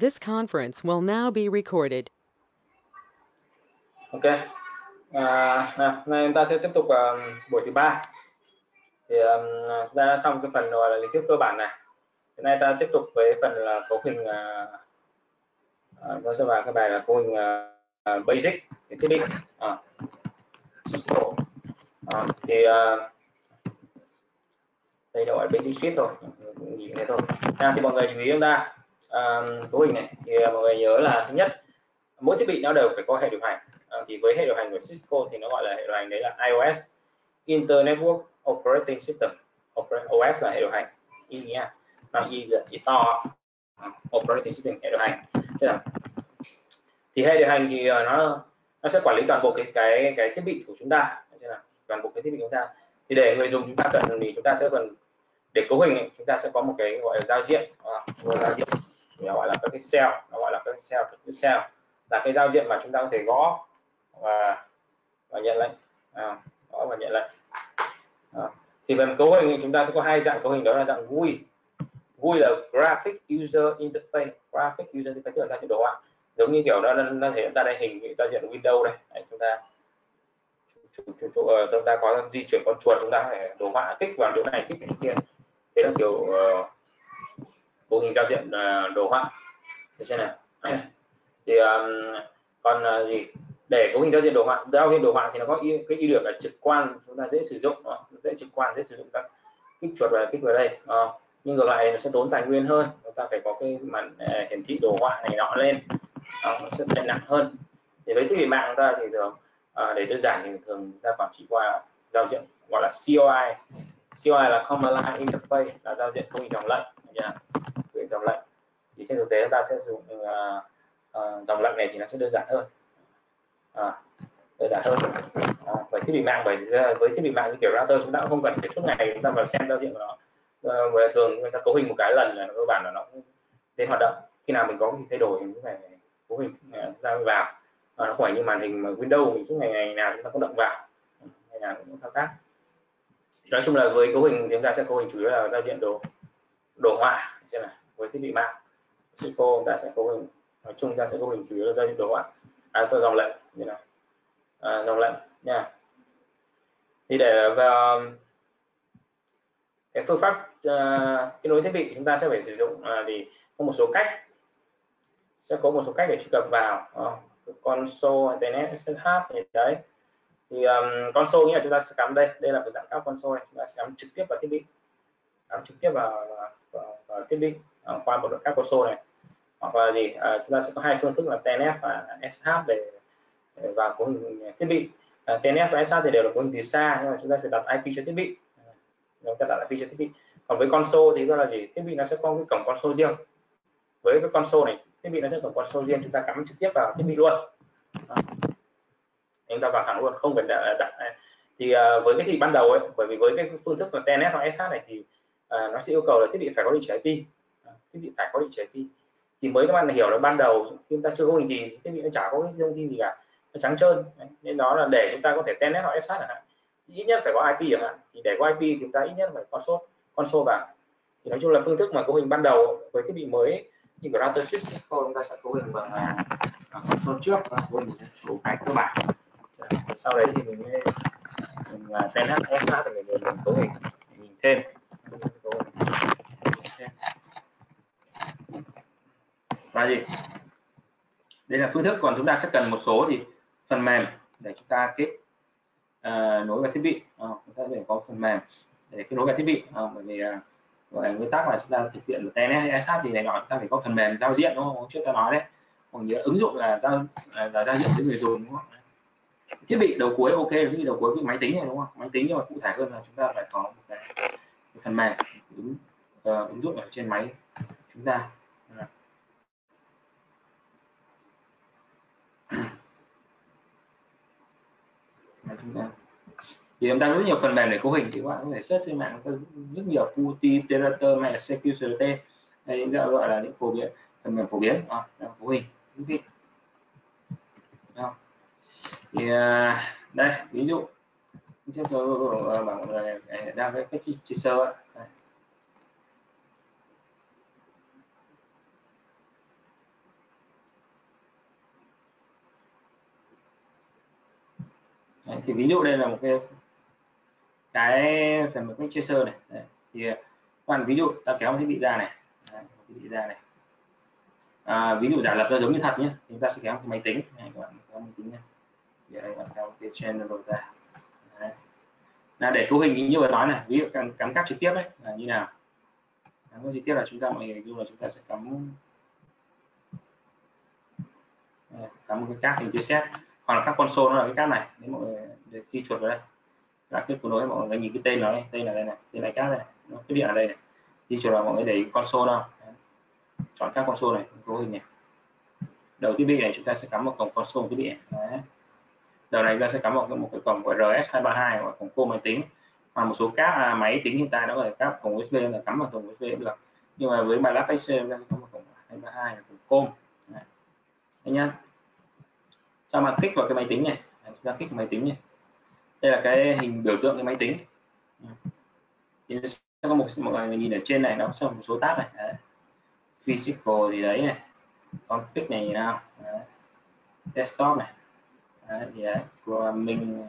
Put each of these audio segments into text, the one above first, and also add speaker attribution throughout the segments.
Speaker 1: This conference will now be recorded.
Speaker 2: Ok. À, nào, nay chúng ta sẽ tiếp tục uh, buổi thứ ba. Thì um, chúng ta đã xong cái phần gọi là lý thuyết cơ bản này. Hôm nay ta tiếp tục với phần là cấu hình uh, nó sẽ vào cái bài là cấu hình uh, basic cái thiết bị. À. Cisco. Thì uh, đây là gọi basic suite thôi, nghĩ thế thôi. Nào thì mọi người chú ý chúng ta um, cấu hình này. Thì à, mọi người nhớ là thứ nhất mỗi thiết bị nó đều phải có hệ điều hành. Uh, thì với hệ điều hành của Cisco thì nó gọi là hệ điều hành đấy là iOS Internet Network Operating System. OS là hệ điều hành y nhá nó y chỉ to. Ờ, Operating System hệ điều hành. Thế nào? Thì hệ điều hành thì ờ, nó nó sẽ quản lý toàn bộ cái cái cái thiết bị của chúng ta. Thế nào? Toàn bộ cái thiết bị của chúng ta. Thì để người dùng chúng ta cần thì chúng ta sẽ cần để cấu hình ấy, chúng ta sẽ có một cái gọi là giao diện. À, giao diện nó gọi là các cái cell nó gọi là các cái cell cái cell là cái giao diện mà chúng ta có thể gõ và và nhận lệnh. À, gõ và nhận lệnh. À. thì về cấu hình thì chúng ta sẽ có hai dạng cấu hình đó là dạng GUI. GUI là graphic user interface. Graphic user interface tức là giao diện đồ họa. Giống như kiểu nó nó thể hiện ra đây hình giao diện Windows đây. Đấy, chúng ta ờ, chúng ta có di chuyển con chuột chúng ta phải đồ họa kích vào chỗ này kích vào chỗ kia. Thế là kiểu uh, cấu hình giao diện à, đồ họa. Được chưa nào? Thì um, còn uh, gì? Để cấu hình giao diện đồ họa giao diện đồ họa thì nó có ưu, cái ưu điểm là trực quan chúng ta dễ sử dụng đó. dễ trực quan dễ sử dụng các kích chuột và kích vào đây uh, nhưng ngược lại nó sẽ tốn tài nguyên hơn chúng ta phải có cái màn uh, hiển thị đồ họa này nọ lên uh, nó sẽ nặng hơn. Thì với thiết bị mạng chúng ta thì thường uh, để đơn giản thì thường ta quản trị qua giao diện gọi là COI COI là Command Line Interface là giao diện cấu hình dòng lệnh nha dòng lệnh. Thì trên thực tế chúng ta sẽ dùng uh, uh, dòng lệnh này thì nó sẽ đơn giản hơn. À, đơn giản hơn. À, với thiết bị mạng bởi à, với thiết bị mạng như kiểu router chúng ta cũng không cần phải suốt ngày chúng ta vào xem giao diện của nó. À, thường người ta cấu hình một cái lần là cơ bản là nó cũng đến hoạt động. Khi nào mình có gì thay đổi thì mình phải cấu hình ra vào. À, nó không phải như màn hình mà Windows mình suốt ngày ngày nào chúng ta cũng động vào. Ngày nào cũng thao tác. Nói chung là với cấu hình thì chúng ta sẽ cấu hình chủ yếu là giao diện đồ đồ họa trên này với thiết bị mạng. Cisco ta sẽ cấu hình nói chung ta sẽ cấu hình chủ yếu là giao diện đồ họa à, sau dòng lệnh như này à, dòng lệnh nha. Thì để vào um, cái phương pháp uh, kết nối thiết bị chúng ta sẽ phải sử dụng uh, thì có một số cách. Sẽ có một số cách để truy cập vào uh, console internet SSH thì đấy. Thì um, console nghĩa là chúng ta sẽ cắm đây đây là một dạng các console này chúng ta sẽ cắm trực tiếp vào thiết bị. Cắm trực tiếp vào, vào, vào thiết bị uh, qua một đoạn các console này. Hoặc là gì à, chúng ta sẽ có hai phương thức là TNF và SH để, để vào cấu hình thiết bị. À, TNF và SH thì đều là cấu hình từ xa nhưng mà chúng ta sẽ đặt IP cho thiết bị. À, chúng ta đặt IP cho thiết bị. Còn với console thì đó là gì? Thiết bị nó sẽ có cái cổng console riêng. Với cái console này thiết bị nó sẽ có console riêng chúng ta cắm trực tiếp vào thiết bị luôn. Chúng ta vào thẳng luôn không cần đặt, đặt. Thì à, với cái thì ban đầu ấy bởi vì với cái phương thức là TNF hoặc SH này thì à, nó sẽ yêu cầu là thiết bị phải có địa chỉ IP thiết bị phải có địa chỉ IP thì mới các bạn hiểu là ban đầu chúng ta chưa có hình gì thiết bị nó chả có cái thông tin gì cả nó trắng trơn. Đấy. nên đó là để chúng ta có thể TNS hoặc SH chẳng hạn. Ít nhất phải có IP chẳng hạn. Thì để có IP thì chúng ta ít nhất phải có số console vào. Thì nói chung là phương thức mà cấu hình ban đầu với thiết bị mới như của router switch Cisco chúng ta sẽ cấu hình bằng uh, console trước và cấu hình số cái cơ bản. Sau đấy thì mình mới mình là tên SH thì mình, mình cấu hình mình thêm là gì? Đây là phương thức. Còn chúng ta sẽ cần một số thì phần mềm để chúng ta kết uh, nối vào thiết bị. Chúng ta phải có phần mềm để kết nối vào thiết bị. À, bởi vì uh, gọi là nguyên tắc là chúng ta thực hiện TNS sát thì này nọ chúng ta phải có phần mềm giao diện đúng không? Trước ta nói đấy. Còn nhớ ứng dụng là giao à, là giao diện với người dùng đúng không? Thiết bị đầu cuối ok thiết bị đầu cuối với máy tính này đúng không? Máy tính nhưng mà cụ thể hơn là chúng ta phải có một cái, phần mềm ứng, uh, ứng dụng ở trên máy chúng ta. Chúng ta. Thì chúng ta rất nhiều phần mềm để cấu hình thì các bạn có thể search trên mạng rất nhiều Qt, Terater hay là CQCT đây những gọi là những phổ biến phần mềm phổ biến à, cấu hình thì à, đây ví dụ. Tiếp theo à, bảo mọi người đang cái cái chia sơ Đấy, thì ví dụ đây là một cái cái phần mềm tracer này. Đấy, thì bạn ví dụ ta kéo một thiết bị ra này. Đấy, thiết bị ra này. À, ví dụ giả lập nó giống như thật nhé chúng ta sẽ kéo cái máy tính. Này, các bạn kéo máy tính nha thì đây bạn kéo cái channel ra. Đấy. là để cấu hình như vừa nói này ví dụ cắm, cắm cáp trực tiếp đấy là như nào? Cắm cáp trực tiếp là chúng ta mọi người dùng là chúng ta sẽ cắm cắm một cái cáp hình chia xét hoặc là các con số nó là cái cáp này nếu mọi người để di chuột vào đây. Là cái của nối mọi người nhìn cái tên nó đây tên là đây này tên là cáp này nó cái điện ở đây này. Di chuột vào mọi người để con số đâu chọn các con số này cấu hình này. Đầu thiết bị này chúng ta sẽ cắm một cổng console thiết bị này. Đấy. đầu này chúng ta sẽ cắm một, một cái cổng của RS232 hoặc cổng cô máy tính. Hoặc một số các à, máy tính hiện tại nó là các cổng USB là cắm vào cổng USB cũng được. Nhưng mà với bài lắp PC chúng ta sẽ có một cổng 232 là cổng com anh nhá sau mà kích vào cái máy tính này. Chúng ta kích vào máy tính này. Đây là cái hình biểu tượng cái máy tính. Ừ. Thì sẽ có một mọi người nhìn ở trên này nó sẽ một số tab này. Đấy. physical thì đấy này. Config này như nào. Đấy. desktop này. Đấy, thì đấy programming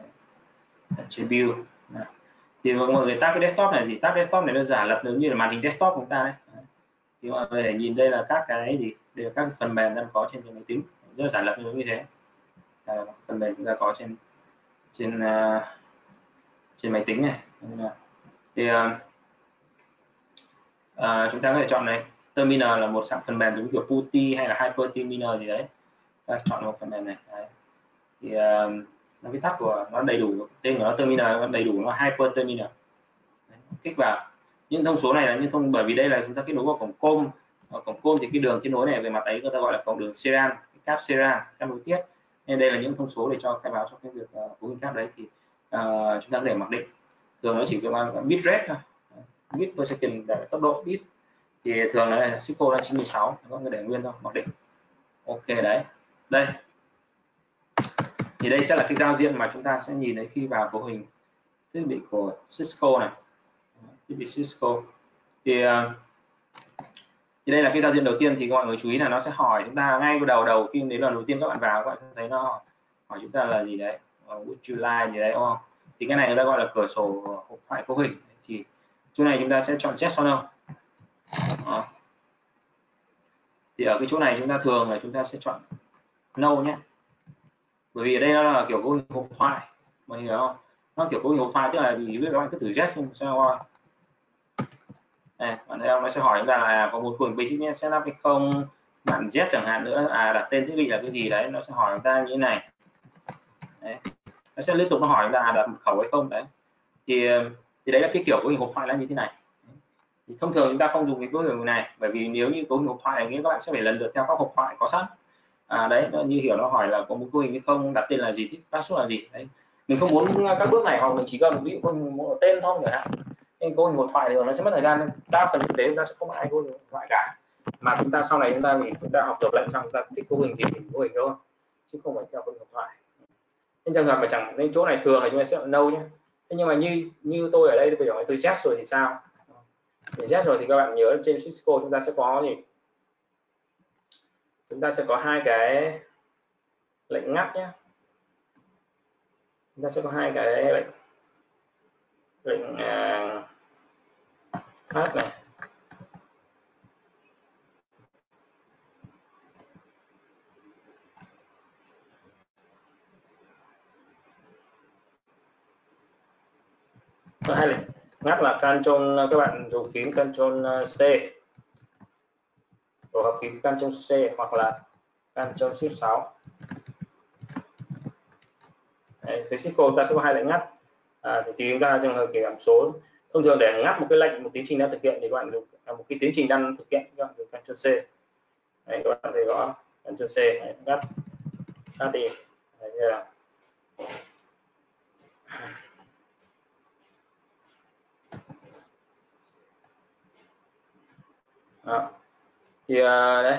Speaker 2: attribute. Đấy. thì mọi người tab cái desktop này gì tab desktop này nó giả lập giống như là màn hình desktop của chúng ta đấy, đấy. thì mọi người để nhìn đây là các cái gì? Đều các phần mềm đang có trên cái máy tính. Rất là giả lập như thế. Ờ, phần mềm chúng ta có trên trên uh, trên máy tính này. Thì uh, uh, chúng ta có thể chọn này. Terminal là một dạng phần mềm giống kiểu PuTTY hay là Hyper Terminal gì đấy. Ta chọn một phần mềm này. Đấy. thì uh, nó viết tắt của nó đầy đủ tên của nó terminal nó đầy đủ nó Hyper Terminal đấy. kích vào. Những thông số này là những thông bởi vì đây là chúng ta kết nối vào cổng com ở cổng com thì cái đường kết nối này về mặt ấy người ta gọi là cổng đường serial cáp serial cáp nối tiếp nên đây là những thông số để cho khai báo cho cái việc ờ, uh, cấu hình khác đấy thì uh, chúng ta để mặc định. Thường nó chỉ có bit rate thôi. Bit per second để tốc độ bit. Thì thường nó là Cisco là 96 có người để nguyên thôi mặc định. Ok đấy. Đây. Thì đây sẽ là cái giao diện mà chúng ta sẽ nhìn thấy khi vào cấu hình thiết bị của Cisco này. Thiết bị Cisco. Thì uh, thì đây là cái giao diện đầu tiên thì mọi người chú ý là nó sẽ hỏi chúng ta ngay từ đầu đầu khi đến lần đầu tiên các bạn vào, các bạn thấy nó hỏi chúng ta là gì đấy ờ, would you like gì đấy, đúng không? Thì cái này người ta gọi là cửa sổ hộp thoại cấu hình. Thì chỗ này chúng ta sẽ chọn yes or no thì ở cái chỗ này chúng ta thường là chúng ta sẽ chọn no nhé. Bởi vì đây nó là kiểu cấu hình hộp thoại mà hiểu không? Nó kiểu cấu hình hộp thoại, tức là vì các bạn cứ thử yes xem sao À, bạn thấy không nó sẽ hỏi chúng ta là có một cuồng basic nhé setup hay không? Bạn Z chẳng hạn nữa. À đặt tên thiết bị là cái gì đấy? Nó sẽ hỏi chúng ta như thế này. Đấy. nó sẽ liên tục nó hỏi chúng ta đặt mật khẩu hay không? Đấy. Thì thì đấy là cái kiểu của hình hộp thoại là như thế này. Thì thông thường chúng ta không dùng cái cấu hình này, bởi vì nếu như cấu hình hộp thoại này, nghĩa các bạn sẽ phải lần lượt theo các hộp thoại có sẵn. À đấy, nó như hiểu nó hỏi là có một cấu hình hay không, đặt tên là gì password là gì. Đấy. Mình không muốn các bước này, hoặc mình chỉ cần ví dụ một tên thôi chẳng hạn nên cấu hình hội thoại thì nó sẽ mất thời gian. Đa phần thực tế chúng ta sẽ không ai cấu hình thoại cả. Mà chúng ta sau này chúng ta thì chúng ta học tập lệnh xong chúng ta thích cấu hình thì mình cấu hình thôi chứ không phải theo cấu hình thoại. Nên trường hợp mà chẳng nên chỗ này thường là chúng ta sẽ nâu nhé thế nhưng mà như như tôi ở đây bây giờ tôi chết rồi thì sao? Để chết rồi thì các bạn nhớ trên Cisco chúng ta sẽ có gì? Chúng ta sẽ có hai cái lệnh ngắt nhé chúng ta sẽ có hai cái lệnh lệnh uh, hết này hay là ngắt là Ctrl các bạn dùng phím Ctrl uh, C. Tổ hợp phím Ctrl C hoặc là Ctrl Shift 6 Đấy, với Cisco ta sẽ có hai lệnh ngắt. À, thì tùy chúng ta trường hợp kiểu số thông thường để ngắt một cái lệnh một tiến trình đang thực hiện thì các bạn dùng à, một cái tiến trình đang thực hiện các bạn dùng Ctrl C này các bạn thấy rõ Ctrl C Đấy, ngắt ngắt đi Đấy, như là à, thì à, đấy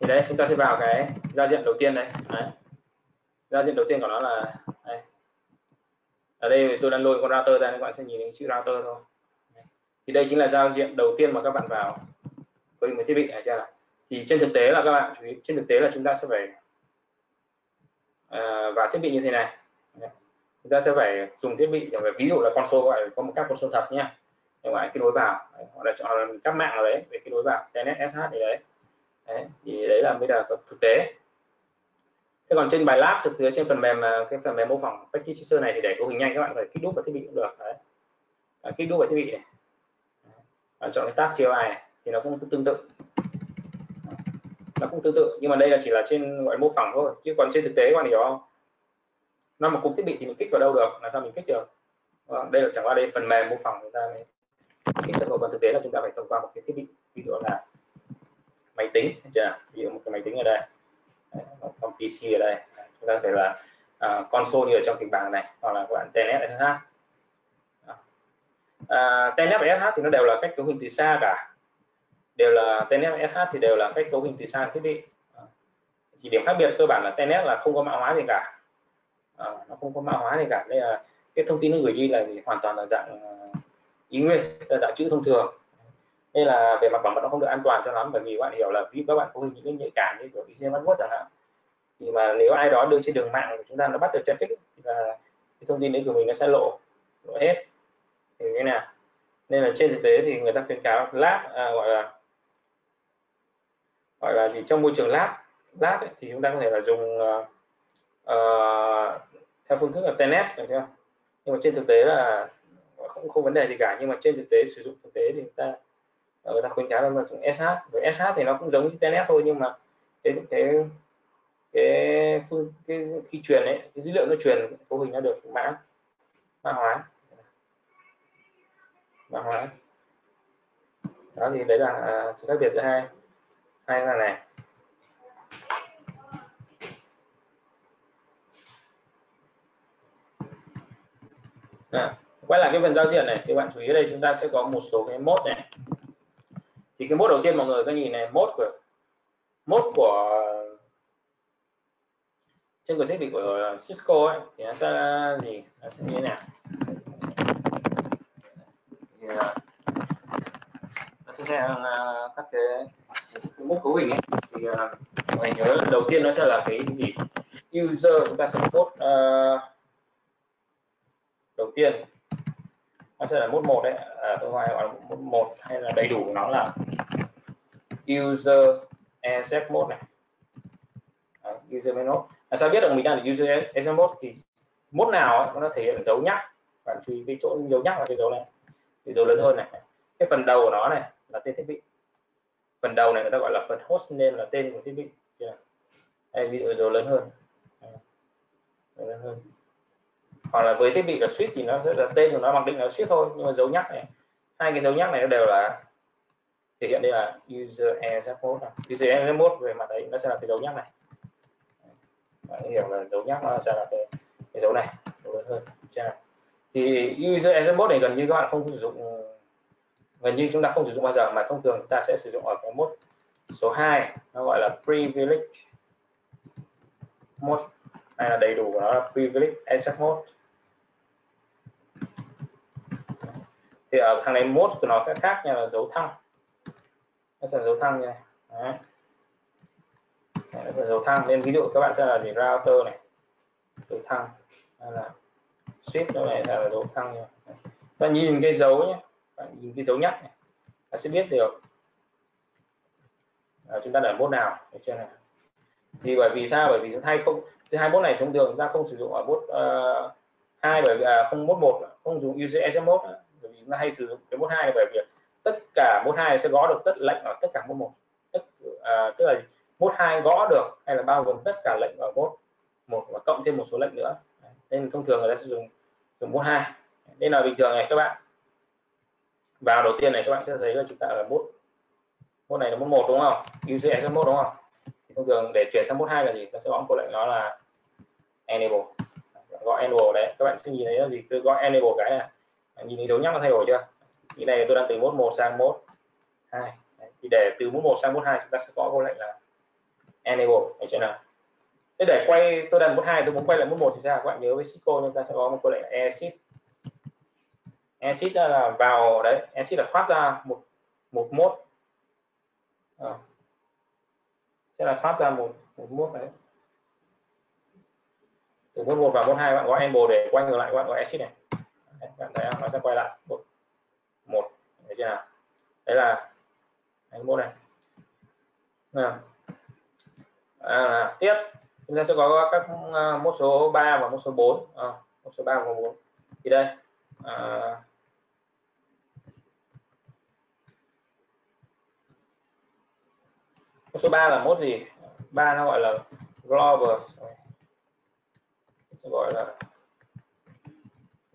Speaker 2: thì đấy chúng ta sẽ vào cái giao diện đầu tiên đây đấy. giao diện đầu tiên của nó là ở đây tôi đang lôi con router ra các bạn sẽ nhìn thấy chữ router thôi. Thì đây chính là giao diện đầu tiên mà các bạn vào. Với một thiết bị này chưa thì trên thực tế là các bạn trên thực tế là chúng ta sẽ phải uh, vào thiết bị như thế này. Chúng ta sẽ phải dùng thiết bị ví dụ là console gọi có một các console thật nha các bạn kết nối vào. Họ là chọn các mạng ở đấy để kết nối vào. Internet sh thì đấy. đấy. Thì đấy là bây giờ thực tế thế còn trên bài lab thực tế trên phần mềm à, cái phần mềm mô phỏng practitioner này thì để cấu hình nhanh các bạn phải kích đúc vào thiết bị cũng được, đấy. À, kích đúc vào thiết bị này. Bạn chọn cái tab CLI này, thì nó cũng tương tự. Nó cũng tương tự, nhưng mà đây là chỉ là trên gọi mô phỏng thôi, chứ còn trên thực tế các bạn hiểu không? Nó một cụm thiết bị thì mình kích vào đâu được là sao mình kích được? Vâng, đây là chẳng qua đây phần mềm mô phỏng chúng ta mới kích được còn thực tế là chúng ta phải thông qua một cái thiết bị, ví dụ là máy tính chưa? Ví dụ một cái máy tính ở đây con PC ở đây. Chúng ta có thể là uh, console như ở trong kịch bản này hoặc là các bạn telnet SH uh, telnet và SH thì nó đều là cách cấu hình từ xa cả. Đều là telnet và SH thì đều là cách cấu hình từ xa thiết bị. Chỉ điểm khác biệt cơ bản là telnet là không có mã hóa gì cả. À, nó không có mã hóa gì cả. Đây là cái thông tin nó gửi đi là hoàn toàn là dạng à, ý nguyên là dạng chữ thông thường nên là về mặt bảo mật nó không được an toàn cho lắm bởi vì bạn hiểu là ví các bạn có những cái nhạy cảm như kiểu IC password chẳng hạn thì mà nếu ai đó đưa trên đường mạng của chúng ta nó bắt được traffic thì là cái thông tin đấy của mình nó sẽ lộ lộ hết. Thì thế nào? Nên là trên thực tế thì người ta khuyến cáo lab à, gọi là gọi là gì trong môi trường lab lab ấy, thì chúng ta có thể là dùng uh, uh, theo phương thức là telnet được chưa? Nhưng mà trên thực tế là không không vấn đề gì cả nhưng mà trên thực tế sử dụng thực tế thì chúng ta Ờ, người ta khuyến cáo là dùng SH với SH thì nó cũng giống như TNS thôi nhưng mà cái cái cái phương cái khi truyền ấy cái dữ liệu nó truyền cấu hình nó được mã mã hóa. Mã hóa. Đó thì đấy là à, sự khác biệt giữa hai hai là này. À, quay lại cái phần giao diện này thì bạn chú ý ở đây chúng ta sẽ có một số cái mốt này thì cái mốt đầu tiên mọi người có nhìn này mốt của mốt của trên cái thiết bị của Cisco ấy thì nó sẽ gì? Nó sẽ như thế nào? À, nó sẽ theo uh, các cái, cái mốt cấu hình ấy. Thì uh, mọi người nhớ đầu tiên nó sẽ là cái gì? User chúng ta sẽ code uh, đầu tiên nó sẽ là mốt một đấy. À, tôi gọi là mốt một hay là đầy đủ nó là user accept mode này. À, user mode. Là sao biết được mình đang là user accept mode thì mốt nào ấy, nó thể hiện dấu nhắc. Bạn chú ý cái chỗ dấu nhắc là cái dấu này. Cái dấu lớn hơn này. Cái phần đầu của nó này là tên thiết bị. Phần đầu này người ta gọi là phần host name là tên của thiết bị. Đây ví dụ dấu lớn hơn. Lớn hơn hoặc là với thiết bị là switch thì nó sẽ là tên của nó mặc định là switch thôi nhưng mà dấu nhắc này hai cái dấu nhắc này nó đều là thể hiện đây là user error mode user error mode về mặt đấy nó sẽ là cái dấu nhắc này. Bạn hiểu là dấu nhắc nó sẽ là cái, cái dấu này dấu lớn hơn. Thì user error mode này gần như các bạn không sử dụng gần như chúng ta không sử dụng bao giờ mà thông thường chúng ta sẽ sử dụng ở cái mode số 2 nó gọi là privilege mode. Này là đầy đủ của nó là privilege access mode. Thì ở thằng này mode của nó sẽ khác nha là dấu thăng. Nó sẽ dấu thăng nha. Đấy. Đấy, nó dấu thăng. Nên ví dụ các bạn sẽ là gì router này dấu thăng. Hay là switch nó này là dấu thăng nha. Bạn nhìn cái dấu nhé. Bạn nhìn cái dấu nhắc này bạn sẽ biết được. À, chúng ta ở mốt nào ở trên này thì bởi vì sao? Bởi vì hai không hai mốt này thông thường chúng ta không sử dụng ở mốt uh, hai bởi vì à, không mốt một không dùng UCS mốt chúng ta nó hay sử dụng cái mốt hai bởi vì tất cả mốt hai sẽ gõ được tất lệnh ở tất cả mốt một. Tất à, tức là mốt hai gõ được hay là bao gồm tất cả lệnh ở mốt một và cộng thêm một số lệnh nữa. Nên thông thường người ta sẽ dùng dùng mốt hai. Đây là bình thường này các bạn. Vào đầu tiên này các bạn sẽ thấy là chúng ta ở mốt mốt này là mốt một đúng không? UCS mốt đúng không? Thì thông thường để chuyển sang mốt hai là gì? Ta sẽ gõ một lệnh nó là enable. Gọi enable đấy. Các bạn sẽ nhìn thấy là gì? Tôi gọi enable cái này nhìn thấy dấu nhắc nó thay đổi chưa? Như này tôi đang từ mốt một sang mốt hai. Thì để từ mốt một sang mốt hai, chúng ta sẽ có câu lệnh là enable. Ở chưa nào? Thế để quay, tôi đang mốt hai, tôi muốn quay lại mốt một thì sao? Các bạn nhớ với Cisco chúng ta sẽ có một câu lệnh là exit. Exit là vào, đấy, exit là thoát ra một một mốt. À. sẽ là thoát ra một một mốt, đấy. Từ mốt 1 và mốt 2 bạn gọi enable để quay ngược lại bạn gọi exit này đấy, bạn thấy không? nó sẽ quay lại. Một một. Thấy chưa nào? Đấy là anh mốt này. À, à, tiếp. Chúng ta sẽ có các uh, số 3 và mốt số 4 à, mốt số 3 và 4 thì đây. À, số 3 là mốt gì? 3 nó gọi là global sẽ gọi là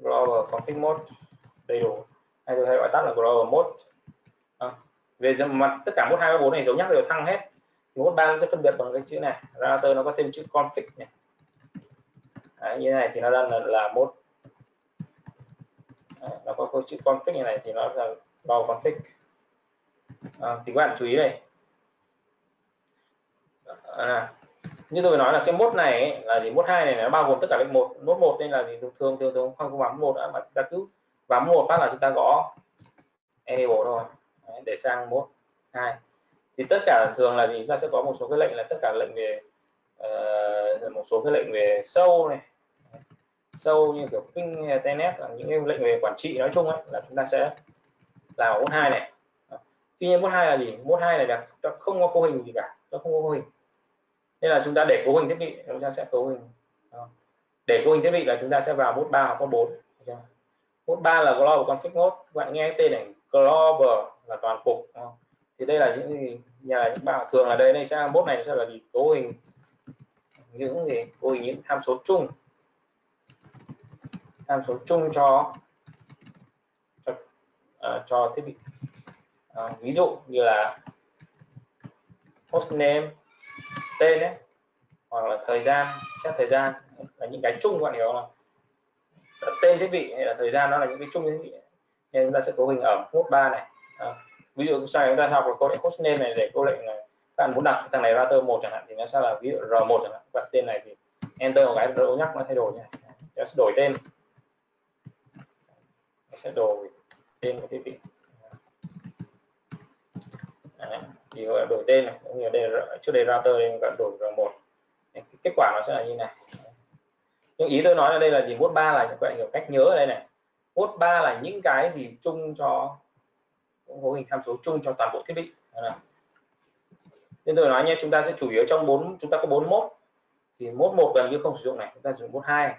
Speaker 2: global config mode đầy đủ. Hay tôi hay gọi tắt là global mode. À, về mặt tất cả mode hai bốn này giống nhắc đều thăng hết. Thì mode ba nó sẽ phân biệt bằng cái chữ này. Router nó có thêm chữ config này. Đấy, như thế này thì nó đang là, là mode. Đấy, nó có, có chữ config như này thì nó là global config. À, thì các bạn chú ý này à, như tôi nói là cái mốt này ấy, là gì? Mốt hai này nó bao gồm tất cả lệnh một. Mốt một nên là gì? Thường thường thường thường không có bấm một mà chúng ta cứ bấm một phát là chúng ta gõ enable thôi. Đấy, để sang mốt hai. Thì tất cả thường là gì? Chúng ta sẽ có một số cái lệnh là tất cả lệnh về uh, một số cái lệnh về sâu này. Sâu như kiểu ping telnet là những cái lệnh về quản trị nói chung ấy là chúng ta sẽ làm mốt hai này. Tuy nhiên mốt hai là gì? Mốt hai này là không có cấu hình gì cả. Nó không có cấu hình nên là chúng ta để cấu hình thiết bị chúng ta sẽ cấu hình để cấu hình thiết bị là chúng ta sẽ vào mode 3 hoặc mode 4 mode 3 là global config mode các bạn nghe tên này global là toàn cục thì đây là những gì nhà những bạn thường là đây đây sẽ mode này sẽ là gì? Cấu hình những gì? Cấu hình những tham số chung. Tham số chung cho cho, uh, cho thiết bị. Uh, ví dụ như là hostname tên ấy hoặc là thời gian xét thời gian. Là những cái chung các bạn hiểu không tên thiết bị hay là thời gian nó là những cái chung thiết bị. Nên chúng ta sẽ cấu hình ở mốt 3 này. À, ví dụ sau chúng ta học là cô lệnh hostname này để cô lệnh này các bạn muốn đặt thằng này router một chẳng hạn thì nó sẽ là ví dụ r1 chẳng hạn. Đặt tên này thì enter một cái đỡ nhắc nó thay đổi nha nó sẽ đổi tên. Nó sẽ đổi tên của thiết bị. Đấy thì đổi tên này, cũng như đây trước đây router đây gọi đổi R1. kết quả nó sẽ là như này. Nhưng ý tôi nói là đây là gì? Mốt ba là các bạn hiểu cách nhớ ở đây này. Mốt ba là những cái gì chung cho cấu hình tham số chung cho toàn bộ thiết bị. Nên tôi nói nhé, chúng ta sẽ chủ yếu trong bốn, chúng ta có bốn mốt. Thì mốt một gần như không sử dụng này, chúng ta dùng mốt hai.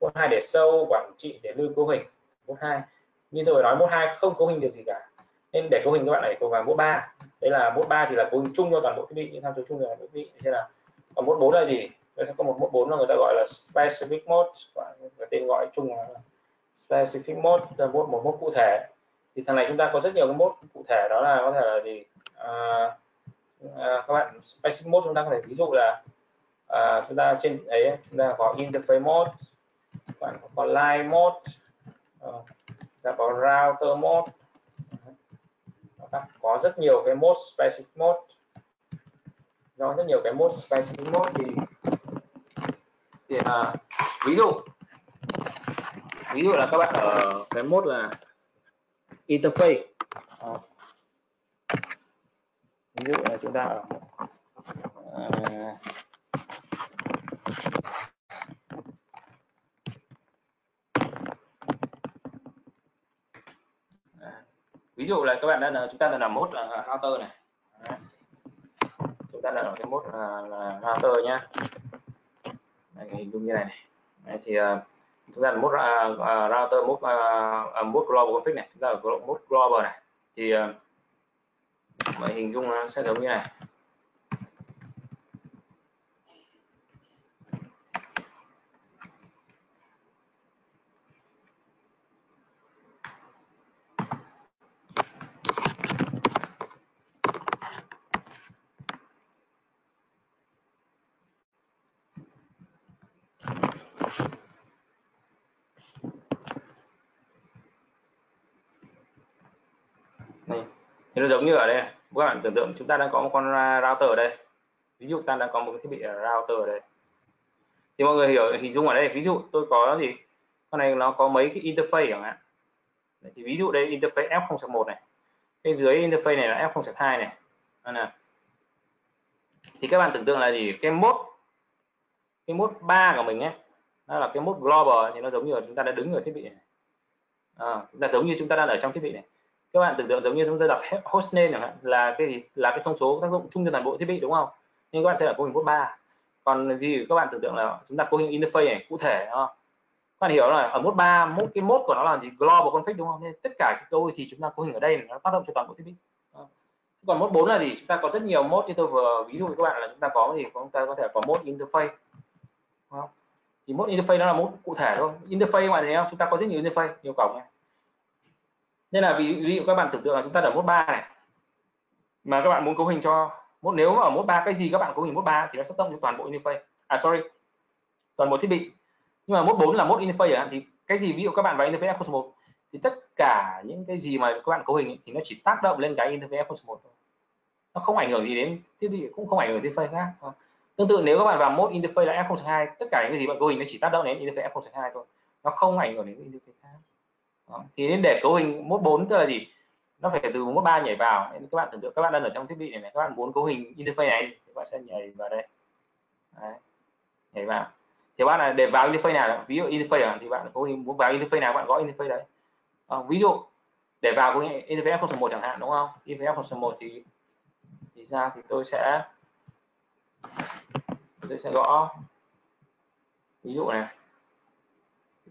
Speaker 2: Mốt hai để sâu quản trị, để lưu cấu hình. Mốt hai. Như tôi nói, mốt hai không cấu hình được gì cả nên để cấu hình các bạn này cấu vào mốt ba. Đấy là mốt 3 thì là cấu hình chung cho toàn bộ thiết bị những tham số chung cho toàn bộ thiết bị. Thế là còn mốt 4 là gì? Đây sẽ có một mốt 4 là người ta gọi là specific mode. Và tên gọi chung là specific mode là mốt một mốt cụ thể. Thì thằng này chúng ta có rất nhiều cái mốt cụ thể. Đó là có thể là gì? À, à, các bạn specific mode chúng ta có thể ví dụ là à, chúng ta trên ấy chúng ta có interface mode các bạn có line mode à, chúng ta có router mode có rất nhiều cái mode specific mode nó rất nhiều cái mode specific mode thì thì là ví dụ ví dụ là các bạn ở cái mode là interface à. ví dụ là chúng ta ở à, ví dụ là các bạn đang chúng ta đang làm mốt là router này. Chúng ta đang ở cái mốt là, là router nhá. Đây, hình dung như này này. Đấy, thì uh, chúng ta là mốt uh, router mốt uh, mốt global config này. Chúng ta là mốt global này. Thì uh, mọi hình dung nó sẽ giống như này. Thì nó giống như ở đây này. các bạn tưởng tượng chúng ta đang có một con router ở đây. Ví dụ ta đang có một cái thiết bị à, router ở đây. Thì mọi người hiểu hình dung ở đây ví dụ tôi có gì? Con này nó có mấy cái interface chẳng hạn. Thì ví dụ đây interface f0.1 này. Cái dưới interface này là f0.2 này. Là thì các bạn tưởng tượng là gì? Cái mốt cái mốt 3 của mình ấy, đó là cái mode global thì nó giống như là chúng ta đã đứng ở thiết bị này. À, chúng ta giống như chúng ta đang ở trong thiết bị này các bạn tưởng tượng giống như chúng ta đọc hostname chẳng hạn, là cái gì? Là cái thông số tác dụng chung cho toàn bộ thiết bị, đúng không? Nhưng các bạn sẽ là cấu hình mode 3 còn vì các bạn tưởng tượng là chúng ta cấu hình interface này, cụ thể đó các bạn hiểu là ở mốt 3 mốt cái mode của nó là gì? Global config, đúng không? Nên tất cả cái câu gì chúng ta cấu hình ở đây nó tác động cho toàn bộ thiết bị. Đó. còn mốt 4 là gì? Chúng ta có rất nhiều mode như tôi vừa ví dụ với các bạn là chúng ta có gì? Chúng ta có thể có mode interface, đúng không? thì mode interface nó là mode cụ thể thôi. Interface ngoài thấy không? Chúng ta có rất nhiều interface, nhiều cổng này nên là ví, ví dụ các bạn tưởng tượng là chúng ta ở mốt 3 này mà các bạn muốn cấu hình cho mốt nếu ở mốt 3 cái gì các bạn cấu hình mốt 3 thì nó sẽ tông cho toàn bộ interface à sorry toàn bộ thiết bị. Nhưng mà mốt 4 là mốt interface à, thì cái gì ví dụ các bạn vào interface F01 thì tất cả những cái gì mà các bạn cấu hình thì nó chỉ tác động lên cái interface F01 thôi. Nó không ảnh hưởng gì đến thiết bị cũng không ảnh hưởng đến interface khác. Tương tự nếu các bạn vào mốt interface là F02 tất cả những cái gì bạn cấu hình nó chỉ tác động đến interface F02 thôi. Nó không ảnh hưởng đến interface khác đó. thì nên để cấu hình mốt 4 tức là gì? Nó phải từ mốt 3 nhảy vào. Nên các bạn tưởng tượng các bạn đang ở trong thiết bị này, này các bạn muốn cấu hình interface này thì các bạn sẽ nhảy vào đây. Đấy. nhảy vào. Thì bạn là để vào interface nào? Ví dụ interface thì bạn cấu hình muốn vào interface nào bạn gõ interface đấy. À, ví dụ để vào cấu hình interface F01 chẳng hạn đúng không? Interface F01 thì thì sao? Thì tôi sẽ tôi sẽ gõ. Ví dụ này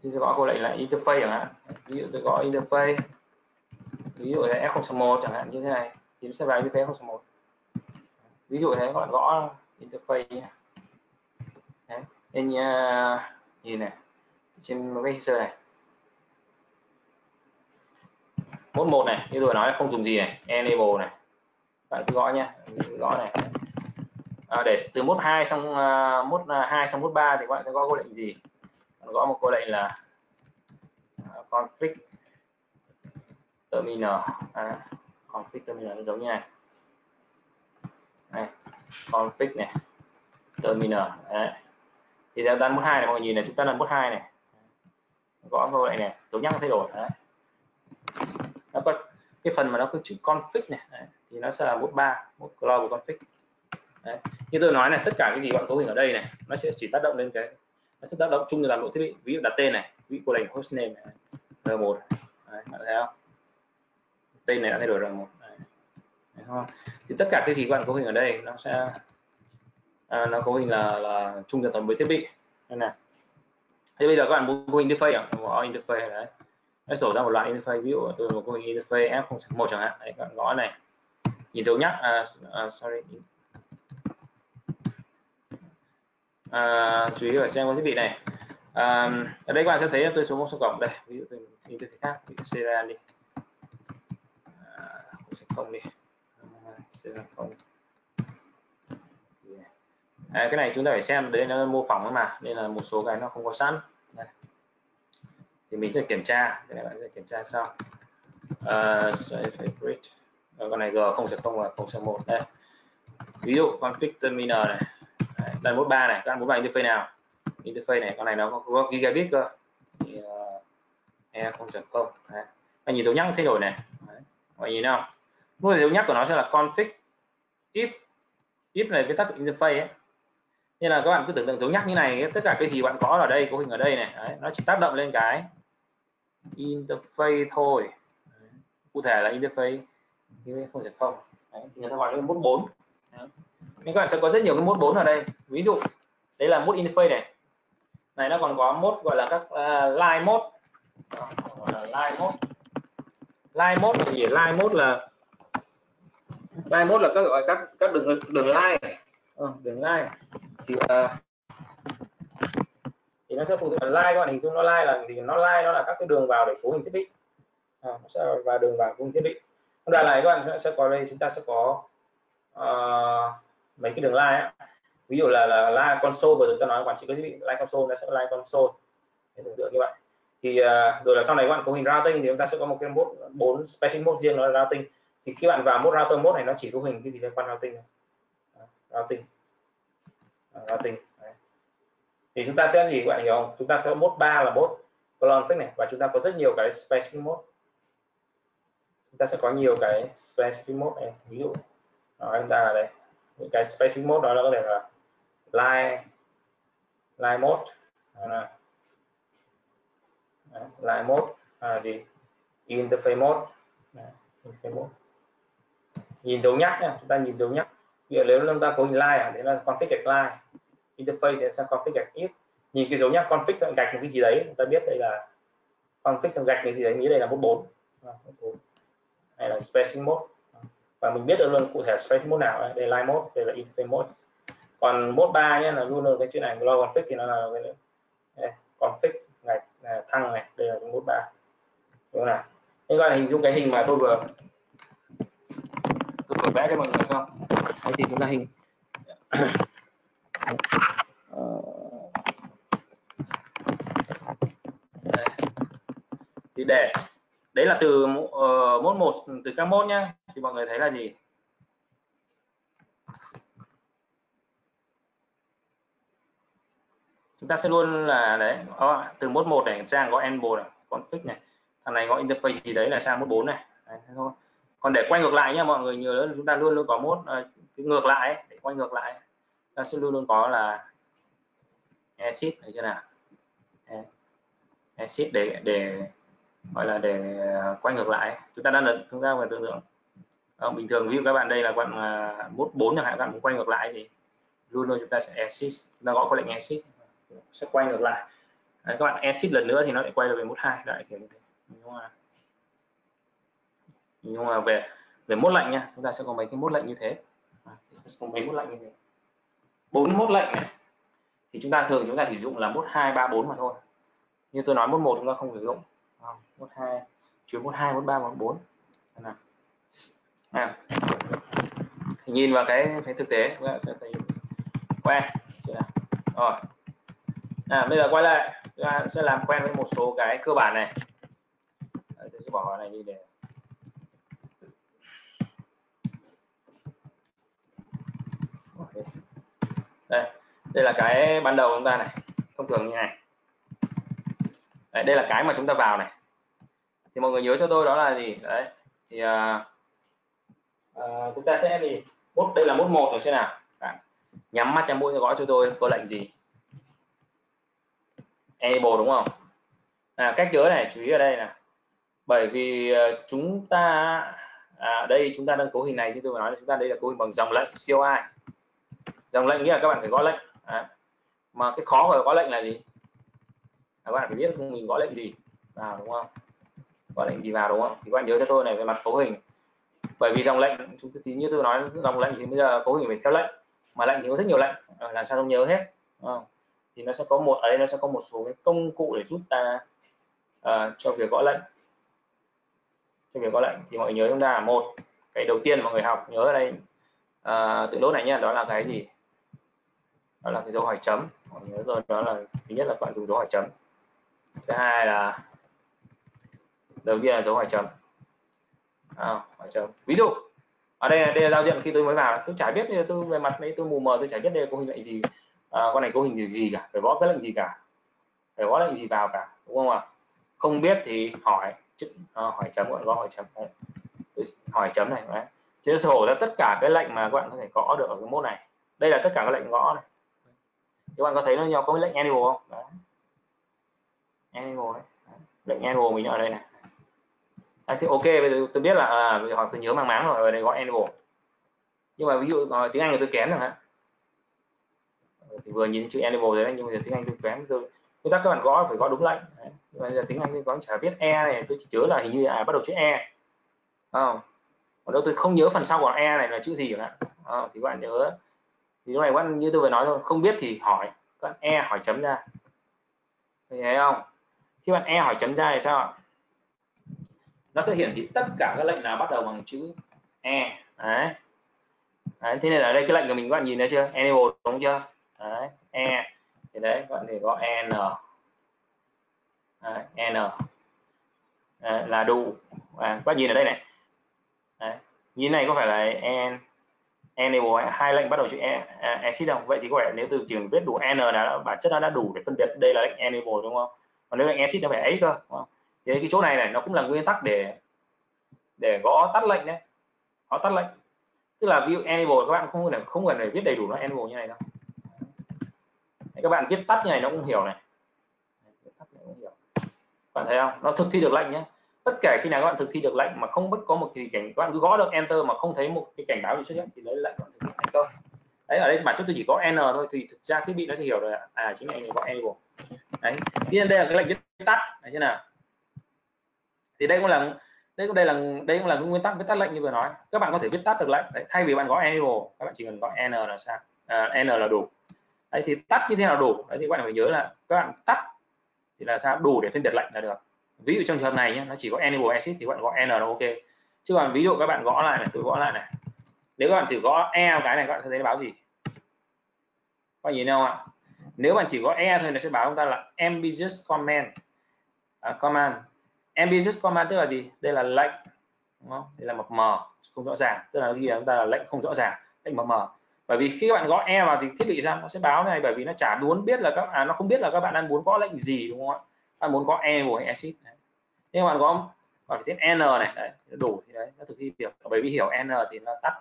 Speaker 2: tôi sẽ gõ câu lệnh là interface chẳng hạn. Ví dụ tôi gõ interface. Ví dụ là F01 chẳng hạn như thế này. Thì nó sẽ vào interface F01 ví dụ thế các bạn gõ interface Đấy. nên uh, nhìn này trên register này. Mốt một này như tôi nói là không dùng gì này enable này. Bạn cứ gõ nhé cứ gõ này. À, để từ mốt 2 sang uh, mốt à, 2 sang mốt 3 thì các bạn sẽ gõ câu lệnh gì? Gõ một câu lệnh là à, config terminal. À, config terminal giống như này. Này config này terminal. Đấy. thì theo đang bút hai này mọi người nhìn này chúng ta là bút hai này. Gõ câu lệnh này dấu nhắc thay đổi. Đấy. Nó có cái phần mà nó có chữ config này. Đấy. thì nó sẽ là bút ba mút global config đấy. như tôi nói này tất cả cái gì bạn cấu hình ở đây này nó sẽ chỉ tác động lên cái nó sẽ tác động chung cho toàn bộ thiết bị ví dụ đặt tên này ví dụ cô lệnh hostname này r1 đấy, bạn thấy không? Tên này đã thay đổi r1 đấy. Đấy không? thì tất cả cái gì các bạn cấu hình ở đây nó sẽ à, nó cấu hình là là chung cho toàn bộ thiết bị. Đây này. Thế bây giờ các bạn muốn cấu hình interface à? gõ interface đấy. Nó sổ ra một loại interface ví dụ tôi một cấu hình interface F01 chẳng hạn. Đấy các bạn gõ này. Nhìn dấu nhắc à, à, sorry. À, chú ý ở xem con thiết bị này. À, ở đây các bạn sẽ thấy tôi số một số cộng đây ví dụ tôi interface khác ví dụ serial đi. À, không đi. À, sẽ không. À, cái này chúng ta phải xem đấy nó mô phỏng mà nên là một số cái nó không có sẵn. Đây. thì mình sẽ kiểm tra cái này bạn sẽ kiểm tra sau. À, uh, favorite ờ, con này g không sẽ không và không sẽ một. Đây. Ví dụ config terminal này đây, đây mốt ba này các bạn muốn vào interface nào? Interface này con này nó có, có gigabit cơ. Thì, uh, e không sẽ không anh nhìn dấu nhắc thay đổi này. Đấy. mọi nhìn không? Nút dấu nhắc của nó sẽ là config if if này viết tắt interface ấy. nên là các bạn cứ tưởng tượng dấu nhắc như này tất cả cái gì bạn có ở đây có hình ở đây này. Đấy, nó chỉ tác động lên cái interface thôi. Đấy. cụ thể là interface không sẽ không Đấy, thì người ta gọi là mode 4 Đấy nên các bạn sẽ có rất nhiều cái mốt 4 ở đây. Ví dụ đấy là mốt interface này. Này nó còn có mốt gọi là các uh, line mốt line mốt line mốt thì line mốt là line mốt là các gọi các các đường đường line ờ, đường line thì uh, thì nó sẽ phụ thuộc line các bạn hình dung nó line là gì? Nó line nó là các cái đường vào để cấu hình thiết bị. À, nó sẽ vào đường vào cấu hình thiết bị. Đoạn này các bạn sẽ, sẽ có đây chúng ta sẽ có uh, mấy cái đường line á. Ví dụ là là line console vừa rồi ta nói quản trị có thiết bị line console nó sẽ line console để tưởng tượng như vậy. Thì à, rồi là sau này các bạn cấu hình routing thì chúng ta sẽ có một cái mode bốn special mode riêng nó là routing. Thì khi bạn vào mode router mode này nó chỉ cấu hình cái gì liên quan routing routing. Routing Đấy. thì chúng ta sẽ gì các bạn hiểu không? Chúng ta có mode 3 là mode config này và chúng ta có rất nhiều cái specific mode. Chúng ta sẽ có nhiều cái specific mode này ví dụ. Đó, chúng ta là đây những cái spacing mode đó là có thể là line line mode. Đó là line mode à, gì? Interface mode. Đó, interface mode. Nhìn dấu nhắc nha chúng ta nhìn dấu nhắc. Ví dụ nếu chúng ta có hình line à, đấy là config gạch line. Interface thì sang config gạch if nhìn cái dấu nhắc config gạch một cái gì đấy chúng ta biết đây là config gạch cái gì đấy nghĩ đây là mode 4 hay là spacing mode và mình biết được luôn cụ thể spacing mode nào đây là line mode đây là interface mode. Còn mode 3 nhé là luôn luôn cái chuyện này global config thì nó là cái đây, config gạch thăng này đây là cái mode 3 đúng không nào? Nên gọi là hình dung cái hình mà tôi vừa tôi vừa vẽ cho mọi người không? Đấy thì chúng ta hình. Thì để đấy là từ uh, mốt một từ các mốt nhá thì mọi người thấy là gì? Chúng ta sẽ luôn là đấy đó, từ mốt một này sang có enable này config này. Thằng này gọi interface gì đấy là sang mốt bốn này. Đấy, thôi. Còn để quay ngược lại nha mọi người nhớ chúng ta luôn luôn có mốt uh, ngược lại ấy, để quay ngược lại. Ta sẽ luôn luôn có là exit thấy chưa nào? Exit để để gọi là để quay ngược lại. Chúng ta đang là chúng ta phải tưởng tượng đó, bình thường ví dụ các bạn đây là bạn uh, mốt 4 chẳng hạn các bạn muốn quay ngược lại thì luôn luôn chúng ta sẽ exit chúng ta gõ có lệnh exit sẽ quay ngược lại. Đấy, các bạn exit lần nữa thì nó lại quay về mốt 2 lại kiểu như thế. Nhưng à. mà nhưng mà về về mốt lệnh nha chúng ta sẽ có mấy cái mốt lệnh như thế. Có mấy mốt lệnh như thế. Bốn mốt lệnh này thì chúng ta thường chúng ta sử dụng là mốt 2 3 4 mà thôi. Như tôi nói mốt 1 chúng ta không sử dụng. Mốt 2 chuyển mốt 2 mốt 3 mốt 4 nào à. nhìn vào cái cái thực tế chúng ta sẽ thấy quen rồi. À, bây giờ quay lại chúng ta sẽ làm quen với một số cái cơ bản này. Đấy, tôi sẽ bỏ này đi để đây đây là cái ban đầu chúng ta này thông thường như này. Đấy, đây là cái mà chúng ta vào này. Thì mọi người nhớ cho tôi đó là gì? Đấy thì uh, uh, chúng ta sẽ gì mốt đây là mốt một rồi xem nào. À, nhắm mắt nhắm mũi gõ cho tôi có lệnh gì? Enable đúng không? À, cách nhớ này chú ý ở đây là bởi vì ờ, chúng ta à, đây chúng ta đang cấu hình này thì tôi nói là chúng ta đây là cấu hình bằng dòng lệnh coi dòng lệnh nghĩa là các bạn phải gõ lệnh à, mà cái khó của gõ lệnh là gì? À, các bạn phải biết mình gõ lệnh gì vào đúng không? Gõ lệnh gì vào đúng không? Thì các bạn nhớ cho tôi này về mặt cấu hình bởi vì dòng lệnh chúng thì như tôi nói dòng lệnh thì bây giờ cấu hình phải theo lệnh. Mà lệnh thì có rất nhiều lệnh à, làm sao không nhớ hết không? thì nó sẽ có một ở đây nó sẽ có một số cái công cụ để giúp ta uh, cho việc gõ lệnh. Cho việc gõ lệnh thì mọi người nhớ chúng ta là một cái đầu tiên mọi người học nhớ ở đây uh, tự nốt này nhé đó là cái gì? Đó là cái dấu hỏi chấm. Mọi người nhớ rồi đó là thứ nhất là bạn dùng dấu hỏi chấm. Thứ hai là đầu tiên là dấu hỏi chấm à, phải chấm ví dụ ở đây là đây là giao diện khi tôi mới vào. Tôi chả biết tôi về mặt đấy tôi mù mờ tôi chả biết đây là cấu hình lệnh gì. À, con này cấu hình gì, gì cả? Phải gõ cái lệnh gì cả? Phải gõ lệnh gì vào cả? Đúng không ạ? Không biết thì hỏi chữ à, hỏi chấm gọi gõ hỏi chấm. Đấy. hỏi chấm này đấy. Trên sổ ra tất cả cái lệnh mà các bạn có thể gõ được ở cái mốt này. Đây là tất cả các lệnh gõ này. Các bạn có thấy nó nhau có lệnh animal không? Đấy. animal đấy. lệnh animal mình ở đây này à, thì ok bây giờ tôi biết là à, họ tôi nhớ mang máng rồi ở đây gọi enable nhưng mà ví dụ uh, tiếng anh của tôi kém chẳng hạn. Ờ, thì vừa nhìn chữ enable đấy nhưng mà giờ tiếng anh tôi kém tôi nguyên tắc các bạn gõ phải gõ đúng lệnh. Bây giờ tiếng anh tôi có chả biết e này tôi chỉ nhớ là hình như là bắt đầu chữ e. Không còn đâu tôi không nhớ phần sau của e này là chữ gì cả à, ờ, thì các bạn nhớ. Thì lúc này các như tôi vừa nói thôi không biết thì hỏi các bạn e hỏi chấm ra. Thấy không? Khi bạn e hỏi chấm ra thì sao ạ? Nó sẽ hiển thị tất cả các lệnh nào bắt đầu bằng chữ e. Đấy, đấy thế nên ở đây cái lệnh của mình các bạn nhìn thấy chưa? Enable đúng chưa? Đấy e. Thì đấy các bạn thể có n. Đấy, n. Đấy, là đủ. À, các bạn nhìn ở đây này. Đấy. nhìn này có phải là n, enable hai lệnh bắt đầu chữ e, e exit không? Vậy thì có vẻ nếu từ trường viết đủ n là bản chất nó đã đủ để phân biệt đây là lệnh enable đúng không? Còn nếu lệnh exit nó phải ấy cơ đúng không? Thế cái chỗ này này, nó cũng là nguyên tắc để để gõ tắt lệnh đấy. Gõ tắt lệnh. Tức là view enable, các bạn không cần không cần phải viết đầy đủ nó enable như này đâu. Các bạn viết tắt như này nó cũng hiểu này. Bạn thấy không? Nó thực thi được lệnh nhé tất cả khi nào các bạn thực thi được lệnh mà không bất có một cái cảnh, các bạn cứ gõ được enter mà không thấy một cái cảnh báo gì xuất hiện thì đấy là lệnh bạn thực hiện thành công. Đấy, ở đây bản chất tôi chỉ có n thôi, thì thực ra thiết bị nó sẽ hiểu rồi à chính là anh có enable. Đấy tuy đây là cái lệnh viết tắt. Đấy thế nào thì đây cũng là đây cũng đây là đây cũng là nguyên tắc viết tắt lệnh như vừa nói. Các bạn có thể viết tắt được lệnh. Đấy, thay vì bạn có enable các bạn chỉ cần gọi n là sao? À, n là đủ. Đấy thì tắt như thế nào đủ? Đấy thì các bạn phải nhớ là các bạn tắt thì là sao? Đủ để phân biệt lệnh là được. Ví dụ trong trường hợp này nhé nó chỉ có enable exit thì các bạn gõ n là ok. Chứ còn ví dụ các bạn gõ lại này tôi gõ lại này. Nếu các bạn chỉ gõ e cái này các bạn sẽ thấy nó báo gì? Có nhìn không ạ? Nếu bạn chỉ có e thôi nó sẽ báo chúng ta là ambiguous command. Uh, command ambiguous command tức là gì? Đây là lệnh đúng không? Đây là mập mờ không rõ ràng. Tức là ghi chúng ta là lệnh không rõ ràng lệnh mập mờ bởi vì khi các bạn gõ e vào thì thiết bị ra nó sẽ báo này bởi vì nó chả muốn biết là các à, nó không biết là các bạn đang muốn gõ lệnh gì đúng không ạ? Bạn muốn gõ e hay exit nhưng bạn gõ còn tiếp n này đấy, đủ thì đấy nó thực thi được bởi vì hiểu n thì nó tắt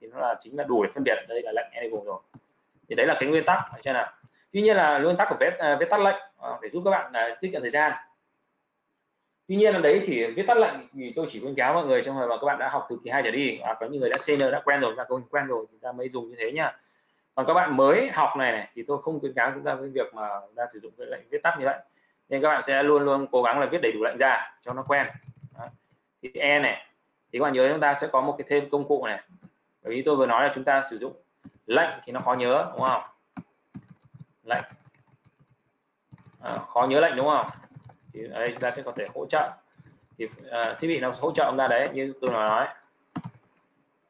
Speaker 2: thì nó là chính là đủ để phân biệt đây là lệnh enable rồi. Thì đấy là cái nguyên tắc cho nào? Tuy nhiên là nguyên tắc của viết uh, à, viết tắt lệnh uh, để giúp các bạn uh, tiết kiệm thời gian tuy nhiên là đấy chỉ viết tắt lệnh thì tôi chỉ khuyên cáo mọi người trong thời mà các bạn đã học từ kỳ hai trở đi hoặc có những người đã senior đã quen rồi chúng ta có quen rồi chúng ta mới dùng như thế nhá. Còn các bạn mới học này, này thì tôi không khuyên cáo chúng ta cái việc mà ta sử dụng cái lệnh viết tắt như vậy. Nên các bạn sẽ luôn luôn cố gắng là viết đầy đủ lệnh ra cho nó quen. Đó. thì e này thì các bạn nhớ chúng ta sẽ có một cái thêm công cụ này. Bởi vì tôi vừa nói là chúng ta sử dụng lệnh thì nó khó nhớ đúng không? Lệnh à, khó nhớ lệnh đúng không? Thì ở đây chúng ta sẽ có thể hỗ trợ. Thì à, thiết bị nó hỗ trợ chúng ta đấy như tôi nói.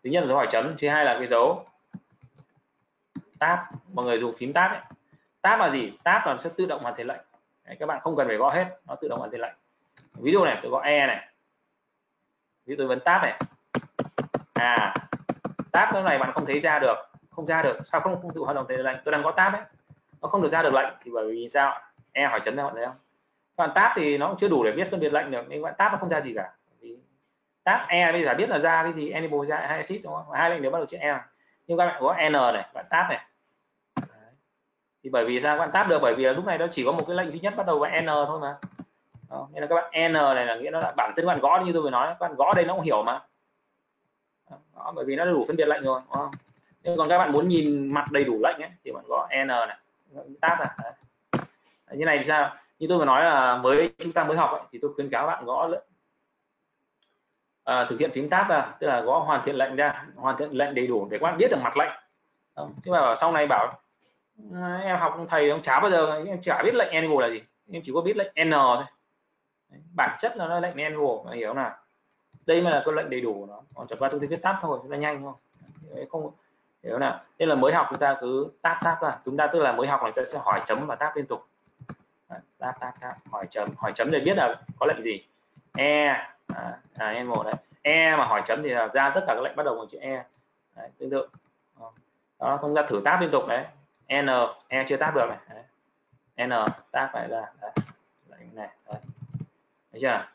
Speaker 2: Thứ nhất là dấu hỏi chấm thứ hai là cái dấu tab mọi người dùng phím tab ấy. Tab là gì? Tab là sẽ tự động hoàn thành lệnh. Đấy, các bạn không cần phải gõ hết nó tự động hoàn thành lệnh. Ví dụ này tôi gõ e này. Ví dụ tôi vẫn tab này. À tab cái này bạn không thấy ra được không ra được. Sao không, không tự hoạt động thế lệnh? Tôi đang có tab ấy nó không được ra được lệnh. Thì bởi vì sao? E hỏi chấm các bạn thấy không? Các bạn tab thì nó cũng chưa đủ để biết phân biệt lệnh được nên các bạn tab nó không ra gì cả. Tab e bây giờ biết là ra cái gì? Enable ra hai exit đúng không? Hai lệnh đều bắt đầu chữ e. Nhưng các bạn có n này bạn tab này. Thì bởi vì sao các bạn tab được? Bởi vì là lúc này nó chỉ có một cái lệnh duy nhất bắt đầu bằng n thôi mà. Đó. nên là các bạn n này là nghĩa nó là bản thân các bạn gõ như tôi vừa nói các bạn gõ đây nó cũng hiểu mà. Đó, bởi vì nó đủ phân biệt lệnh rồi đúng không? nhưng còn các bạn muốn nhìn mặt đầy đủ lệnh ấy, thì bạn gõ n này tab này. Đấy. như này thì sao? Như tôi vừa nói là mới chúng ta mới học ấy, thì tôi khuyến cáo bạn gõ à, thực hiện phím tab ra tức là gõ hoàn thiện lệnh ra hoàn thiện lệnh đầy đủ để các bạn biết được mặt lệnh. Chứ mà sau này bảo à, em học thầy ông chả bao giờ em chả biết lệnh enable là gì em chỉ có biết lệnh n thôi. Bản chất là nó lệnh enable hiểu nào? Đây mới là cái lệnh đầy đủ nó còn chẳng qua chúng ta viết tắt thôi nó nhanh không? Không hiểu nào? Nên là mới học chúng ta cứ tab tab ra chúng ta tức là mới học là chúng ta sẽ hỏi chấm và tab liên tục ta tab tab hỏi chấm. Hỏi chấm để biết là có lệnh gì. E à, à e một đấy. E mà hỏi chấm thì là ra tất cả các lệnh bắt đầu bằng chữ e. Đấy, tương tự. Đó. Không ra thử tab liên tục đấy. N e chưa tab được này. Đấy. n tab phải ra. Đấy. lệnh này. Đấy. thấy chưa?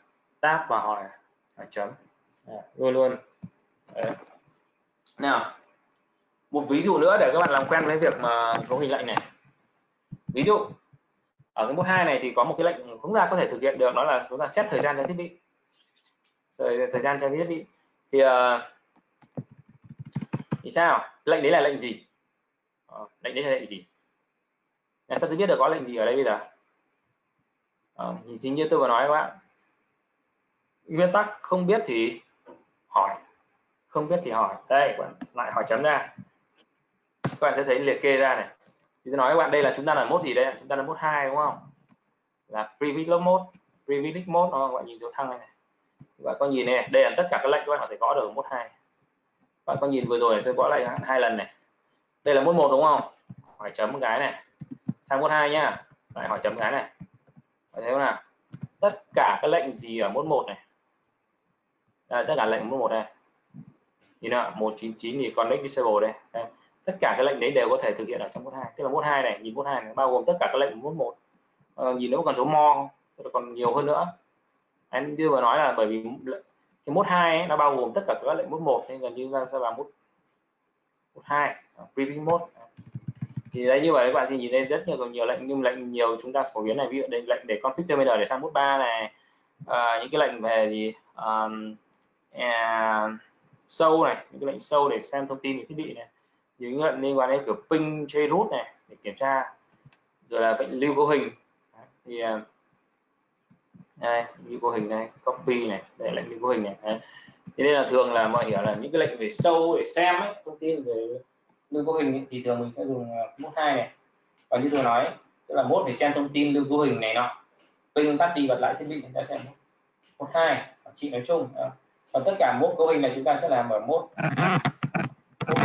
Speaker 2: Tab và hỏi hỏi chấm. Đấy. luôn luôn. Đấy. nào một ví dụ nữa để các bạn làm quen với việc mà cấu hình lệnh này. Ví dụ ở cái mốt hai này thì có một cái lệnh chúng ta có thể thực hiện được đó là chúng ta xét thời gian cho thiết bị. Thời, thời gian cho thiết bị. Thì uh, thì sao? Lệnh đấy là lệnh gì? Ờ, lệnh đấy là lệnh gì? Em sao tôi biết được có lệnh gì ở đây bây giờ? Uh, thì như tôi vừa nói các bạn nguyên tắc không biết thì hỏi. Không biết thì hỏi. Đây lại hỏi chấm ra. Các bạn sẽ thấy liệt kê ra này thì tôi nói các bạn đây là chúng ta là mốt gì đây chúng ta là mốt hai đúng không? Là privilege mode privilege mode các bạn nhìn dấu thăng này, này. Các bạn có nhìn này đây là tất cả các lệnh các bạn có thể gõ được ở mốt hai. Bạn có nhìn vừa rồi tôi gõ lại hai lần này. Đây là mốt một đúng không? Hỏi chấm một cái này. Sang mốt hai nhá. Lại hỏi chấm cái này. Bạn thấy không nào? Tất cả các lệnh gì ở mốt một này? Đây, tất cả lệnh mốt một đây. Nhìn nào 199 thì connect disable đây, đây tất cả các lệnh đấy đều có thể thực hiện ở trong mốt hai. Tức là mốt hai này nhìn mốt hai này bao gồm tất cả các lệnh mốt một. À, nhìn nếu còn số mo còn nhiều hơn nữa. Anh chưa vừa nói là bởi vì thì mốt hai nó bao gồm tất cả các lệnh mốt một nên gần như ra sẽ là mốt mốt hai à, briefing mode thì đây như vậy các bạn thì nhìn thấy rất nhiều nhiều lệnh nhưng lệnh nhiều chúng ta phổ biến này ví dụ đây lệnh để config terminal để sang mốt 3 này à, những cái lệnh về gì um, à, à sâu này những cái lệnh sâu để xem thông tin về thiết bị này những lệnh liên quan đến kiểu ping root này để kiểm tra rồi là lệnh lưu cấu hình. Thì à, đây lưu cấu hình này copy này đây lệnh lưu cấu hình này. Đấy. thế nên là thường là mọi hiểu là những cái lệnh về sâu để xem ấy, thông tin về lưu cấu hình ấy, thì thường mình sẽ dùng à, mốt hai này. Và như tôi nói tức là mốt để xem thông tin lưu cấu hình này nọ. Ping tắt đi bật lại thiết bị chúng ta xem. mốt. Hai chị nói chung và tất cả mốt cấu hình này chúng ta sẽ làm ở mốt.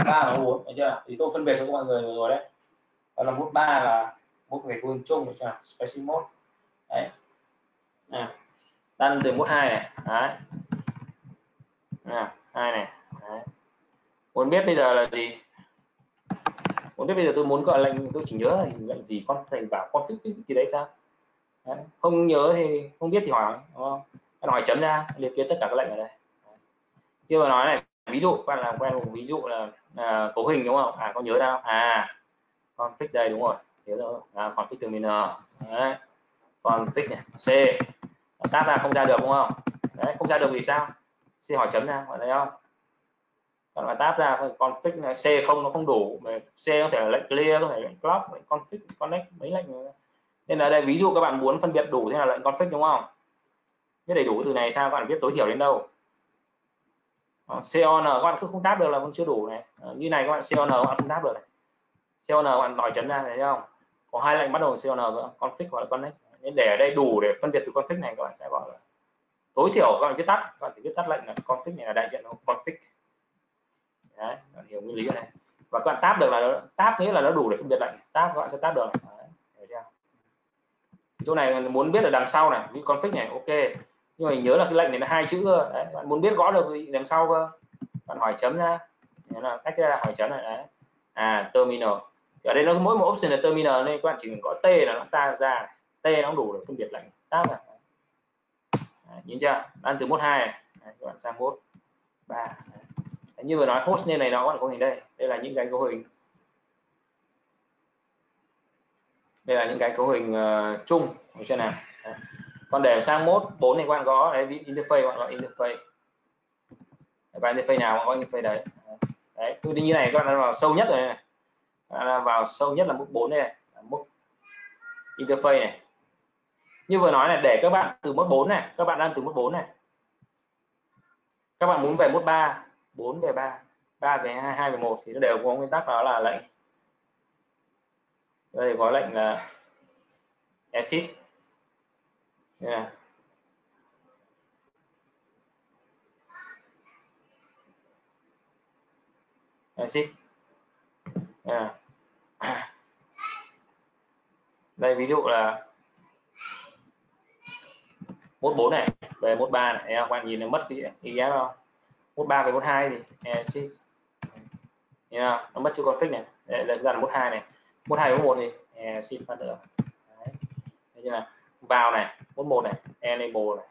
Speaker 2: ba và bốn được chưa? Thì tôi phân biệt cho các mọi người rồi đấy. Đó là mốt ba là mốt về phương chung được chưa? Special mode đấy. À, đan từ mốt hai này. Đấy. À, hai này. Đấy. muốn biết bây giờ là gì? Muốn biết bây giờ tôi muốn gọi lệnh tôi chỉ nhớ lệnh gì con thành bảo con thích thì đấy sao? Đấy. không nhớ thì không biết thì hỏi đúng không? Hỏi chấm ra liệt kê tất cả các lệnh ở đây. Chưa mà nói này ví dụ bạn làm quen một ví dụ là à, cấu hình đúng không? À con nhớ đâu à config đây đúng rồi. Nhớ rồi à, config terminal đấy. Config này c. Tab ra không ra được đúng không? Đấy không ra được vì sao? C hỏi chấm ra phải thấy không? Còn mà tab ra config này c không nó không đủ. C có thể là lệnh clear có thể lệnh clock lệnh config connect mấy lệnh nữa. nên là đây ví dụ các bạn muốn phân biệt đủ thế là lệnh config đúng không? Biết đầy đủ từ này sao? Các bạn biết tối thiểu đến đâu? Con các bạn cứ không đáp được là vẫn chưa đủ này như này các bạn con các bạn không đáp được này con các bạn nói chấm ra thấy không có hai lệnh bắt đầu con nữa config hoặc là connect nên để ở đây đủ để phân biệt từ config này các bạn sẽ gọi là tối thiểu các bạn viết tắt các bạn phải viết tắt lệnh là config này là đại diện của config đấy bạn hiểu nguyên lý ở đây và các bạn tab được là tab nghĩa là nó đủ để phân biệt lệnh tab các bạn sẽ tab được đấy, chỗ này muốn biết ở đằng sau này như config này ok nhưng mà nhớ là cái lệnh này là hai chữ đấy bạn muốn biết gõ được thì làm sau cơ. Bạn hỏi chấm ra. Đấy là cách ra hỏi chấm này đấy. À terminal. Thì ở đây nó mỗi một option là terminal nên các bạn chỉ cần gõ t là nó ta ra. T nó đủ để phân biệt lệnh. Tab ra. Nhìn chưa? Đang từ mốt hai các bạn sang mốt ba. Như vừa nói host name này nó bạn có hình đây. Đây là những cái cấu hình. Đây là những cái cấu hình uh, chung. Ở trên nào? Còn để sang mốt 4 này các bạn có, đấy interface các bạn gọi interface. Và interface nào gọi interface đấy. Đấy tôi đi như này, các bạn vào sâu nhất rồi này vào sâu nhất là mức 4 này là mức interface này. Như vừa nói là để các bạn từ mức 4 này, các bạn đang từ mức 4 này. Các bạn muốn về mức 3 4 về 3 3 về 2 2 về 1 thì nó đều có nguyên tắc đó là lệnh. Đây có lệnh là exit yeah. exit yeah. đây, ví dụ là mốt bốn này, về mốt ba này các bạn nhìn nó mất cái ý không mốt ba về mốt hai thì exit yeah. nó mất chữ config này đây ra là mốt 2 này mốt hai với mốt 1 thì exit phát được đấy. Thế là vào này, mốt một này, enable này.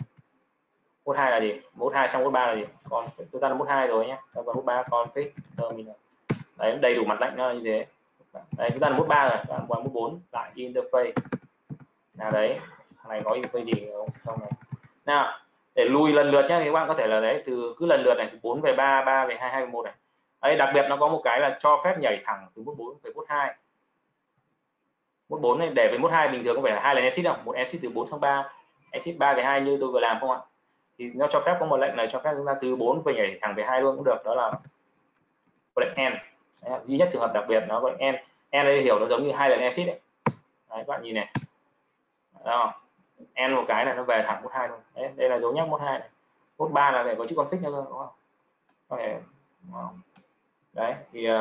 Speaker 2: Mốt hai là gì? Mốt hai xong mốt ba là gì? Còn chúng ta là mốt hai rồi nhé. Còn mốt ba config terminal. Đấy, đầy đủ mặt lệnh nó như thế. Đấy, chúng ta là mốt ba rồi. Còn bạn mốt bốn, lại interface. Nào đấy này có interface gì không? Không này. Nào, để lùi lần lượt nhé thì các bạn có thể là đấy, từ cứ lần lượt này, từ 4 về 3 3 về 2 2 về 1 này. Đấy, đặc biệt nó có một cái là cho phép nhảy thẳng từ mốt 4 về mốt hai mốt bốn này để với mốt hai bình thường có phải là hai lần exit không? Một exit từ 4 sang 3 exit 3 về 2 như tôi vừa làm không ạ? Thì nó cho phép có một lệnh này cho phép chúng ta từ 4 về nhảy thẳng về 2 luôn cũng được đó là lệnh end duy nhất trường hợp đặc biệt nó gọi n. N đây hiểu nó giống như hai lần exit đấy, đấy các bạn nhìn này. Đó n một cái là nó về thẳng mốt hai luôn. Đấy đây là dấu nhắc mốt hai này. Mốt 3 là phải có chữ config nữa cơ đúng không? Đấy thì uh,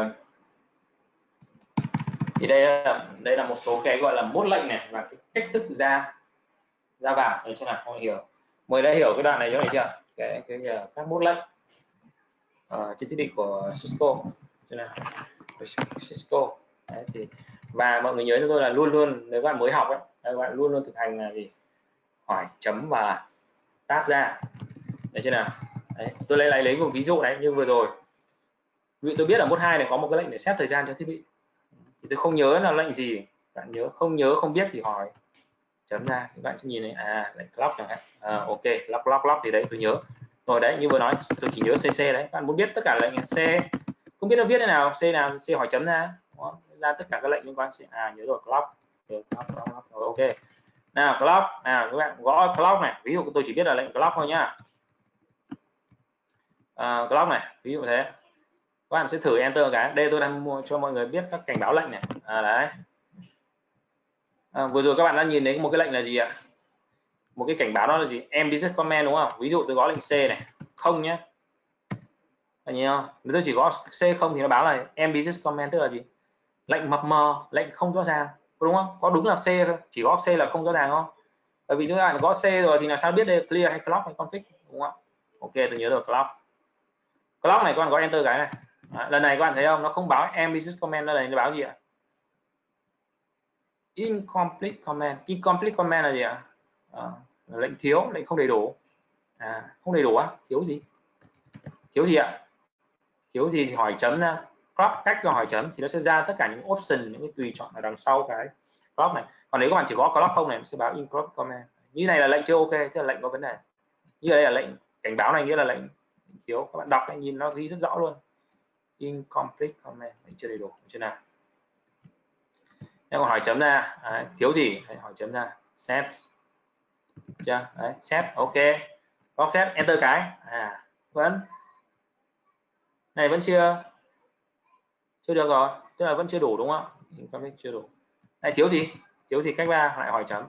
Speaker 2: thì đây là đây là một số cái gọi là mốt lệnh này và cái cách thức ra ra vào để cho nào mọi hiểu. Mọi đã hiểu cái đoạn này cho này chưa? Cái cái, các mốt lệnh. Uh, trên thiết bị của Cisco. Cho nào? Cisco. Đấy, thì và mọi người nhớ cho tôi là luôn luôn nếu các bạn mới học ấy các bạn luôn luôn thực hành là gì? Hỏi chấm và tab ra. Đấy chưa nào? Đấy, tôi lấy lấy lấy một ví dụ đấy như vừa rồi. Ví dụ tôi biết là mốt hai này có một cái lệnh để xét thời gian cho thiết bị thì tôi không nhớ là lệnh gì. Bạn nhớ không nhớ không biết thì hỏi. Chấm ra các bạn sẽ nhìn này à lệnh clock chẳng hạn. À, ok lock lock lock thì đấy tôi nhớ. Rồi đấy như vừa nói tôi chỉ nhớ cc đấy. Các bạn muốn biết tất cả lệnh c không biết nó viết thế nào c nào c hỏi chấm ra. Đó, ra tất cả các lệnh liên quan c. À nhớ rồi clock. Rồi, clock, clock, clock. rồi ok. Nào clock. Nào các bạn gõ clock này. Ví dụ tôi chỉ biết là lệnh clock thôi nhá. À, clock này ví dụ thế các bạn sẽ thử enter cái. Đây tôi đang mua cho mọi người biết các cảnh báo lệnh này. À, đấy. À, vừa rồi các bạn đã nhìn thấy một cái lệnh là gì ạ? Một cái cảnh báo đó là gì? Em business comment đúng không? Ví dụ tôi gõ lệnh C này. Không nhé. Anh nhìn không? Nếu tôi chỉ gõ C không thì nó báo là em business comment tức là gì? Lệnh mập mờ lệnh không rõ ràng. Đúng không? Có đúng là C thôi. Chỉ gõ C là không rõ ràng không bởi vì chúng ta gõ C rồi thì làm sao biết đây clear hay clock hay config đúng không ok tôi nhớ rồi clock. Clock này các bạn gõ enter cái này. Lần này các bạn thấy không? Nó không báo em business comment lần này nó báo gì ạ? Incomplete comment. Incomplete comment là gì ạ? À, lệnh thiếu lệnh không đầy đủ. À, không đầy đủ á? Thiếu gì? Thiếu gì ạ? Thiếu gì thì hỏi chấm ra crop cách cho hỏi chấm thì nó sẽ ra tất cả những option những cái tùy chọn ở đằng sau cái crop này. Còn nếu các bạn chỉ có crop không này nó sẽ báo incomplete comment. Như này là lệnh chưa ok tức là lệnh có vấn đề. Như đây là lệnh cảnh báo này nghĩa là lệnh thiếu. Các bạn đọc này nhìn nó ghi rất rõ luôn incomplete comment. Mình chưa đầy đủ chưa nào. Em còn hỏi chấm ra. À, thiếu gì? Hãy hỏi chấm ra. Set. Chưa? Đấy set ok. Có set enter cái. À vẫn. Này vẫn chưa. Chưa được rồi. Tức là vẫn chưa đủ đúng không? Incomplete chưa đủ. Này thiếu gì? Thiếu gì cách ba? Lại hỏi chấm.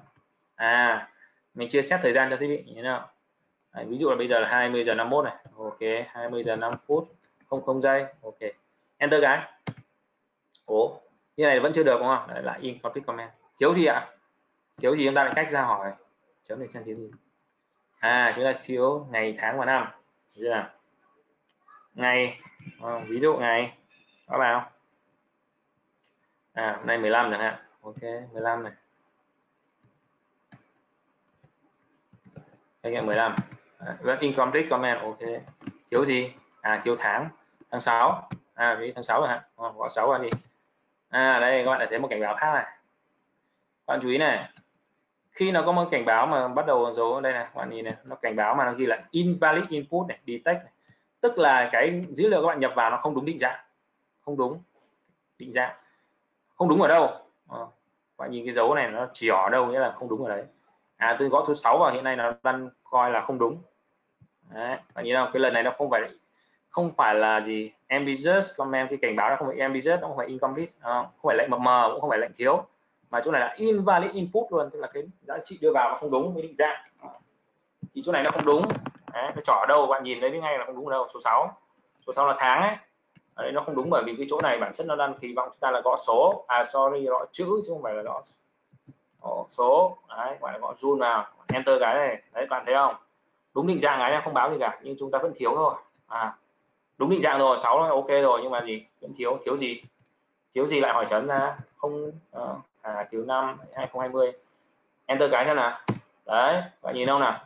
Speaker 2: À mình chưa xét thời gian cho thiết bị như thế nào Đấy, ví dụ là bây giờ là 20 giờ 51 này. Ok 20 giờ 5 phút không không giây ok. Enter cái. Ố như này vẫn chưa được đúng không? Đấy, lại incomplete comment. Thiếu gì ạ? Thiếu gì? Chúng ta lại cách ra hỏi. Chấm để xem thiếu gì. À chúng ta thiếu ngày tháng và năm. Như nào? Ngày à, ví dụ ngày. Có vào à hôm nay 15 chẳng hạn. Ok 15 này. Đây 15 à, vẫn incomplete comment. Ok. Thiếu gì? À thiếu tháng tháng 6 à ví tháng 6 rồi hả? Gọi 6 là gì à đây các bạn đã thấy một cảnh báo khác này. Các bạn chú ý này. Khi nó có một cảnh báo mà bắt đầu dấu đây này các bạn nhìn này nó cảnh báo mà nó ghi là invalid input này detect này. tức là cái dữ liệu các bạn nhập vào nó không đúng định dạng. Không đúng định dạng. Không đúng ở đâu. À, bạn nhìn cái dấu này nó chỉ ở đâu nghĩa là không đúng ở đấy. À tôi gõ số 6 vào hiện nay nó đang coi là không đúng. Đấy bạn nhìn không? Cái lần này nó không phải không phải là gì ambiguous comment cái cảnh báo nó không phải ambiguous nó không phải incomplete không, phải lệnh mập mờ cũng không phải lệnh thiếu. Mà chỗ này là invalid input luôn tức là cái giá trị đưa vào nó không đúng với định dạng. Thì chỗ này nó không đúng. Đấy, nó trỏ ở đâu bạn nhìn thấy ngay là không đúng ở đâu số 6 số 6 là tháng ấy. Ở đây nó không đúng bởi vì cái chỗ này bản chất nó đang kỳ vọng chúng ta là gõ số. À sorry gõ chữ chứ không phải là gõ số. Đấy gọi là gõ zoom vào. Enter cái này. Đấy bạn thấy không? Đúng định dạng cái không báo gì cả nhưng chúng ta vẫn thiếu thôi. À đúng định dạng rồi 6 là ok rồi nhưng mà gì? Vẫn thiếu thiếu gì? Thiếu gì lại hỏi chấm ra? Không uh, à thiếu năm 2020 enter cái xem nào. Đấy bạn nhìn đâu nào?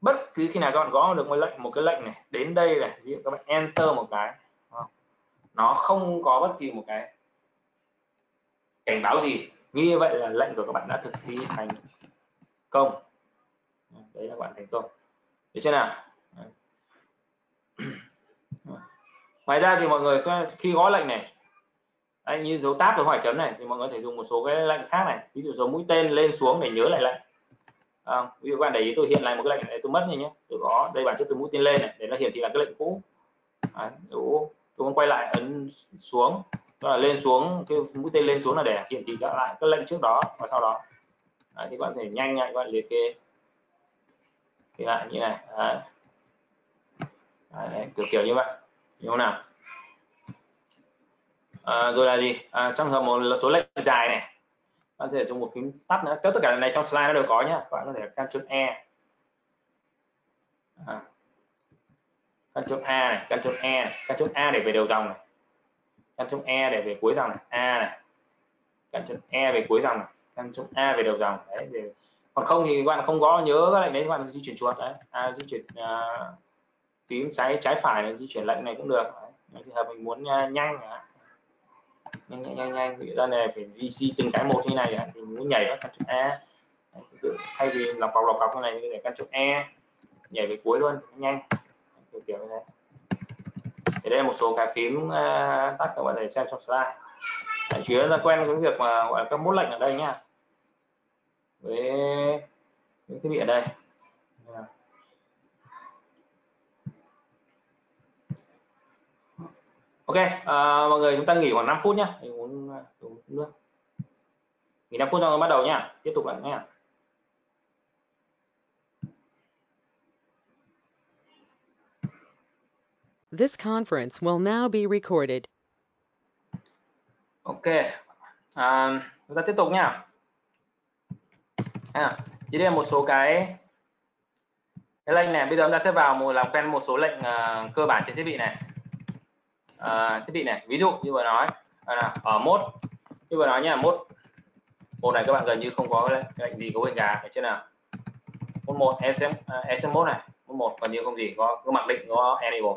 Speaker 2: Bất cứ khi nào các bạn gõ được một lệnh một cái lệnh này đến đây này ví dụ các bạn enter một cái nó không có bất kỳ một cái cảnh báo gì. Như vậy là lệnh của các bạn đã thực thi thành công. Đấy là bạn thành công. Được chưa nào? Ngoài ra thì mọi người sẽ khi gõ lệnh này Đấy, như dấu tab với hỏi chấm này thì mọi người thể dùng một số cái lệnh khác này. Ví dụ dấu mũi tên lên xuống để nhớ lại lệnh. À, ví dụ các bạn để ý tôi hiện lại một cái lệnh này tôi mất này nhé. Tôi có đây bản chất từ mũi tên lên này để nó hiển thị là cái lệnh cũ. À, đủ tôi muốn quay lại ấn xuống đó là lên xuống cái mũi tên lên xuống là để hiển thị lại các lệnh trước đó và sau đó. Đấy, thì các bạn thể nhanh nhạy các bạn liệt kê. Thì lại như này Đấy. Đấy, kiểu kiểu như vậy đúng không nào? À, rồi là gì? À, trong hợp một là số lệnh dài này. Bạn có thể dùng một phím tắt nữa. Tất cả này trong slide nó đều có nhá. Bạn có thể Ctrl E. À. Ctrl A này Ctrl E này. Ctrl A để về đầu dòng này. Ctrl E để về cuối dòng này. A này. Ctrl E về cuối dòng này. Ctrl A về đầu dòng. Đấy về còn không thì các bạn không có nhớ các lệnh đấy các bạn di chuyển chuột. Đấy à, di chuyển uh, phím trái trái phải này di chuyển lệnh này cũng được. Đấy. trường hợp mình muốn à, nhanh nhanh nhanh nhanh nhanh ví này phải di từng cái một như này thì muốn nhảy các căn trục e. A thay vì lọc cọc lọc cọc như này để căn trục E nhảy về cuối luôn nhanh. Kiểu kiểu như thế. Thì đây là một số cái phím uh, tắt các bạn thể xem trong slide. Chủ chứa là quen với việc mà gọi là các mốt lệnh ở đây nhá. Với những thiết bị ở đây. Ok à, mọi người chúng ta nghỉ khoảng 5 phút nhé mình muốn uống nước nghỉ 5 phút rồi bắt đầu nhá tiếp tục lại nhé
Speaker 1: This conference will now be recorded.
Speaker 2: Ok, à, chúng ta tiếp tục nhá. À, thì đây là một số cái cái lệnh này. Bây giờ chúng ta sẽ vào một làm quen một số lệnh uh, cơ bản trên thiết bị này. À, thiết bị này, ví dụ như vừa nói à, ở mốt như vừa nói nha mốt một này các bạn gần như không có cái lệnh gì có hình gà phải chưa nào? Mốt một SM uh, à, SM mốt này, mốt một gần như không gì có cứ mặc định có enable.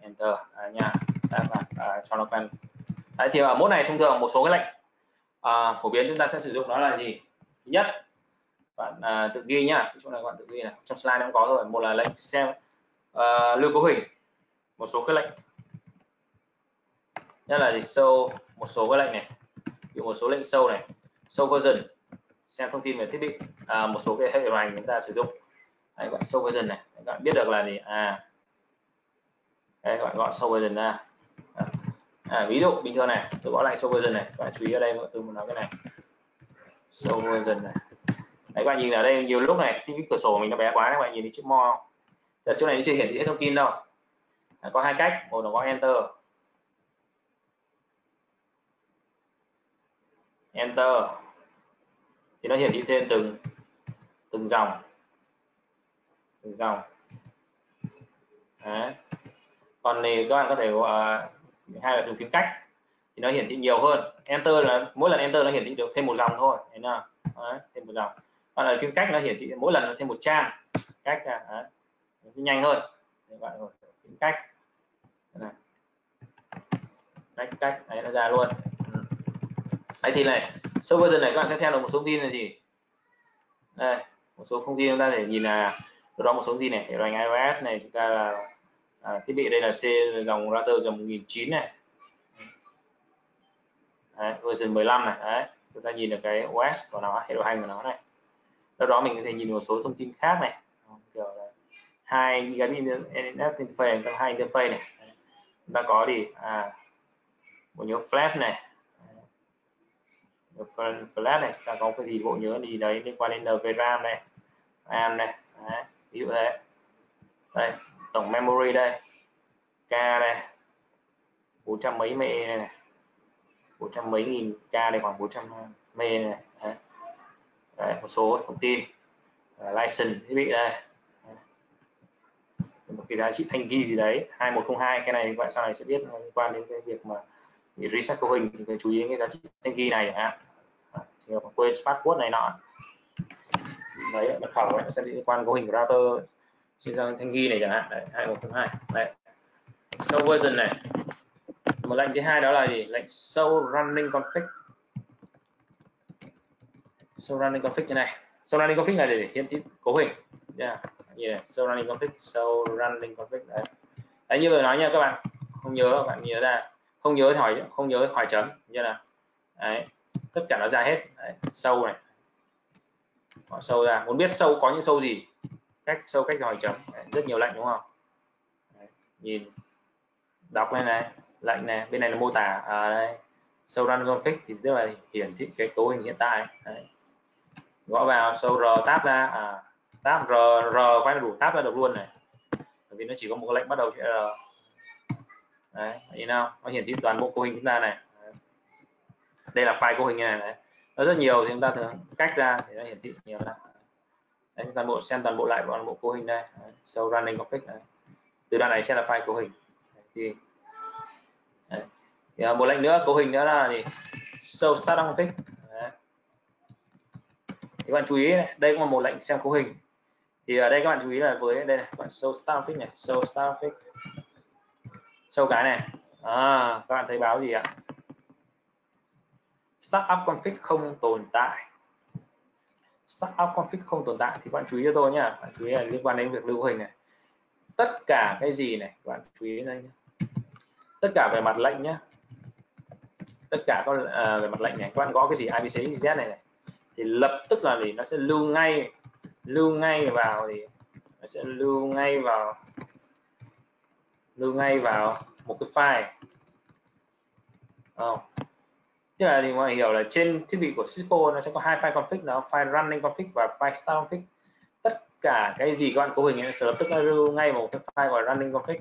Speaker 2: Enter à, nha đã à, cho nó quen. Đấy, thì ở mốt này thông thường một số cái lệnh à, phổ biến chúng ta sẽ sử dụng đó là gì? Thứ nhất bạn à, tự ghi nhá chỗ này bạn tự ghi này trong slide nó cũng có rồi một là lệnh xem uh, lưu cấu hình một số cái lệnh nhất là gì sâu một số các lệnh này. Ví dụ một số lệnh sâu này sâu version xem thông tin về thiết bị. À, một số cái hệ điều hành chúng ta sử dụng. Đấy, gọi sâu version này. Các bạn biết được là gì? À đây các bạn gọi sâu version ra. À, ví dụ bình thường này tôi gõ lại sâu version này. Các bạn chú ý ở đây tôi muốn nói cái này. Sâu version này. Đấy các bạn nhìn ở đây nhiều lúc này khi cái cửa sổ mình nó bé quá các bạn nhìn thấy chữ mo chỗ này nó chưa hiển thị hết thông tin đâu. À, có hai cách. Một là gõ enter. Enter. Thì nó hiển thị thêm từng từng dòng. Từng dòng. Đấy. Còn thì các bạn có thể uh, hay là dùng phím cách. Thì nó hiển thị nhiều hơn. Enter là mỗi lần enter nó hiển thị được thêm một dòng thôi. Thế nào. Đấy, thêm một dòng. Còn là phím cách nó hiển thị mỗi lần nó thêm một trang. Cách ra. Đấy. nó nhanh hơn. Các bạn phím cách. Này. cách cách. Đấy nó ra luôn đấy thì này sau version này các bạn sẽ xem được một số thông tin là gì? Đây một số thông tin chúng ta thể nhìn là đó một số thông tin này. Điều hành iOS này chúng ta là à, thiết bị đây là C dòng router dòng 1009 này. Đấy, version 15 này đấy. Chúng ta nhìn được cái OS của nó hệ điều hành của nó này. Sau đó mình có thể nhìn một số thông tin khác này. Kiểu là hai gắn interface hai interface này. Chúng ta có gì à bộ nhớ flash này flash này ta có cái gì bộ nhớ gì đấy liên quan đến NVRAM này RAM này đấy, ví dụ thế đây tổng memory đây k đây 400 mấy mê này, bốn trăm mấy nghìn k đây khoảng 400 mê này Đấy. Đấy, một số thông tin uh, license thiết bị đây một cái giá trị thanh ghi gì đấy 2102 cái này các bạn sau này sẽ biết liên quan đến cái việc mà reset cấu hình thì chú ý đến cái giá trị thanh ghi này chẳng hạn. Quên password này nọ. Đấy mật khẩu này sẽ liên quan cấu hình của router xin trang thanh ghi này chẳng hạn. Đấy 2102 đấy. Show version này. Một lệnh thứ hai đó là gì? Lệnh show running config. Show running config thế này. Show running config này để hiển thị cấu hình. Yeah. như này. Show running config, show running config. Đấy. Đấy, như vừa nói nha các bạn. Không nhớ, các bạn nhớ ra không nhớ hỏi không nhớ hỏi chấm như là đấy tất cả nó ra hết. Đấy, sâu này. Họ sâu ra. Muốn biết sâu có những sâu gì? Cách sâu cách hỏi chấm. Rất nhiều lệnh đúng không? Đấy, nhìn. Đọc lên này lệnh này. Bên này là mô tả. À, đây. Sâu run config thì tức là hiển thị cái cấu hình hiện tại. Đấy. gõ vào sâu r tab ra. À, tab r r quay đủ tab ra được luôn này. Bởi vì nó chỉ có một cái lệnh bắt đầu chữ r đấy nhìn nào nó hiển thị toàn bộ cấu hình chúng ta này. Đấy. đây là file cấu hình này đấy nó rất nhiều thì chúng ta thường cách ra thì nó hiển thị nhiều lắm. Đấy, toàn bộ xem toàn bộ lại toàn bộ cấu hình đây. Đấy, so running config này. từ đoạn này sẽ là file cấu hình. Đấy, thì, đấy. thì à, một lệnh nữa cấu hình nữa là gì? Show start config thì các bạn chú ý này, đây cũng là một lệnh xem cấu hình. Thì ở đây các bạn chú ý là với đây này các bạn show start config này show start config sau cái này. À, các bạn thấy báo gì ạ? Startup config không tồn tại. Startup config không tồn tại thì bạn chú ý cho tôi nhé bạn chú ý là liên quan đến việc lưu hình này. Tất cả cái gì này bạn chú ý đây nhé tất cả về mặt lệnh nhé tất cả các à, về mặt lệnh này. Các bạn gõ cái gì? Abc Z này này. Thì lập tức là gì? Nó sẽ lưu ngay lưu ngay vào thì nó sẽ lưu ngay vào lưu ngay vào một cái file. Không. Tức là thì mọi người hiểu là trên thiết bị của Cisco nó sẽ có hai file config là file running config và file start config. Tất cả cái gì các bạn cấu hình sẽ lập tức lưu ngay một cái file gọi là running config.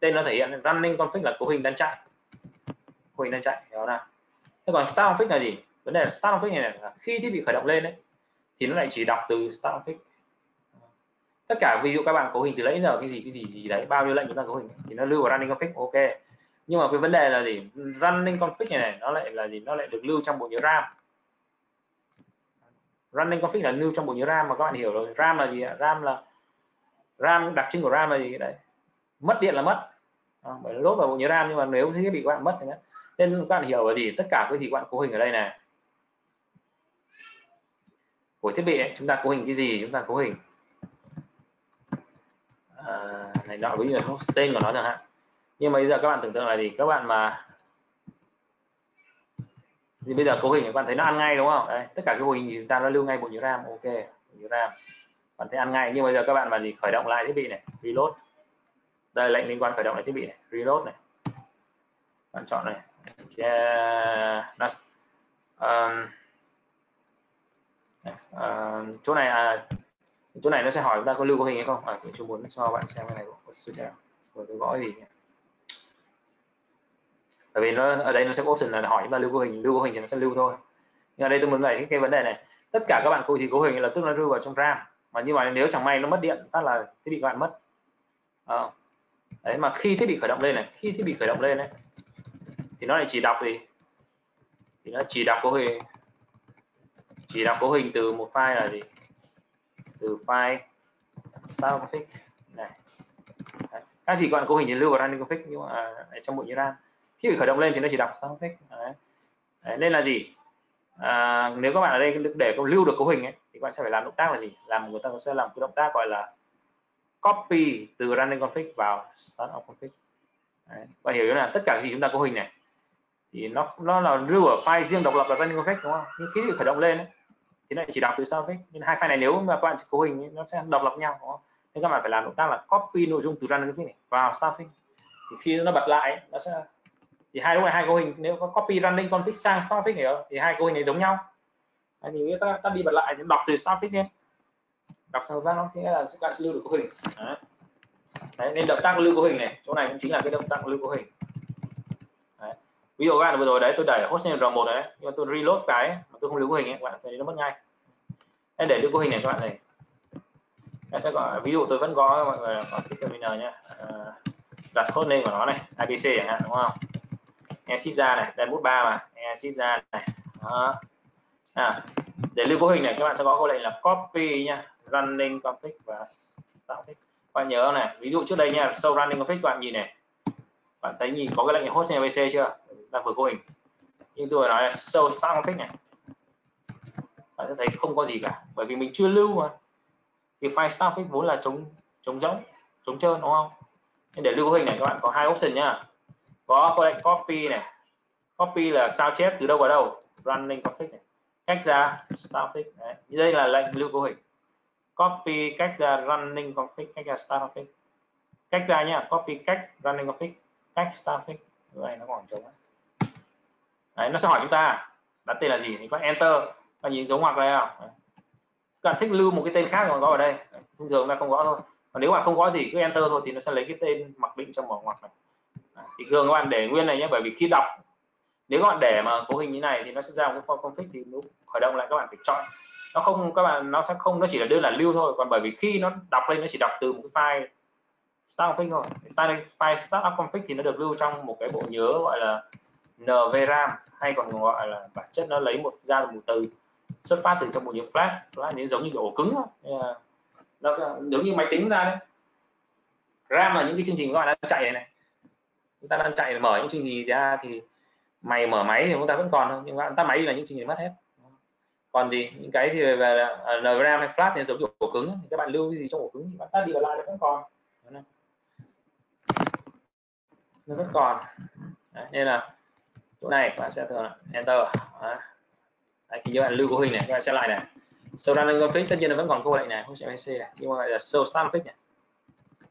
Speaker 2: Tên nó thể hiện running config là cấu hình đang chạy. Cấu hình đang chạy, hiểu nào? Thế còn start config là gì? Vấn đề là start config này là khi thiết bị khởi động lên đấy thì nó lại chỉ đọc từ start config tất cả ví dụ các bạn cấu hình từ nãy giờ cái gì cái gì gì đấy bao nhiêu lệnh chúng ta cấu hình thì nó lưu vào running config ok. Nhưng mà cái vấn đề là gì? Running config này, này nó lại là gì? Nó lại được lưu trong bộ nhớ RAM. Running config là lưu trong bộ nhớ RAM mà các bạn hiểu rồi. RAM là gì RAM là RAM đặc trưng của RAM là gì? Đấy. Mất điện là mất. À, bởi lốt vào bộ nhớ RAM nhưng mà nếu thiết bị các bạn mất thì nên các bạn hiểu là gì? Tất cả cái gì các bạn cấu hình ở đây này của thiết bị ấy, chúng ta cấu hình cái gì chúng ta cấu hình. Ờ, này nọ ví dụ host tên của nó chẳng hạn. Nhưng mà bây giờ các bạn tưởng tượng là gì các bạn mà thì bây giờ cấu hình các bạn thấy nó ăn ngay đúng không? Đấy, tất cả cái hình chúng ta nó lưu ngay bộ nhớ ram ok bộ nhớ ram. Bạn thấy ăn ngay nhưng bây giờ các bạn mà gì khởi động lại thiết bị này reload. Đây là lệnh liên quan khởi động lại thiết bị này reload này. Bạn chọn này. Yeah, um, uh, chỗ này à, chỗ này nó sẽ hỏi chúng ta có lưu có hình hay không? À, tôi muốn cho bạn xem cái này của sự rồi tôi gõ gì nhỉ? bởi vì nó ở đây nó sẽ có option là hỏi chúng ta lưu cấu hình lưu cấu hình thì nó sẽ lưu thôi. Nhưng ở đây tôi muốn giải thích cái vấn đề này. Tất cả các bạn cấu thì cấu hình là tức nó lưu vào trong ram. Mà như vậy nếu chẳng may nó mất điện phát là thiết bị các bạn mất. À. đấy mà khi thiết bị khởi động lên này khi thiết bị khởi động lên này thì nó lại chỉ đọc gì? Thì nó chỉ đọc cấu hình. Chỉ đọc cấu hình từ một file là gì? Từ file style config này. Đấy. các chỉ còn cấu hình thì lưu vào running config nhưng mà à, trong bộ nhớ ram. Khi bị khởi động lên thì nó chỉ đọc sang config đấy. Đấy, nên là gì? À, nếu các bạn ở đây để lưu được cấu hình ấy, thì các bạn sẽ phải làm động tác là gì? Làm người ta sẽ làm cái động tác gọi là copy từ running config vào start config đấy. bạn hiểu là tất cả cái gì chúng ta cấu hình này thì nó nó là lưu ở file riêng độc lập là running config đúng không? Nhưng khi bị khởi động lên ấy, thế nó chỉ đọc từ start nên hai file này nếu mà các bạn chỉ cấu hình ấy, nó sẽ độc lập nhau đúng không? Nên các bạn phải làm động tác là copy nội dung từ run config này vào staffing thì khi nó bật lại nó sẽ thì hai lúc này hai cấu hình nếu có copy running config sang staffing hiểu thì hai cấu hình này giống nhau. Đấy, thì ta, ta đi bật lại thì đọc từ staffing lên. Đọc sang phát nó sẽ là các bạn sẽ lưu được cấu hình. Đấy. Đấy, nên động tác lưu cấu hình này chỗ này cũng chính là cái động tác lưu cấu hình ví dụ các bạn vừa rồi đấy tôi đẩy hostname r1 đấy nhưng mà tôi reload cái mà tôi không lưu cấu hình ấy các bạn sẽ nó mất ngay. Nên để lưu cấu hình này các bạn này. Em sẽ gọi ví dụ tôi vẫn có mọi người có cái terminal nhé à, đặt hostname của nó này abc chẳng hạn đúng không? Exit ra này đây bút ba mà exit ra này. Đó. À, để lưu cấu hình này các bạn sẽ có câu lệnh là copy nha running config và static. Config bạn nhớ này? Ví dụ trước đây nha sau running config các bạn nhìn này bạn thấy nhìn có cái lệnh host abc chưa? Đang vừa cấu hình. Nhưng tôi nói là show start config này. Bạn sẽ thấy không có gì cả. Bởi vì mình chưa lưu mà. Thì file start config vốn là chống chống rỗng chống trơn, đúng không? Nên để lưu cấu hình này, các bạn có hai option nhá. Có có lệnh copy này. Copy là sao chép từ đâu vào đâu? Running config này. Cách ra start config đấy. đây là lệnh lưu cấu hình. Copy cách ra running config, cách ra start config. Cách ra nhá, copy cách running config text traffic này nó còn trống đấy, nó sẽ hỏi chúng ta, đặt tên là gì? Thì có enter và nhìn giống hoặc đây không cần thích lưu một cái tên khác còn có ở đây. Thông thường ta không có thôi. Còn nếu mà không có gì, cứ enter thôi thì nó sẽ lấy cái tên mặc định trong mở ngoặc này. Thì thường các bạn để nguyên này nhé, bởi vì khi đọc, nếu các bạn để mà cấu hình như này thì nó sẽ ra một cái form config thì lúc khởi động lại các bạn phải chọn. Nó không, các bạn, nó sẽ không, nó chỉ là đơn là lưu thôi. Còn bởi vì khi nó đọc lên, nó chỉ đọc từ một cái file start config thôi. Start file startup config thì nó được lưu trong một cái bộ nhớ gọi là nvram hay còn gọi là bản chất nó lấy một ra một từ. Xuất phát từ trong bộ nhớ flash. Flash nó giống như ổ cứng đó. nó giống như máy tính ra đấy. Ram là những cái chương trình gọi là đang chạy này này. Chúng ta đang chạy mở những chương trình ra thì mày mở máy thì chúng ta vẫn còn thôi nhưng mà tắt máy là những chương trình mất hết. Còn gì? Những cái thì về, về uh, à, NVRAM hay flash thì giống như ổ cứng các bạn lưu cái gì trong ổ cứng thì bạn tắt đi vào lại nó vẫn còn. Nó vẫn còn. Đấy, nên là chỗ này các bạn sẽ thường enter. Đấy. Đấy, khi các bạn lưu cấu hình này các bạn sẽ lại này. Show running config tất nhiên nó vẫn còn câu lệnh này không sẽ này. Nhưng mà gọi là show start config này.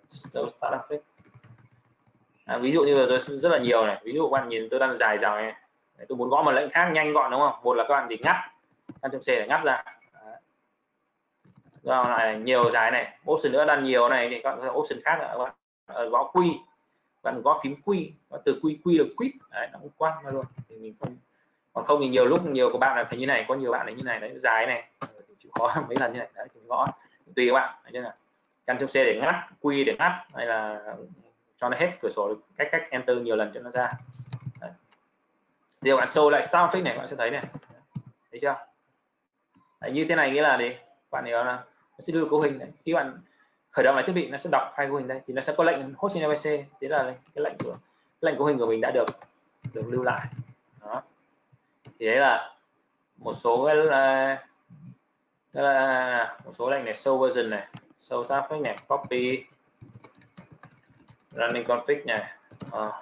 Speaker 2: Show start config à, ví dụ như là tôi rất là nhiều này. Ví dụ các bạn nhìn tôi đang dài dòng này. Tôi muốn gõ một lệnh khác nhanh gọn đúng không? Một là các bạn thì ngắt. Ctrl C để ngắt ra. Rồi lại nhiều dài này. Option nữa đang nhiều này thì các bạn option khác là các bạn ờ, gõ quy bạn gõ phím quy từ quy quy được quit đấy, nó cũng quăng ra luôn. Thì mình không còn không thì nhiều lúc nhiều của bạn là phải như này có nhiều bạn là như này đấy dài này. Ờ, chịu khó mấy lần như này. Đấy thì gõ. Tùy các bạn đấy là trong xe để ngắt quy để ngắt hay là cho nó hết cửa sổ cách cách enter nhiều lần cho nó ra. Đấy. thì bạn show lại start fix này bạn sẽ thấy này. Thấy chưa? Đấy, như thế này nghĩa là gì? Bạn hiểu là nó sẽ đưa cấu hình này. Khi bạn khởi động lại thiết bị nó sẽ đọc file cấu hình đây thì nó sẽ có lệnh hosting abc thế là cái lệnh của lệnh cấu hình của mình đã được được lưu lại. Đó. Thì đấy là một số cái ờ, là, là một số lệnh này show version này show traffic này copy running config này uh,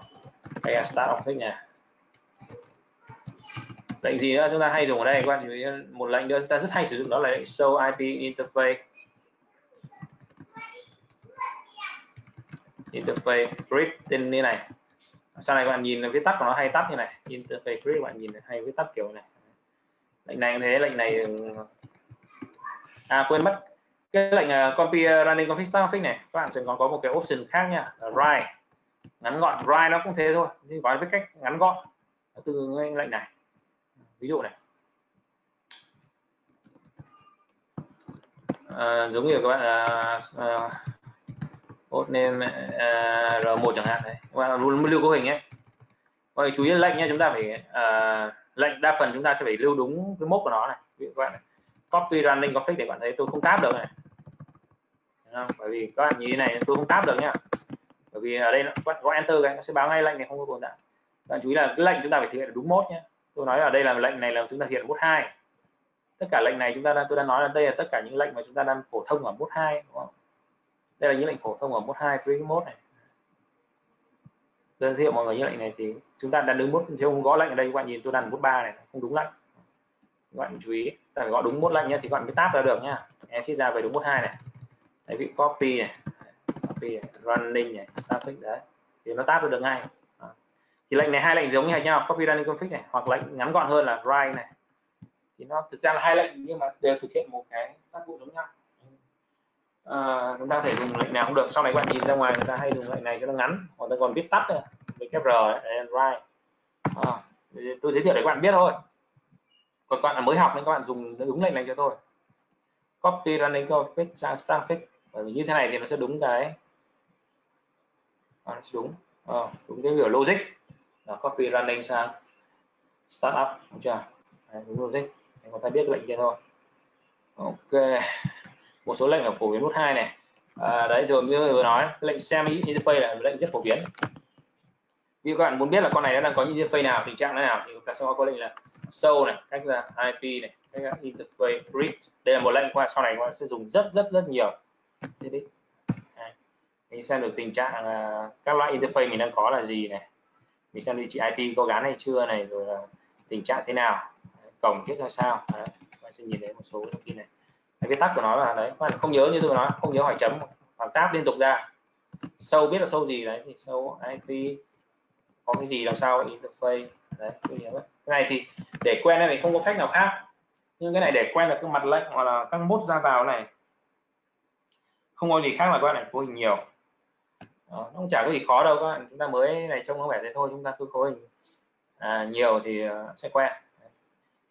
Speaker 2: hay start config này. Lệnh gì nữa? Chúng ta hay dùng ở đây các bạn một lệnh nữa. Chúng ta rất hay sử dụng đó là lệnh show IP interface. Interface grid tên như này. Sau này các bạn nhìn viết tắt của nó hay tắt như này. Interface grid các bạn nhìn hay viết tắt kiểu này. Lệnh này thế lệnh này à, à quên mất. Cái lệnh à, uh, copy à, running config start config này các bạn sẽ còn có một cái option khác nha. Là write. Ngắn gọn write nó cũng thế thôi. Nhưng có với cách ngắn gọn. Từ lệnh này. Ví dụ này. À, giống như các bạn là uh, hot name uh, R1 chẳng hạn đấy. Và luôn lưu cấu hình ấy. Vậy chú ý là lệnh nhé, chúng ta phải uh, lệnh đa phần chúng ta sẽ phải lưu đúng cái mốc của nó này. Ví dụ các bạn này, copy running config để bạn thấy tôi không tab được này. Không? bởi vì các bạn như thế này tôi không tab được nhá. Bởi vì ở đây nó có enter cái nó sẽ báo ngay lệnh này không có tồn tại. Các bạn chú ý là cái lệnh chúng ta phải thực hiện đúng mốt nhé tôi nói ở đây là lệnh này là chúng ta thực hiện mốt hai. Tất cả lệnh này chúng ta đang tôi đang nói là đây là tất cả những lệnh mà chúng ta đang phổ thông ở mốt hai đúng không? Đây là những lệnh phổ thông ở mốt hai free mode này. Giới thiệu mọi người những lệnh này thì chúng ta đang đứng mốt chứ không gõ lệnh ở đây các bạn nhìn tôi đang mốt ba này không đúng lệnh. Các bạn chú ý ta phải gõ đúng mốt lệnh nhé thì các bạn mới tab ra được nhá. Exit ra về đúng mốt hai này. Đấy vị copy này copy này, running này static đấy. Thì nó tab được ngay. Đó. thì lệnh này hai lệnh giống như nhau copy running config này hoặc lệnh ngắn gọn hơn là write này. Thì nó thực ra là hai lệnh nhưng mà đều thực hiện một cái tác vụ giống nhau à, chúng ta thể dùng lệnh nào cũng được. Sau này các bạn nhìn ra ngoài người ta hay dùng lệnh này cho nó ngắn. Hoặc ta còn viết tắt nữa với cái r write. À, tôi giới thiệu để các bạn biết thôi. Còn các bạn là mới học nên các bạn dùng đúng lệnh này cho tôi. Copy running config sang start fix. Bởi vì như thế này thì nó sẽ đúng cái à, nó sẽ đúng. À, đúng cái biểu logic. Là copy running sang startup đúng chưa? Đấy, đúng logic. Để người ta biết lệnh kia thôi. Ok một số lệnh ở phổ biến nút hai này. À, đấy rồi như vừa nói lệnh xem interface là lệnh rất phổ biến. Vì các bạn muốn biết là con này nó đang có những interface nào tình trạng thế nào thì chúng ta sẽ có lệnh là show này cách là IP này cách là interface bridge đây là một lệnh qua sau này các bạn sẽ dùng rất rất rất nhiều. Thế đấy. Mình xem được tình trạng uh, các loại interface mình đang có là gì này. Mình xem địa chỉ IP có gắn hay chưa này rồi là tình trạng thế nào. Cổng thiết là sao. Đấy. bạn sẽ nhìn thấy một số thông tin này cái viết tắt của nó là đấy các bạn không nhớ như tôi nói không nhớ hỏi chấm hoặc tab liên tục ra. Sâu biết là sâu gì đấy thì sâu IP có cái gì làm sao interface đấy tôi nhớ cái này thì để quen này không có cách nào khác. Nhưng cái này để quen được cái mặt lệnh hoặc là các mốt ra vào này. Không có gì khác là các bạn này cấu hình nhiều. Đó, nó không chả có gì khó đâu các bạn. Chúng ta mới này trông có vẻ thế thôi chúng ta cứ cấu hình à, nhiều thì à, sẽ quen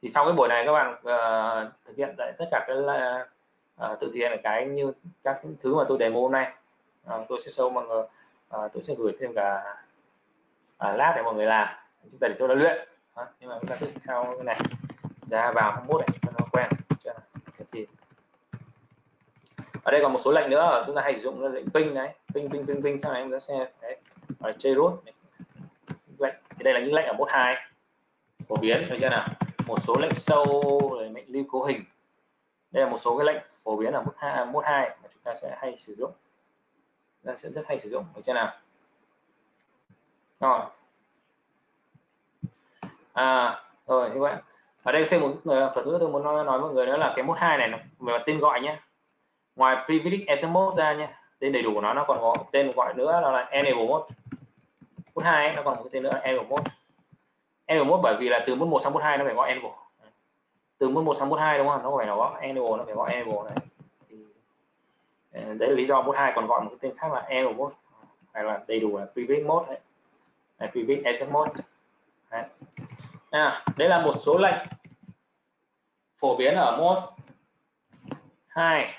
Speaker 2: thì sau cái buổi này các bạn uh, thực hiện lại tất cả cái uh, ờ, tự thực hiện cái như các thứ mà tôi demo hôm nay. Uh, tôi sẽ show mọi người uh, tôi sẽ gửi thêm cả uh, lát để mọi người làm. Chúng ta để tôi đã luyện. Uh, nhưng mà chúng ta cứ theo cái này. Ra vào 21 này cho nó quen thì ở đây còn một số lệnh nữa chúng ta hay sử dụng lệnh ping đấy ping ping ping ping sau này em sẽ đấy chơi root. Lệnh. Thì đây là những lệnh ở mode 2 phổ biến được chưa nào? Một số lệnh sâu mệnh lưu cấu hình. Đây là một số cái lệnh phổ biến ở mức hai mốt hai mà chúng ta sẽ hay sử dụng. Chúng ta sẽ rất hay sử dụng. Ở chưa nào? Rồi. À rồi các bạn. Ở đây thêm một ờ, thuật ngữ tôi muốn nói, nói mọi người nữa là cái mốt hai này về tên gọi nhé. Ngoài privilege SM mode ra nhé tên đầy đủ của nó nó còn có tên gọi nữa là, là enable mode mode hai nó còn một cái tên nữa là enable mode enable mode bởi vì là từ mức một sang mode hai nó phải gọi enable từ mức một sang mode hai đúng không? Nó phải là có enable nó phải gọi enable này. Ờ, đấy là lý do mode hai còn gọi một cái tên khác là enable mode hay là đầy đủ là privilege mode đấy. Này, privilege mode. Đấy. À, đây là một số lệnh phổ biến ở mode 2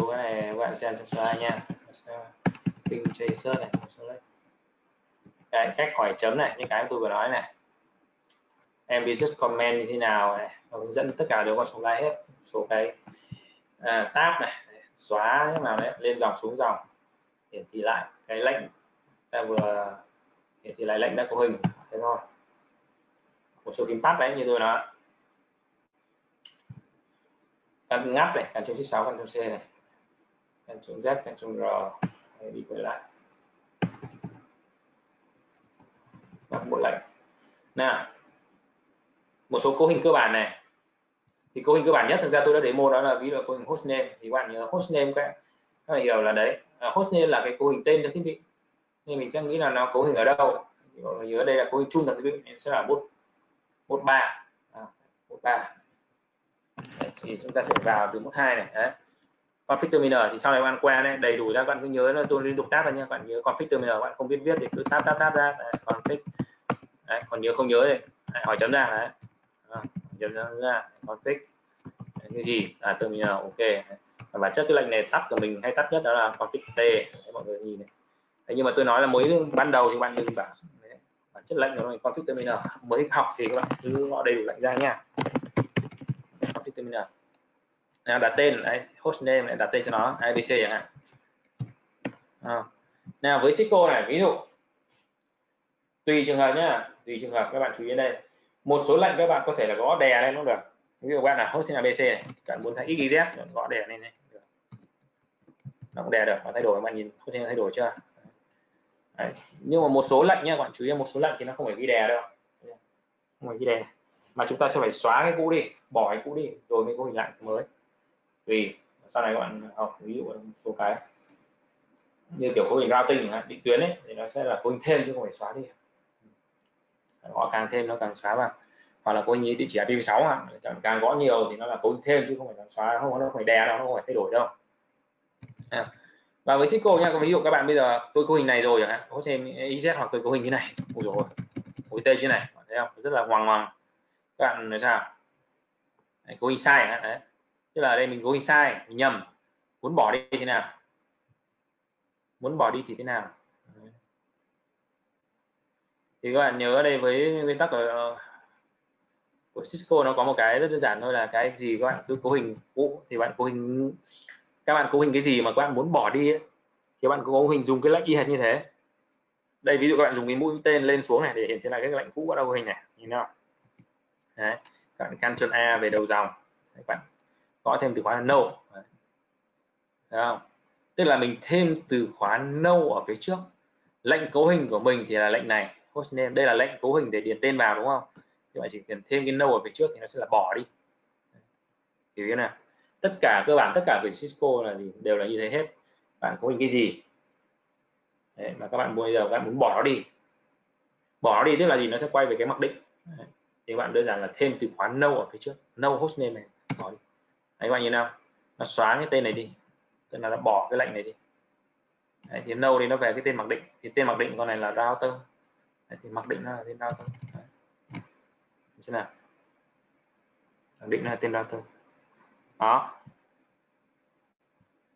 Speaker 2: số cái này các bạn xem trong slide nha. Ping tracer này cái cách hỏi chấm này những cái tôi vừa nói này. Em business comment như thế nào này hướng dẫn tất cả đều có số slide hết. Số cái à, tab này xóa thế nào đấy lên dòng xuống dòng hiển thị lại cái lệnh ta vừa hiển thị lại lệnh đã có hình. Thế thôi. Một số phím tắt đấy như tôi nói. Căn ngắt này căn chống 6 căn chống C này. Ctrl Z Ctrl R để đi quay lại. Các bộ lệnh nào một số cấu hình cơ bản này. Thì cấu hình cơ bản nhất thực ra tôi đã demo đó là ví dụ cấu hình hostname thì bạn nhớ hostname các bạn. Hiểu là đấy. À, hostname là cái cấu hình tên cho thiết bị. Nên mình sẽ nghĩ là nó cấu hình ở đâu. Nhớ đây là cấu hình chung cho thiết bị nên sẽ là bút bút ba. À, bút ba. Thì chúng ta sẽ vào từ bút hai này. Đấy config terminal thì sau này bạn qua đây đầy đủ ra bạn cứ nhớ là tôi liên tục tab vào nha bạn nhớ config terminal bạn không biết viết thì cứ tab tab tab ra. Đấy, config. Đấy, còn nhớ không nhớ thì hỏi chấm ra đấy. À, chấm ra config. Cái gì? À terminal ok. Và chất cái lệnh này tắt của mình hay tắt nhất đó là config t. Đấy, mọi người nhìn này. Đấy, nhưng mà tôi nói là mới ban đầu thì bạn đừng bảo đấy, bản chất lệnh của mình config terminal. Mới học thì các bạn cứ gọi đầy đủ lệnh ra nha. Config terminal đặt tên đấy, hostname này đặt tên cho nó abc chẳng hạn à. nào với Cisco này ví dụ tùy trường hợp nhá tùy trường hợp các bạn chú ý đây một số lệnh các bạn có thể là gõ đè lên cũng được ví dụ bạn là hosting abc này các bạn muốn thay xyz gõ đè lên này được. nó cũng đè được và thay đổi các bạn nhìn hosting thay đổi chưa Đấy. nhưng mà một số lệnh nha các bạn chú ý một số lệnh thì nó không phải ghi đè đâu không phải ghi đè mà chúng ta sẽ phải xóa cái cũ đi bỏ cái cũ đi rồi mới có hình lại mới vì sau này các bạn học ví dụ một số cái, như kiểu cấu hình routing định tuyến ấy, thì nó sẽ là cấu hình thêm chứ không phải xóa đi. Gõ càng thêm nó càng xóa vào. Hoặc là cấu hình địa chỉ IPv6 à càng gõ nhiều thì nó là cấu hình thêm chứ không phải là xóa, không nó phải đè đâu, nó không phải thay đổi đâu. À. và với Cisco nha, ví dụ các bạn bây giờ, tôi cấu hình này rồi chẳng hạn, có xem IZ hoặc tôi cấu hình như này. Ôi rồi ôi tê như này thấy không? Rất là hoàng hoàng các bạn nói sao? Cấu hình sai hả đấy tức là ở đây mình cấu hình sai mình nhầm. Muốn bỏ đi thế nào? Muốn bỏ đi thì thế nào? Thì các bạn nhớ ở đây với nguyên tắc của ờ, của Cisco nó có một cái rất đơn giản thôi là cái gì các bạn cứ cấu hình cũ thì bạn cấu hình các bạn cấu hình cái gì mà các bạn muốn bỏ đi ấy, thì các bạn cấu hình dùng cái lệnh y hệt như thế. Đây ví dụ các bạn dùng cái mũi tên lên xuống này để hiện thị là cái lệnh cũ bắt đầu hình này nhìn nào đấy các bạn Ctrl A về đầu dòng. Các bạn gõ thêm từ khóa là no. Đấy. Không? Tức là mình thêm từ khóa no ở phía trước. Lệnh cấu hình của mình thì là lệnh này. Hostname đây là lệnh cấu hình để điền tên vào đúng không? Thì bạn chỉ cần thêm cái no ở phía trước thì nó sẽ là bỏ đi. Hiểu chưa nào? Tất cả cơ bản tất cả của Cisco là gì? Đều là như thế hết. Bạn cấu hình cái gì? Đấy, mà các bạn bây giờ các bạn muốn bỏ nó đi. Bỏ nó đi tức là gì? Nó sẽ quay về cái mặc định. Đấy. thì các bạn đơn giản là thêm từ khóa no ở phía trước. No hostname này bỏ đi. Đấy, các bạn nhìn nào. Nó xóa cái tên này đi. Tức là nó bỏ cái lệnh này đi. Đấy, thì nâu thì nó về cái tên mặc định. Thì tên mặc định con này là router. Đấy, thì mặc định nó là tên router. Đấy. nào. Mặc định là tên router. Đó.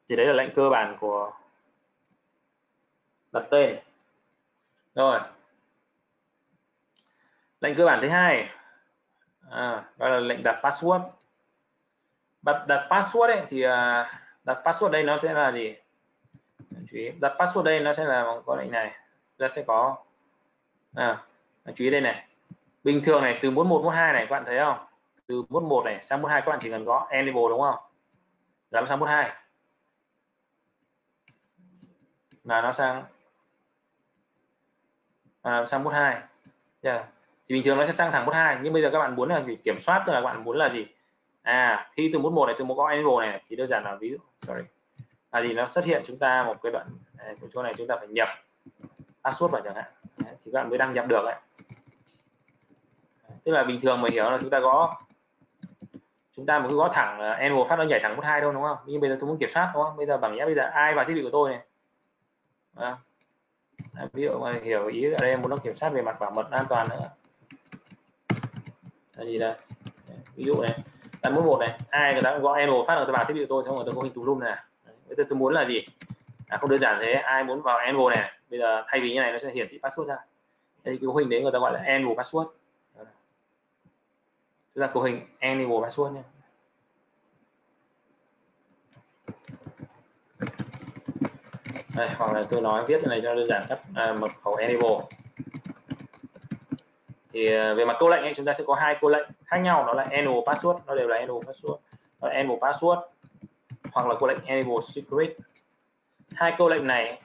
Speaker 2: Thì đấy là lệnh cơ bản của đặt tên. Rồi. Lệnh cơ bản thứ hai. À, đó là lệnh đặt password bật đặt password ấy thì à, đặt password đây nó sẽ là gì? Chú ý. Đặt password đây nó sẽ là có lệnh này nó sẽ có à, chú ý đây này. Bình thường này từ 41 42 này các bạn thấy không? Từ 41 này sang 42 các bạn chỉ cần có enable đúng không? Làm sang 42 là nó sang à, sang 42 yeah. Dạ. thì bình thường nó sẽ sang thẳng 42 nhưng bây giờ các bạn muốn là kiểm soát tức là các bạn muốn là gì? À khi từ 41 này từ một có enable này thì đơn giản là ví dụ sorry. À thì nó xuất hiện chúng ta một cái đoạn này, của chỗ này chúng ta phải nhập password vào chẳng hạn. Thì các bạn mới đăng nhập được ấy. Tức là bình thường mà hiểu là chúng ta có chúng ta mà cứ gõ thẳng à, enable phát nó nhảy thẳng 12 đâu đúng không? Nhưng bây giờ tôi muốn kiểm soát đúng không? Bây giờ bằng nhẽ bây giờ ai vào thiết bị của tôi này? À, ví dụ mà hiểu ý ở đây muốn nó kiểm soát về mặt bảo mật an toàn nữa. Là gì đây? Ví dụ này đặt mũi một này ai người ta gõ enable phát là tôi vào thiết bị của tôi xong rồi tôi có hình tùm lum này. Bây giờ tôi muốn là gì? À, không đơn giản thế ai muốn vào enable này bây giờ thay vì như này nó sẽ hiển thị password ra. Đây cái cấu hình đấy người ta gọi là enable password. Tức là cấu hình enable password nha đây, hoặc là tôi nói viết như này cho đơn giản các à, mật khẩu enable thì ờ, về mặt câu lệnh ấy, chúng ta sẽ có hai câu lệnh khác nhau đó là enable password nó đều là enable password đó là enable password hoặc là câu lệnh enable secret. Hai câu lệnh này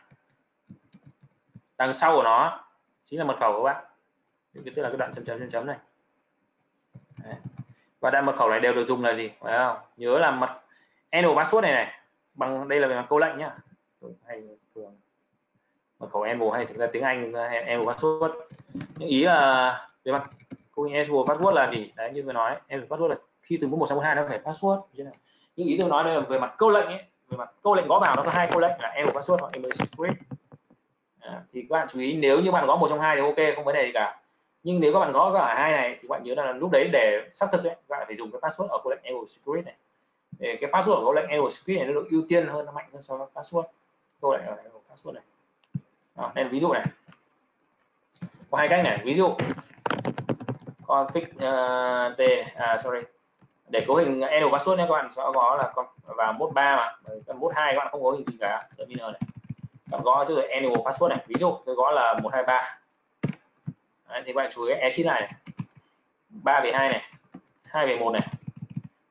Speaker 2: đằng sau của nó chính là mật khẩu của bạn. Cái tức là cái đoạn chấm chấm chấm chấm này. Đấy. và đoạn mật khẩu này đều được dùng là gì? Phải không? Nhớ là mật enable password này này bằng đây là về mặt câu lệnh nhá. Hay thường mật khẩu enable hay thực ra tiếng anh enable password. Những ý là về mặt câu enable password là gì? Đấy như vừa nói em password là khi từ mức một sang mức hai nó phải password. Những ý tôi nói đây là về mặt câu lệnh ấy về mặt câu lệnh gõ vào nó có hai câu lệnh là em password hoặc em script. À, thì các bạn chú ý nếu như bạn gõ một trong hai thì ok không vấn đề gì cả. Nhưng nếu các bạn gõ cả hai này thì các bạn nhớ là lúc đấy để xác thực đấy các bạn phải dùng cái password ở câu lệnh enable secret này. Để cái password ở câu lệnh enable secret này nó được ưu tiên hơn nó mạnh hơn so với password câu lệnh ở password này. À, đây là ví dụ này. Có hai cách này ví dụ config ờ, uh, t à, sorry. Để cấu hình enable password nhé các bạn sẽ có là con vào mốt 3 mà cần mốt 2 các bạn không có hình gì cả. Terminal này bạn gõ tức là enable password này ví dụ tôi gõ là 123 Đấy, thì các bạn chú ý exit này, này. 3 về 2 này 2 về 1 này.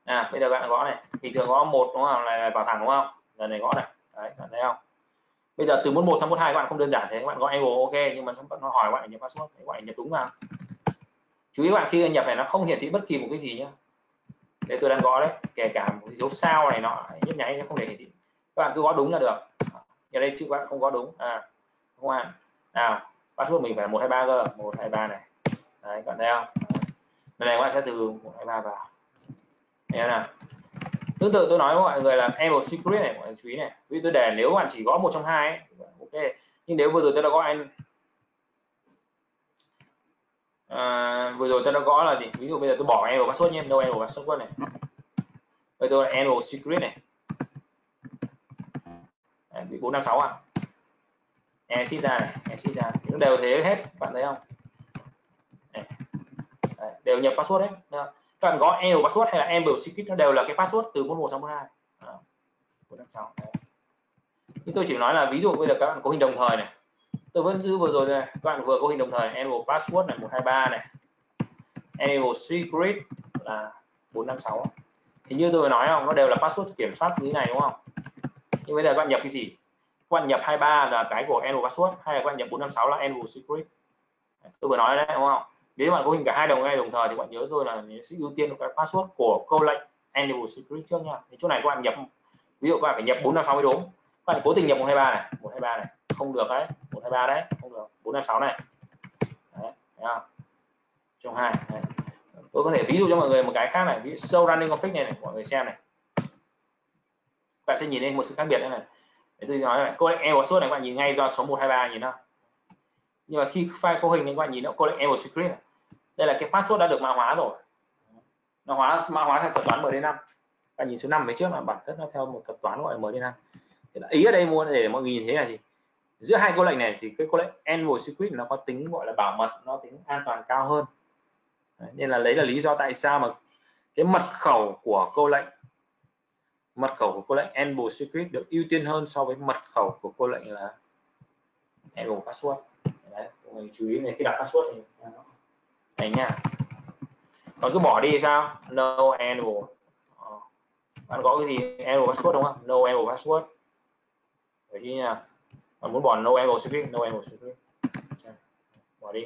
Speaker 2: À bây giờ các bạn gõ này. Bình thường gõ một đúng không? Là vào thẳng đúng không? Lần này gõ này. Đấy bạn thấy không? Bây giờ từ 41 sang 42 các bạn không đơn giản thế. Các bạn gõ enable ok nhưng mà nó hỏi các bạn nhập password các bạn nhập đúng vào chú ý các bạn khi nhập này nó không hiển thị bất kỳ một cái gì nhé để tôi đang gõ đấy kể cả một cái dấu sao này nọ nhấp nháy nó không để hiển thị. Các bạn cứ gõ đúng là được. Ở đây chữ bạn không gõ đúng. À không à nào password mình phải là 123 cơ 123 này. Đấy các bạn thấy không? Lần này các bạn sẽ từ 123 vào. Nghe nào? Tương tự tôi nói với mọi người là enable secret này mọi người chú ý này. Ví dụ tôi để nếu bạn chỉ gõ một trong hai ấy, ok. Nhưng nếu vừa rồi tôi đã gõ anh à, vừa rồi tôi đã gõ là gì? Ví dụ bây giờ tôi bỏ enable password nhé no enable password này? Bây giờ enable secret này? À, bị 456 à? Exit ra này exit ra. Nó đều thế hết bạn thấy không? Đấy, đều nhập password đấy các bạn gõ enable password hay là enable secret nó đều là cái password từ 41 sang 42 456 nhưng tôi chỉ nói là ví dụ bây giờ các bạn có hình đồng thời này tôi vẫn giữ vừa rồi này các bạn vừa có hình đồng thời, enable password này 123 này. Enable secret là 456 thì như tôi vừa nói không? Nó đều là password kiểm soát như thế này đúng không? Nhưng bây giờ các bạn nhập cái gì? Các bạn nhập 23 là cái của enable password, hay là các bạn nhập 456 là enable secret? Tôi vừa nói đấy, đúng không? Nếu bạn có hình cả hai đồng ngay đồng thời thì bạn nhớ rồi là sẽ ưu tiên cái password của câu lệnh enable secret trước nha. Thì chỗ này các bạn nhập, ví dụ các bạn phải nhập 456 mới đúng. Các bạn cố tình nhập 123 này 123 này, không được đấy 123 đấy không được. 456 này. Đấy, thấy không? Trong hai này tôi có thể ví dụ cho mọi người một cái khác này ví dụ running config này, này mọi người xem này. Bạn sẽ nhìn thấy một sự khác biệt đây này. Để tôi nói này cô lệnh enable số này các bạn nhìn ngay do số 123 nhìn nó nhưng mà khi file cấu hình này các bạn nhìn nó cô lệnh enable screen này. Đây là cái password đã được mã hóa rồi. Nó hóa mã hóa theo thuật toán MD5 và nhìn số 5 mấy trước là bản chất nó theo một thuật toán gọi là MD5 ý ở đây mua để mọi người nhìn thấy là gì? Giữa hai câu lệnh này thì cái câu lệnh enable secret nó có tính gọi là bảo mật nó tính an toàn cao hơn. Đấy, nên là lấy là lý do tại sao mà cái mật khẩu của câu lệnh mật khẩu của câu lệnh enable secret được ưu tiên hơn so với mật khẩu của câu lệnh là enable password. Đấy mình chú ý này khi đặt password thì này nha còn cứ bỏ đi sao? No enable ờ, bạn có cái gì enable password đúng không? No enable password. Vậy chứ nha mà muốn bỏ no angle secret no angle secret bỏ đi.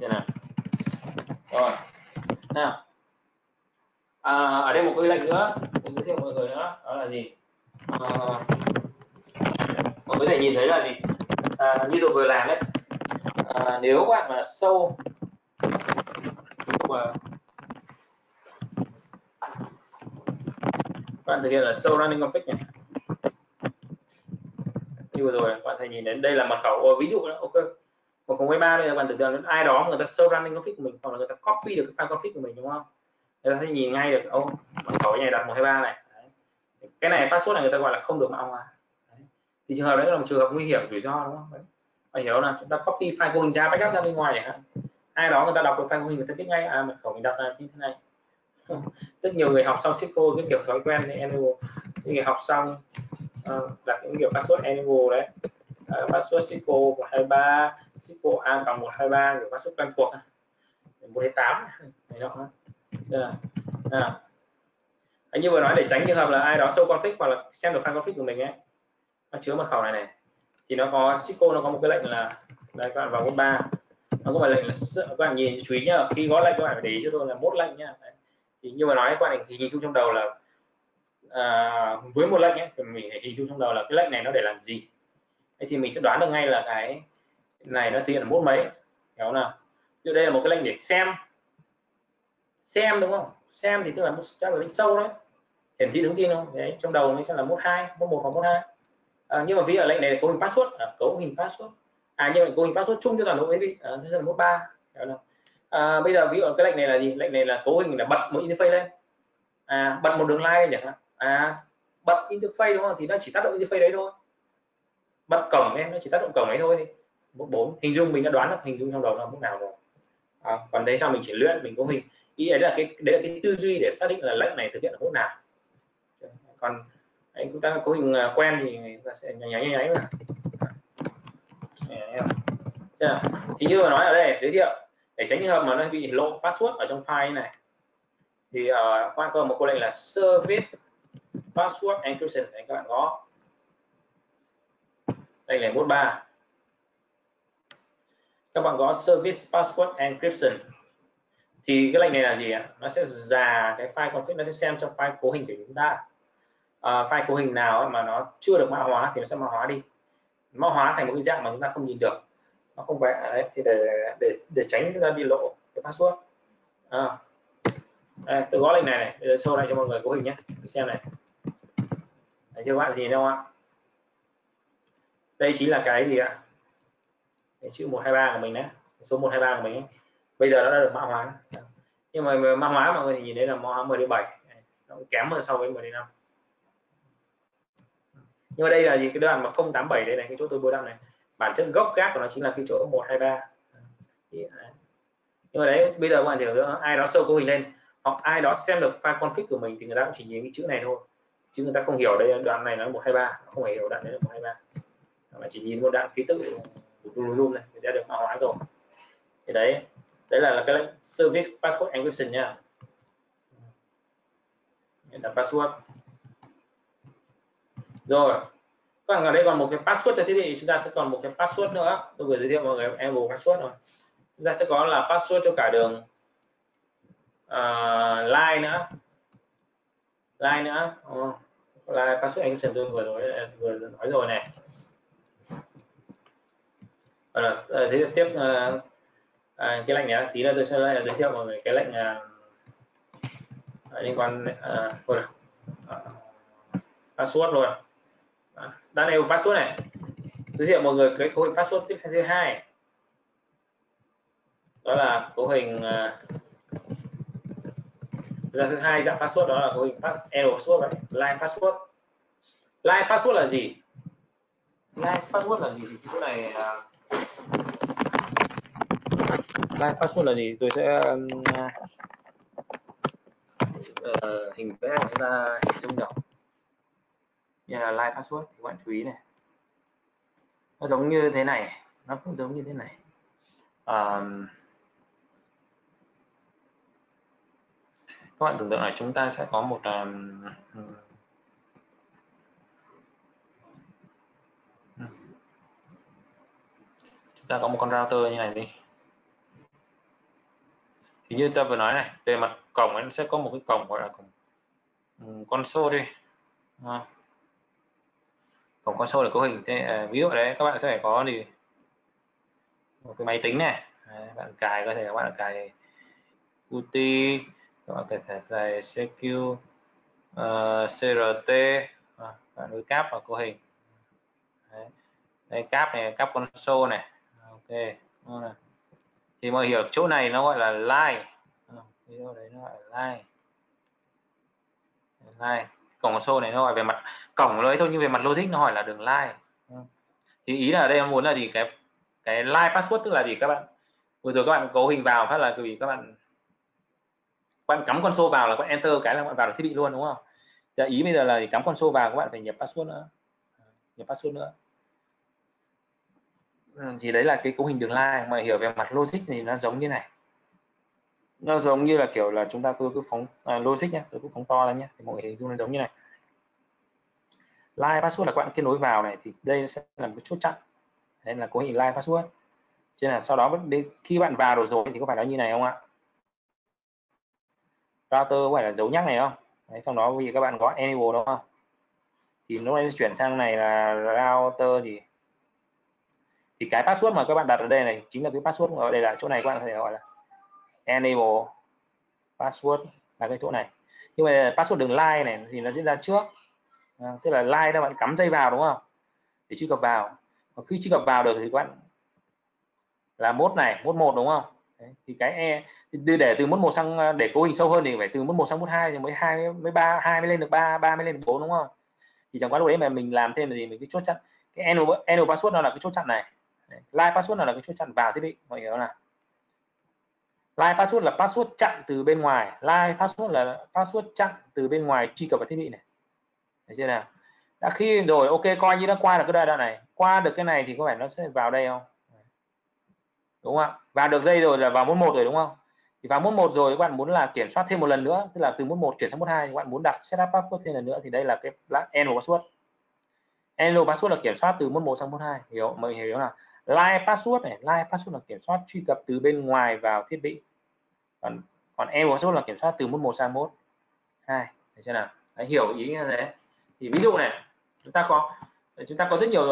Speaker 2: Thế nào. Rồi. Nào. À, ở đây một cái lệnh nữa. Mình giới thiệu mọi người nữa. Đó là gì? À, mọi người có thể nhìn thấy là gì? À, như tôi vừa làm đấy à, nếu bạn mà sâu và bạn thực hiện là sâu running config này như vừa rồi, bạn thấy nhìn đến đây là mật khẩu ví dụ đó, ok. Một không ba đây là bạn tưởng tượng ai đó người ta sâu running config của mình, hoặc là người ta copy được cái file config của mình, đúng không? Người ta thấy nhìn ngay được, ô, mật khẩu này đặt 123 này. Đấy. cái này password này người ta gọi là không được mạo hóa. Thì trường hợp đấy là một trường hợp nguy hiểm rủi ro, đúng không? Đấy. bạn hiểu là chúng ta copy file của hình ra backup ra bên ngoài chẳng hạn. Ai đó người ta đọc được file của hình người ta biết ngay à mật khẩu mình đặt là như thế này. Rất nhiều người học xong Cisco, cái kiểu thói quen này em người học xong Ờ, đặt những kiểu password enable đấy. Uh, password Cisco 123 Cisco A cộng 123 kiểu password quen thuộc. 128 này đó đây là à. anh như vừa nói để tránh trường hợp là ai đó sâu config hoặc là xem được file config của mình ấy nó chứa mật khẩu này này thì nó có Cisco nó có một cái lệnh là đây các bạn vào mode 3 nó có một lệnh là các bạn nhìn chú ý nhá khi gõ lệnh các bạn phải để ý cho tôi là mốt lệnh nhá. Thì như mà nói các bạn hình dung trong đầu là à, với một lệnh ấy thì mình phải hình dung trong đầu là cái lệnh này nó để làm gì. Thế thì mình sẽ đoán được ngay là cái này nó thực hiện ở mốt mấy. Hiểu nào? Như đây là một cái lệnh để xem. Xem đúng không? Xem thì tức là một chắc là lệnh sâu đấy. Hiển thị thông tin không? Đấy trong đầu nó sẽ là mốt hai mốt một hoặc mốt hai. À, nhưng mà ví ở lệnh này là cấu hình password à, cấu hình password. À nhưng mà cấu hình password chung cho toàn bộ ấy à, thế là mốt ba. À, bây giờ ví dụ cái lệnh này là gì? Lệnh này là cấu hình là bật một interface lên. À, bật một đường line lên chẳng hạn à, bật interface đúng không? Thì nó chỉ tác động interface đấy thôi. Bật cổng em nó chỉ tác động cổng ấy thôi đi. Bốn hình dung mình đã đoán được hình dung trong đầu là mức nào rồi. À, còn đây sau mình chỉ luyện mình có hình. Ý ấy là cái đấy là cái tư duy để xác định là lệnh này thực hiện ở mức nào. Còn anh chúng ta có hình à, quen thì người ta sẽ nháy nháy nháy mà thì như vừa nói ở đây giới thiệu. Để tránh trường hợp mà nó bị lộ password ở trong file này. Thì ờ, uh, quan có một câu lệnh là service password encryption đấy các bạn có. Đây là mốt ba. Các bạn có service password encryption. Thì cái lệnh này là gì ạ? Nó sẽ già cái file config nó sẽ xem trong file cố hình của chúng ta. À, file cố hình nào mà nó chưa được mã hóa thì nó sẽ mã hóa đi. Mã hóa thành một cái dạng mà chúng ta không nhìn được. Nó không phải đấy thì để để để tránh chúng ta bị lộ cái password. À, đây, tôi gõ lệnh này này bây giờ show lại cho mọi người cố hình nhé. Xem này đấy, chưa bạn nhìn không ạ? Đây chính là cái gì ạ? Cái chữ 123 của mình đấy. Số 123 của mình ấy. Bây giờ nó đã được mã hóa. Nhưng mà mã hóa mọi người nhìn thấy là mã hóa 10 đến 7 nó kém hơn so với 10 đến 5 nhưng mà đây là gì? Cái đoạn mà 087 đây này cái chỗ tôi bôi đăng này. Bản chất gốc gác của nó chính là cái chỗ 123 nhưng mà đấy bây giờ các bạn hiểu ai đó sâu cấu hình lên hoặc ai đó xem được file config của mình thì người ta cũng chỉ nhìn cái chữ này thôi chứ người ta không hiểu đây đoạn này nó là 123 không phải hiểu đoạn đấy là 123 mà chỉ nhìn một đoạn ký tự luôn luôn này thì đã được mã hóa rồi. Thì đấy đấy là, là cái service password encryption nha. Là password. Rồi còn ở đây còn một cái password cho thiết bị chúng ta sẽ còn một cái password nữa. Tôi vừa giới thiệu mọi người em enable password rồi. Chúng ta sẽ có là password cho cả đường uh, line nữa like nữa. Oh. là password action tôi vừa rồi vừa nói rồi này. Rồi, thế tiếp uh, à, cái lệnh này tí nữa tôi sẽ giới thiệu mọi người cái lệnh uh, liên quan uh, thôi à, password luôn. À, đang này password này. Giới thiệu mọi người cái cấu hình password tiếp theo thứ hai. Đó là cấu hình à, thứ hai dạng password đó là cấu hình pass password đấy line password. Line password là gì? Line password là gì? Thì chỗ này à, line password là gì? Tôi sẽ uh, hình vẽ chúng ta hình dung được như là like password các bạn chú ý này. Nó giống như thế này nó cũng giống như thế này. Um, các bạn tưởng tượng là chúng ta sẽ có một um, chúng ta có một con router như này đi. Thì như ta vừa nói này về mặt cổng nó sẽ có một cái cổng gọi là cổng um, console đi à. cổng console là cấu hình thế à, ví dụ đấy các bạn sẽ phải có gì? Một cái máy tính này. Đấy, bạn cài có thể các bạn cài UT các bạn có thể xài CQ uh, ờ, CRT à, bạn nối cáp vào cấu hình. Đấy. đây cáp này cáp console này. À, ok. Thì mọi hiểu chỗ này nó gọi là line. À, Video đấy nó gọi là line. Line. Cổng console này nó gọi về mặt cổng nói thôi nhưng về mặt logic nó hỏi là đường line. Thì ý là ở đây em muốn là gì? Cái cái line password tức là gì các bạn? Vừa rồi các bạn cấu hình vào phát là vì các bạn bạn cắm con console vào là các bạn enter cái là các bạn vào được thiết bị luôn đúng không? Thì ý bây giờ là cắm con console vào các bạn phải nhập password nữa. Nhập password nữa. Ừ, thì đấy là cái cấu hình đường line mà hiểu về mặt logic thì nó giống như này. Nó giống như là kiểu là chúng ta cứ cứ phóng à, logic nhé tôi cứ phóng to ra nhé thì mọi người hình dung nó giống như này. Line password là các bạn kết nối vào này thì đây sẽ là một chốt chặn. Đấy là cấu hình line password. Trên là sau đó khi bạn vào được rồi thì có phải nó như này không ạ? Router có phải là dấu nhắc này không? Đấy, trong đó vì các bạn có enable đúng không? Thì lúc này chuyển sang này là router thì thì cái password mà các bạn đặt ở đây này chính là cái password ở đây là chỗ này các bạn có thể gọi là enable password là cái chỗ này. Nhưng mà password đường line này thì nó diễn ra trước. À, tức là line các bạn cắm dây vào đúng không? Để truy cập vào. Và khi truy cập vào được thì các bạn là mốt này mốt một đúng không? Đấy, thì cái e để từ mốt một sang à, để cố hình sâu hơn thì phải từ mốt một sang mốt hai thì mới hai mới ba hai mới lên được ba ba mới lên được bốn đúng không? Thì trong quá lúc đấy mà mình làm thêm là gì mình cái chốt chặn. Cái n n password nó là cái chốt chặn này. Line password là cái chốt chặn vào thiết bị mọi người hiểu là Line password là password chặn từ bên ngoài. Line password là password chặn từ bên ngoài truy cập vào thiết bị này. Thấy chưa nào? Đã khi rồi ok coi như đã qua được cái đoạn này. Qua được cái này thì có phải nó sẽ vào đây không? Đúng không ạ vào được dây rồi là vào mốt một rồi đúng không thì vào mốt một rồi các bạn muốn là kiểm soát thêm một lần nữa tức là từ mốt một chuyển sang mốt hai các bạn muốn đặt setup password thêm lần nữa thì đây là cái enable password enable password là kiểm soát từ mốt một sang mốt hai hiểu mọi người hiểu là Line password này, line password là kiểm soát truy cập từ bên ngoài vào thiết bị. Còn còn end password là kiểm soát từ mốt một sang mốt hai Thấy chưa nào? Đấy, hiểu ý như thế. Thì ví dụ này, chúng ta có chúng ta có rất nhiều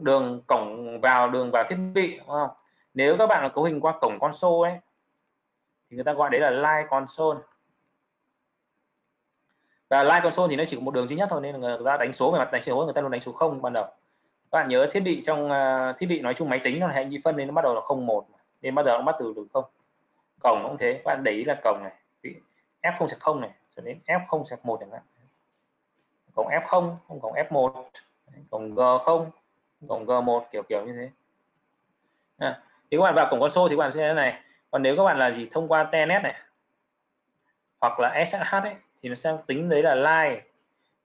Speaker 2: đường cổng vào đường vào thiết bị đúng không? Nếu các bạn là cấu hình qua cổng console ấy thì người ta gọi đấy là line console. Và line console thì nó chỉ có một đường duy nhất thôi nên là người ta đánh số về mặt đánh số người ta luôn đánh số không ban đầu. Các bạn nhớ thiết bị trong uh, thiết bị nói chung máy tính nó là hệ nhị phân nên nó bắt đầu là không một nên bắt đầu nó bắt từ từ không. Cổng cũng thế các bạn để ý là cổng này f không sạc không này cho đến f không sạc một chẳng hạn. Cổng f không không cổng f 1 cổng g không cổng g 1 kiểu kiểu như thế. À, thì các bạn vào cổng console thì các bạn sẽ thế này. Còn nếu các bạn là gì thông qua telnet này hoặc là SSH ấy, thì nó sẽ tính đấy là line.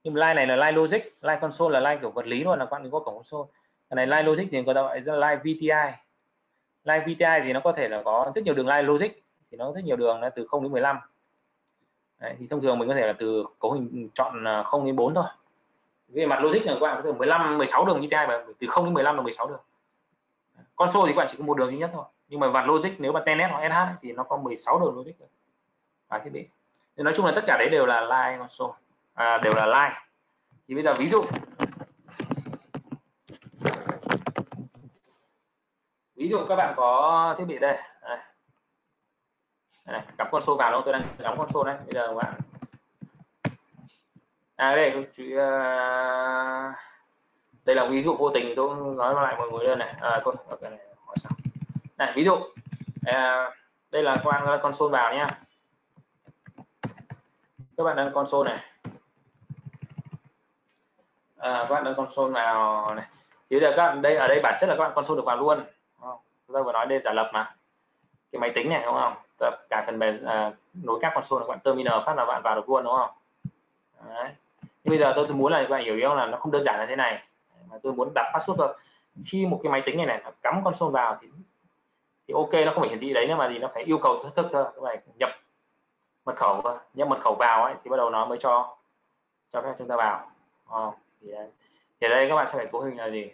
Speaker 2: Nhưng line này là line logic line console là line kiểu vật lý luôn là các bạn có cổng console. Cái này line logic thì người ta gọi là line VTI line VTI thì nó có thể là có rất nhiều đường line logic thì nó rất nhiều đường là từ 0 đến 15 Đấy, thì thông thường mình có thể là từ cấu hình chọn à, 0 đến 4 thôi. Về mặt logic là các bạn có thể 15 16 đường VTI mà từ 0 đến 15 là 16 đường. Con số thì các bạn chỉ có một đường duy nhất thôi. Nhưng mà mặt logic nếu mà tenet hoặc SH thì nó có 16 đường logic rồi. và thiết bị. Thì nói chung là tất cả đấy đều là line console à, đều là line. thì bây giờ ví dụ. Ví dụ các bạn có thiết bị đây. Này, đây cắm con số vào đâu? Tôi đang cắm con số đây. Bây giờ các bạn. À đây chú uh, đây là ví dụ vô tình tôi nói lại mọi người lên này. À, thôi cái này hỏi sao? Này ví dụ à, đây là quang con xôn vào nhá. Các bạn đang console này. À, các bạn ấn console vào này. Thì bây giờ các bạn đây ở đây bản chất là các bạn console được vào luôn. Chúng ta vừa nói đây giả lập mà. Cái máy tính này đúng không? Cả phần mềm à, nối các console các bạn terminal phát là bạn vào được luôn đúng không? Đấy. Nhưng bây giờ tôi muốn là các bạn hiểu không là nó không đơn giản là thế này tôi muốn đặt password thôi. Khi một cái máy tính này này cắm con số vào thì thì ok nó không phải hiển thị đấy nữa mà thì nó phải yêu cầu xác thực thôi. Cái này nhập mật khẩu thôi. Nhập mật khẩu vào ấy thì bắt đầu nó mới cho cho phép chúng ta vào. À, thì, đây. thì đây các bạn sẽ phải cố hình là gì?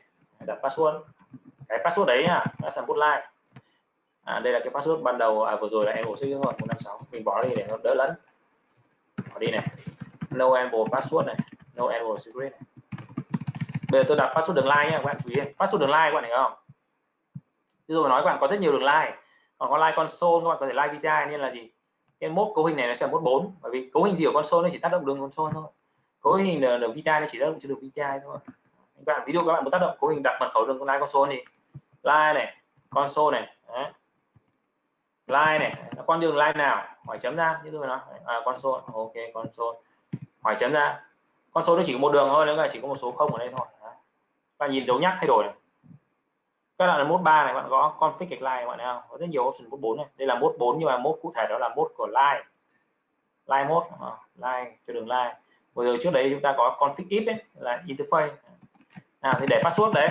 Speaker 2: Đặt password. Cái password đấy nha nó sẽ bút like. À, đây là cái password ban đầu à, vừa rồi là em bổ sung thôi 156 mình bỏ đi để nó đỡ lẫn. Bỏ đi này. No enable password này. No enable secret này bây giờ tôi đặt password đường line nha các bạn chú ý password đường line các bạn hiểu không? Ví dụ mà nói các bạn có rất nhiều đường line còn có line console các bạn có thể line VTI nên là gì? Cái mốt cấu hình này nó sẽ mốt 4 bởi vì cấu hình gì của console nó chỉ tác động đường console thôi. Cấu hình đường VTI nó chỉ tác động cho đường VTI thôi. Các bạn ví dụ các bạn muốn tác động cấu hình đặt mật khẩu đường line console thì line này console này Đấy. line này nó con đường line nào? Hỏi chấm ra như tôi nói. À, console ok console. Hỏi chấm ra. Con số nó chỉ có một đường thôi nữa là chỉ có một số không ở đây thôi bạn nhìn dấu nhắc thay đổi này. Các bạn là mốt 3 này bạn có config gạch line bạn thấy không? Có rất nhiều option mốt 4 này. Đây là mốt 4 nhưng mà mốt cụ thể đó là mốt của line. Line mốt à, line cho đường line. Vừa rồi trước đấy chúng ta có config if ấy, là interface. Nào thì để password đấy.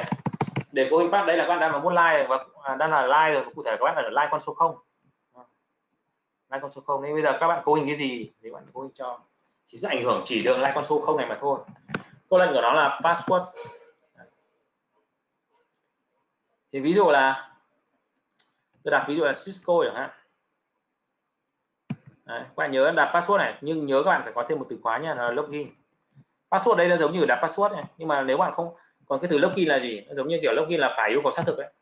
Speaker 2: Để vô hình bắt đấy là các bạn đang là mốt line và à, đang là line rồi cụ thể các bạn là line con số 0 line con số 0 nên bây giờ các bạn cố hình cái gì thì bạn cố hình cho. Chỉ sẽ ảnh hưởng chỉ đường line con số không này mà thôi. Câu lệnh của nó là password thì ví dụ là tôi đặt ví dụ là Cisco chẳng hạn. Đấy, các bạn nhớ đặt password này nhưng nhớ các bạn phải có thêm một từ khóa nha là login. Password đây nó giống như đặt password này nhưng mà nếu bạn không còn cái từ login là gì? Nó giống như kiểu login là phải yêu cầu xác thực đấy.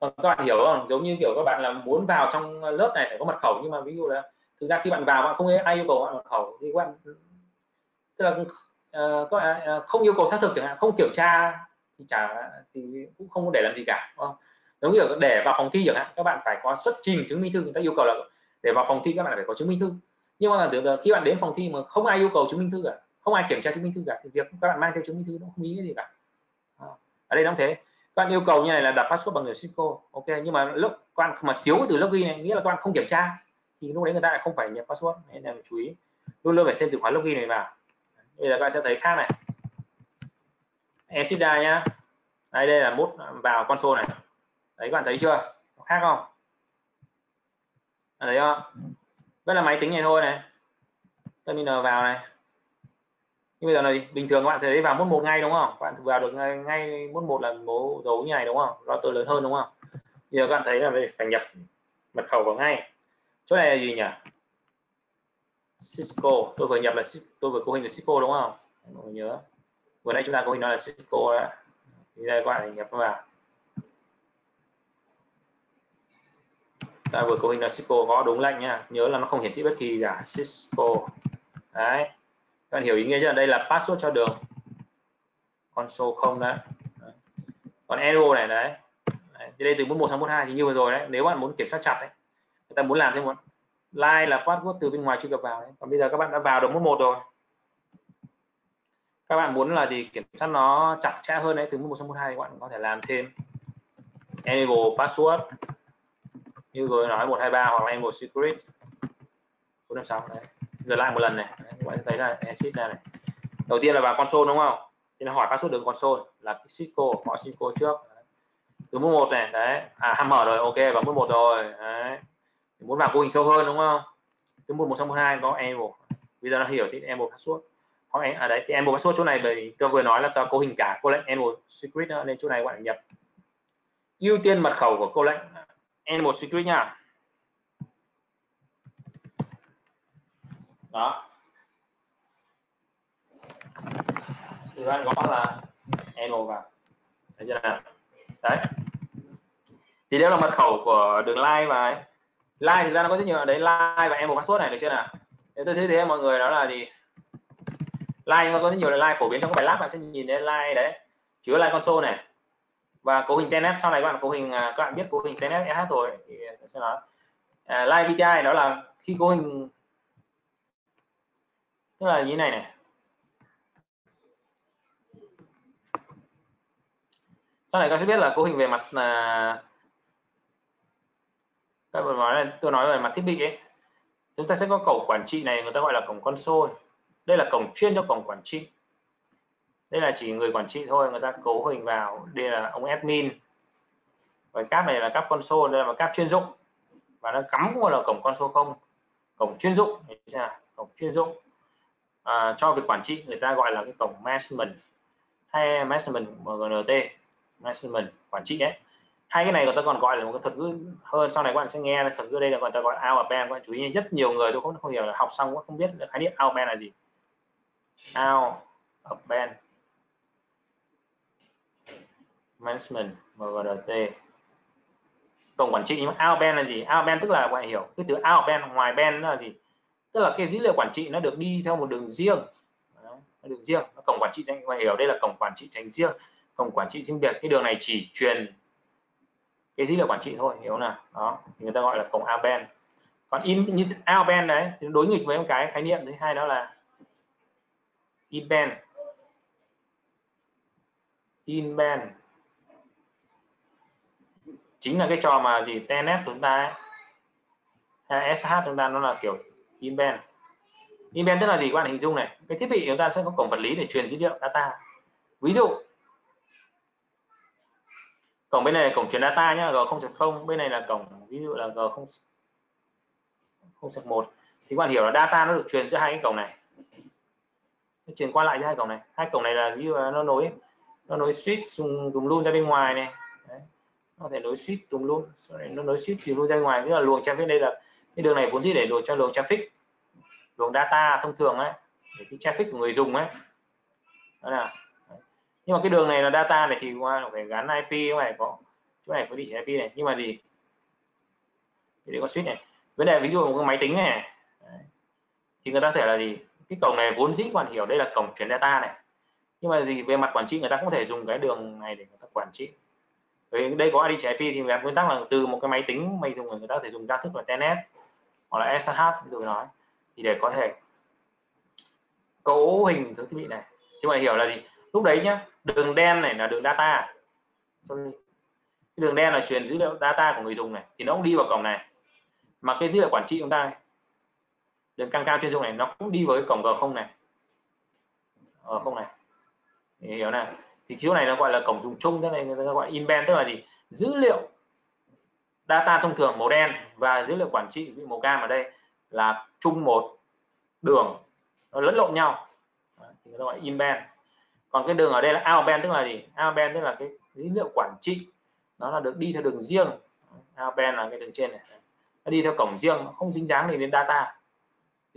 Speaker 2: Còn các bạn hiểu không? Giống như kiểu các bạn là muốn vào trong lớp này phải có mật khẩu nhưng mà ví dụ là thực ra khi bạn vào bạn không ai yêu cầu bạn mật khẩu thì các bạn tức là uh, các bạn uh, không yêu cầu xác thực chẳng hạn không kiểm tra thì chả thì cũng không để làm gì cả, đúng không? giống như để vào phòng thi chẳng hạn, các bạn phải có xuất trình chứng minh thư, người ta yêu cầu là để vào phòng thi các bạn phải có chứng minh thư. Nhưng mà là khi bạn đến phòng thi mà không ai yêu cầu chứng minh thư cả, không ai kiểm tra chứng minh thư cả, thì việc các bạn mang theo chứng minh thư nó không ý nghĩa gì cả. À, ở đây nó thế. Các bạn yêu cầu như này là đặt password bằng người Cisco, ok, nhưng mà lúc các bạn mà thiếu từ login này, nghĩa là các bạn không kiểm tra, thì lúc đấy người ta lại không phải nhập password, nên là chú ý. Luôn luôn phải thêm từ khóa login này vào. Bây giờ các bạn sẽ thấy khác này. Ecida nhá. Đây đây là mút vào con console này. Đấy các bạn thấy chưa? Khác không? Thấy không? Vẫn là máy tính này thôi này. Terminal vào này. Nhưng bây giờ này bình thường các bạn thấy vào mút một ngay đúng không? Các bạn vào được ngay, ngay mút một là bố dấu như này đúng không? Router lớn hơn đúng không? Giờ các bạn thấy là phải nhập mật khẩu vào ngay. Chỗ này là gì nhỉ? Cisco. Tôi vừa nhập là tôi vừa cố hình là Cisco đúng không? Mọi người nhớ vừa nãy chúng ta có hình nó là Cisco đó thì đây các bạn nhập vào. Ta vừa cấu hình là Cisco có đúng lệnh nha. Nhớ là nó không hiển thị bất kỳ cả Cisco. Đấy. Các bạn hiểu ý nghĩa chưa? Đây là password cho đường. Console không đấy. Còn arrow này đấy, đấy. đây từ 41 sang 42 thì như vừa rồi đấy. Nếu bạn muốn kiểm soát chặt đấy người ta muốn làm thêm một. Like là password từ bên ngoài truy cập vào đấy. còn bây giờ các bạn đã vào được mức một rồi các bạn muốn là gì? Kiểm soát nó chặt chẽ hơn đấy từ mức 1 sang 12 thì các bạn có thể làm thêm. Enable password như vừa nói 123 hoặc là enable secret. 456 đấy. Giờ lại một lần này. Đấy, các bạn thấy là exit ra này. Đầu tiên là vào console đúng không? Thì nó hỏi password đường console là Cisco họ Cisco trước. Từ mức một này đấy. À ham mở rồi ok vào mức một rồi. Đấy. Muốn vào cấu hình sâu hơn đúng không? Từ mức một sang hai có enable. Bây giờ nó hiểu thì enable password hoặc ở đấy thì enable password chỗ này bởi tôi vừa nói là tôi cấu hình cả cô lệnh enable secret nữa, nên chỗ này các bạn nhập. Ưu tiên mật khẩu của cô lệnh enable secret nha. Đó. Thì bạn gõ là enable vào. Thấy chưa nào? Đấy. Thì đây là mật khẩu của đường line và line thì ra nó có rất nhiều đấy line và em một password này được chưa nào? Thế tôi thấy thế mọi người đó là gì? Line nó có rất nhiều là line phổ biến trong các bài lab bạn sẽ nhìn thấy line đấy. Chứa line console này. Và cấu hình TNF sau này các bạn cấu hình à, các bạn biết cấu hình TNF SH rồi thì sẽ nói. À, line VTI đó là khi cấu hình tức là như này này. Sau này các sẽ biết là cấu hình về mặt là các bạn nói là tôi nói về mặt thiết bị ấy. Chúng ta sẽ có cổng quản trị này người ta gọi là cổng console đây là cổng chuyên cho cổng quản trị. Đây là chỉ người quản trị thôi người ta cấu hình vào. Đây là ông admin. Và cáp này là cáp console đây là cáp chuyên dụng. Và nó cắm cũng là cổng console không? Cổng chuyên dụng. Cổng chuyên dụng. À, cho việc quản trị người ta gọi là cái cổng management. Hay management MGNT management quản trị đấy hai cái này người ta còn gọi là một cái thuật ngữ hơn. Sau này các bạn sẽ nghe thuật ngữ đây là người ta gọi out of band các bạn chú ý rất nhiều người tôi không không hiểu là học xong cũng không biết khái niệm out of band là gì out of band. Management MGNT cổng quản trị nhưng mà out band là gì? Out band tức là bạn hiểu, cái từ out band ngoài band là gì? Tức là cái dữ liệu quản trị nó được đi theo một đường riêng. Nó đường riêng, nó cổng quản trị tránh bạn hiểu đây là cổng quản trị dành riêng cổng quản trị riêng biệt. Cái đường này chỉ truyền cái dữ liệu quản trị thôi, hiểu nào? Đó, thì người ta gọi là cổng out band. Còn in, như out band đấy, thì đối nghịch với một cái khái niệm thứ hai đó là in band in band chính là cái trò mà gì? TNS chúng ta ấy, SH chúng ta nó là kiểu in-band in-band tức là gì? Các bạn hình dung này. Cái thiết bị chúng ta sẽ có cổng vật lý để truyền dữ liệu data. Ví dụ cổng bên này là cổng truyền data nhá G0.0 bên này là cổng ví dụ là G0 1 thì các bạn hiểu là data nó được truyền giữa hai cái cổng này truyền qua lại giữa hai cổng này. Hai cổng này là ví dụ là nó nối nó nối switch dùng dùng luôn ra bên ngoài này. Có thể nối switch dùng luôn. Nó nối switch thì luôn ra bên ngoài. Tức là luồng traffic đây là, cái đường này vốn dĩ để luồng cho luồng traffic. Luồng data thông thường ấy, để cái traffic của người dùng ấy. Đó là nhưng mà cái đường này là data này thì qua phải gắn IP phải có, chỗ này có địa chỉ IP này. Nhưng mà gì? Thì có switch này. Vấn đề ví dụ một cái máy tính này thì người ta thể là gì? Cái cổng này vốn dĩ còn hiểu đây là cổng chuyển data này. Nhưng mà gì, về mặt quản trị người ta cũng có thể dùng cái đường này để người ta quản trị. Vì đây có ID IP thì về nguyên tắc là từ một cái máy tính mình dùng người ta có thể dùng ra thức là Telnet hoặc là SSH tôi nói, thì để có thể cấu hình thứ thiết bị này. Chứ mà hiểu là gì? Lúc đấy nhá, đường đen này là đường data. Cái đường đen là truyền dữ liệu data của người dùng này, thì nó cũng đi vào cổng này. Mà cái dữ liệu quản trị chúng ta đường căng cao trên dung này nó cũng đi với cổng g không này. Ở không này. Thì hiểu này thì chỗ này nó gọi là cổng dùng chung thế này người ta gọi inbound tức là gì? Dữ liệu data thông thường màu đen và dữ liệu quản trị màu cam ở đây là chung một đường. Nó lẫn lộn nhau. Thì người ta gọi inbound còn cái đường ở đây là outbound tức là gì? Outbound tức là cái dữ liệu quản trị. Nó là được đi theo đường riêng. Outbound là cái đường trên này. Nó đi theo cổng riêng, không dính dáng gì đến data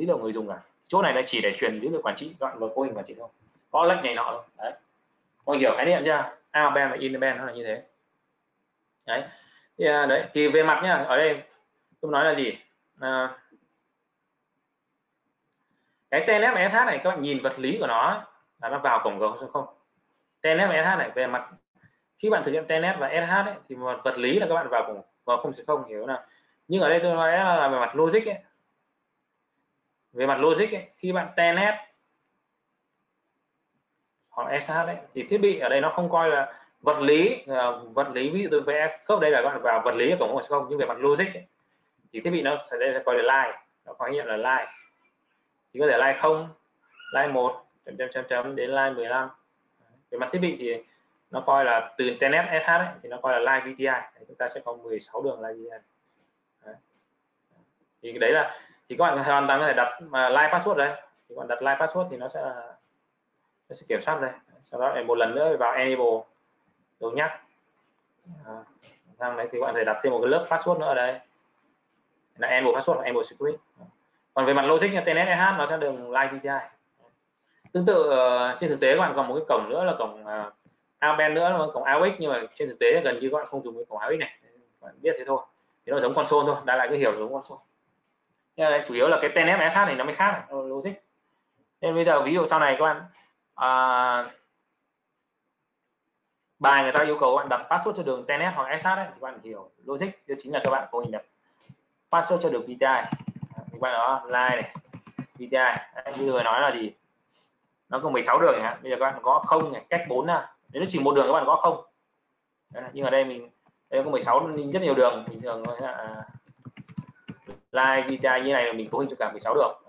Speaker 2: dữ liệu người dùng cả chỗ này là chỉ để truyền dữ liệu quản trị đoạn vào cấu hình quản trị thôi. Có lệnh này nọ thôi. Đấy. Mọi hiểu khái niệm chưa? Outbound và inbound nó là như thế. Đấy. Thì, à, đấy. Thì về mặt nhá ở đây tôi nói là gì? À, cái TNF SH này các bạn nhìn vật lý của nó là nó vào cổng gấu không? TNF SH này về mặt khi bạn thực hiện TNF và SH ấy, thì vật, vật lý là các bạn vào cổng vào không sẽ không hiểu nào. Nhưng ở đây tôi nói là về mặt logic ấy về mặt logic ấy, khi bạn telnet hoặc SH đấy thì thiết bị ở đây nó không coi là vật lý uh, vật lý ví dụ tôi vẽ khớp đây là bạn vào vật lý ở cổng một không nhưng về mặt logic ấy, thì thiết bị nó sẽ đây là coi là line nó có nghĩa là line. Thì có thể line không line một chấm chấm chấm chấm đến line 15 về mặt thiết bị thì nó coi là từ internet SH ấy, thì nó coi là line VTI đấy, chúng ta sẽ có 16 đường line VTI đấy. thì đấy là thì các bạn hoàn toàn có thể đặt mà line password đây. Thì bạn đặt line password thì nó sẽ nó sẽ kiểm soát đây. Sau đó một lần nữa vào enable. Tôi nhắc à, đấy thì bạn thể đặt thêm một cái lớp password nữa ở đây. Là enable password hoặc enable secret. Còn về mặt logic như tns EH nó sẽ đường live VTI tương tự ờ, trên thực tế các bạn còn một cái cổng nữa là cổng uh, nữa là cổng AUX nhưng mà trên thực tế gần như các bạn không dùng cái cổng AUX này. Các bạn biết thế thôi. Thì nó giống console thôi. Đại lại cái hiểu giống console nhưng chủ yếu là cái TNF SH này nó mới khác logic. Nên bây giờ ví dụ sau này các bạn à, bài người ta yêu cầu bạn đặt password cho đường TNS hoặc SH đấy thì bạn hiểu logic. Đó chính là các bạn có hình đặt password cho đường VTI thì bạn đó line này VTI đấy, như vừa nói là gì? Nó có 16 đường này bây giờ các bạn có không này cách 4 là nếu nó chỉ một đường các bạn có không. Đấy, nhưng ở đây mình đây có 16 rất nhiều đường. Bình thường là à, live guitar như này là mình cấu hình cho cả 16 đường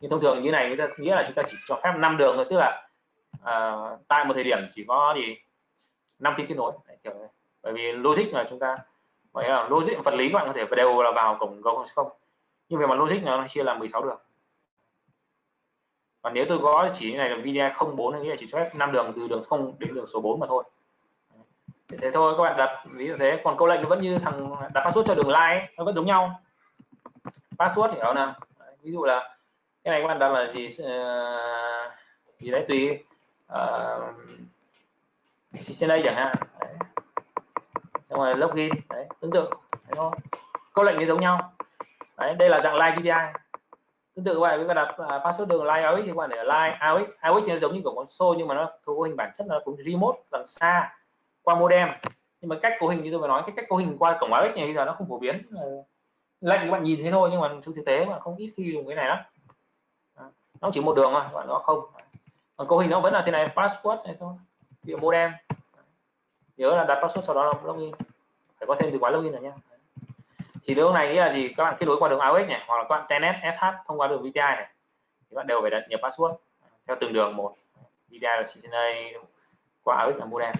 Speaker 2: nhưng thông thường như này ta nghĩa là chúng ta chỉ cho phép 5 đường thôi tức là à, tại một thời điểm chỉ có gì năm phím kết nối. Kiểu này. bởi vì logic là chúng ta vậy là logic vật lý các bạn có thể đều là vào cổng gấu không. Nhưng về mặt logic nó chia là 16 đường. Còn nếu tôi có chỉ này là video 04 nghĩa là chỉ cho phép 5 đường từ đường 0 đến đường số 4 mà thôi. Thế thôi các bạn đặt ví dụ thế. Còn câu lệnh nó vẫn như thằng đặt password cho đường like ấy, nó vẫn giống nhau password hiểu nào? Ví dụ là cái này các bạn đặt là gì uh, gì đấy tùy uh, trên đây chẳng hạn. Đấy. xong rồi login đấy tương tự đấy không câu lệnh thì giống nhau. Đấy đây là dạng like VDI tương tự vậy với đặt uh, password đường like AUX thì các bạn để like AUX thì nó giống như của con xô nhưng mà nó cấu hình bản chất là cũng remote gần xa qua modem. Nhưng mà cách cấu hình như tôi vừa nói cái cách cấu hình qua cổng AUX này bây giờ nó không phổ biến lệnh các bạn nhìn thế thôi, nhưng mà trong thực tế bạn không ít khi dùng cái này lắm. Nó chỉ một đường thôi bạn nó không. Còn cấu hình nó vẫn là thế này, password này thôi ví modem nhớ là đặt password sau đó là login. Phải có thêm từ khóa login rồi nhé thì đường này nghĩa là gì? Các bạn kết nối qua đường AUX này, hoặc là các bạn telnet SH thông qua đường VTI này, thì bạn đều phải đặt nhập password theo từng đường một. VTI là CCNA qua AUX là modem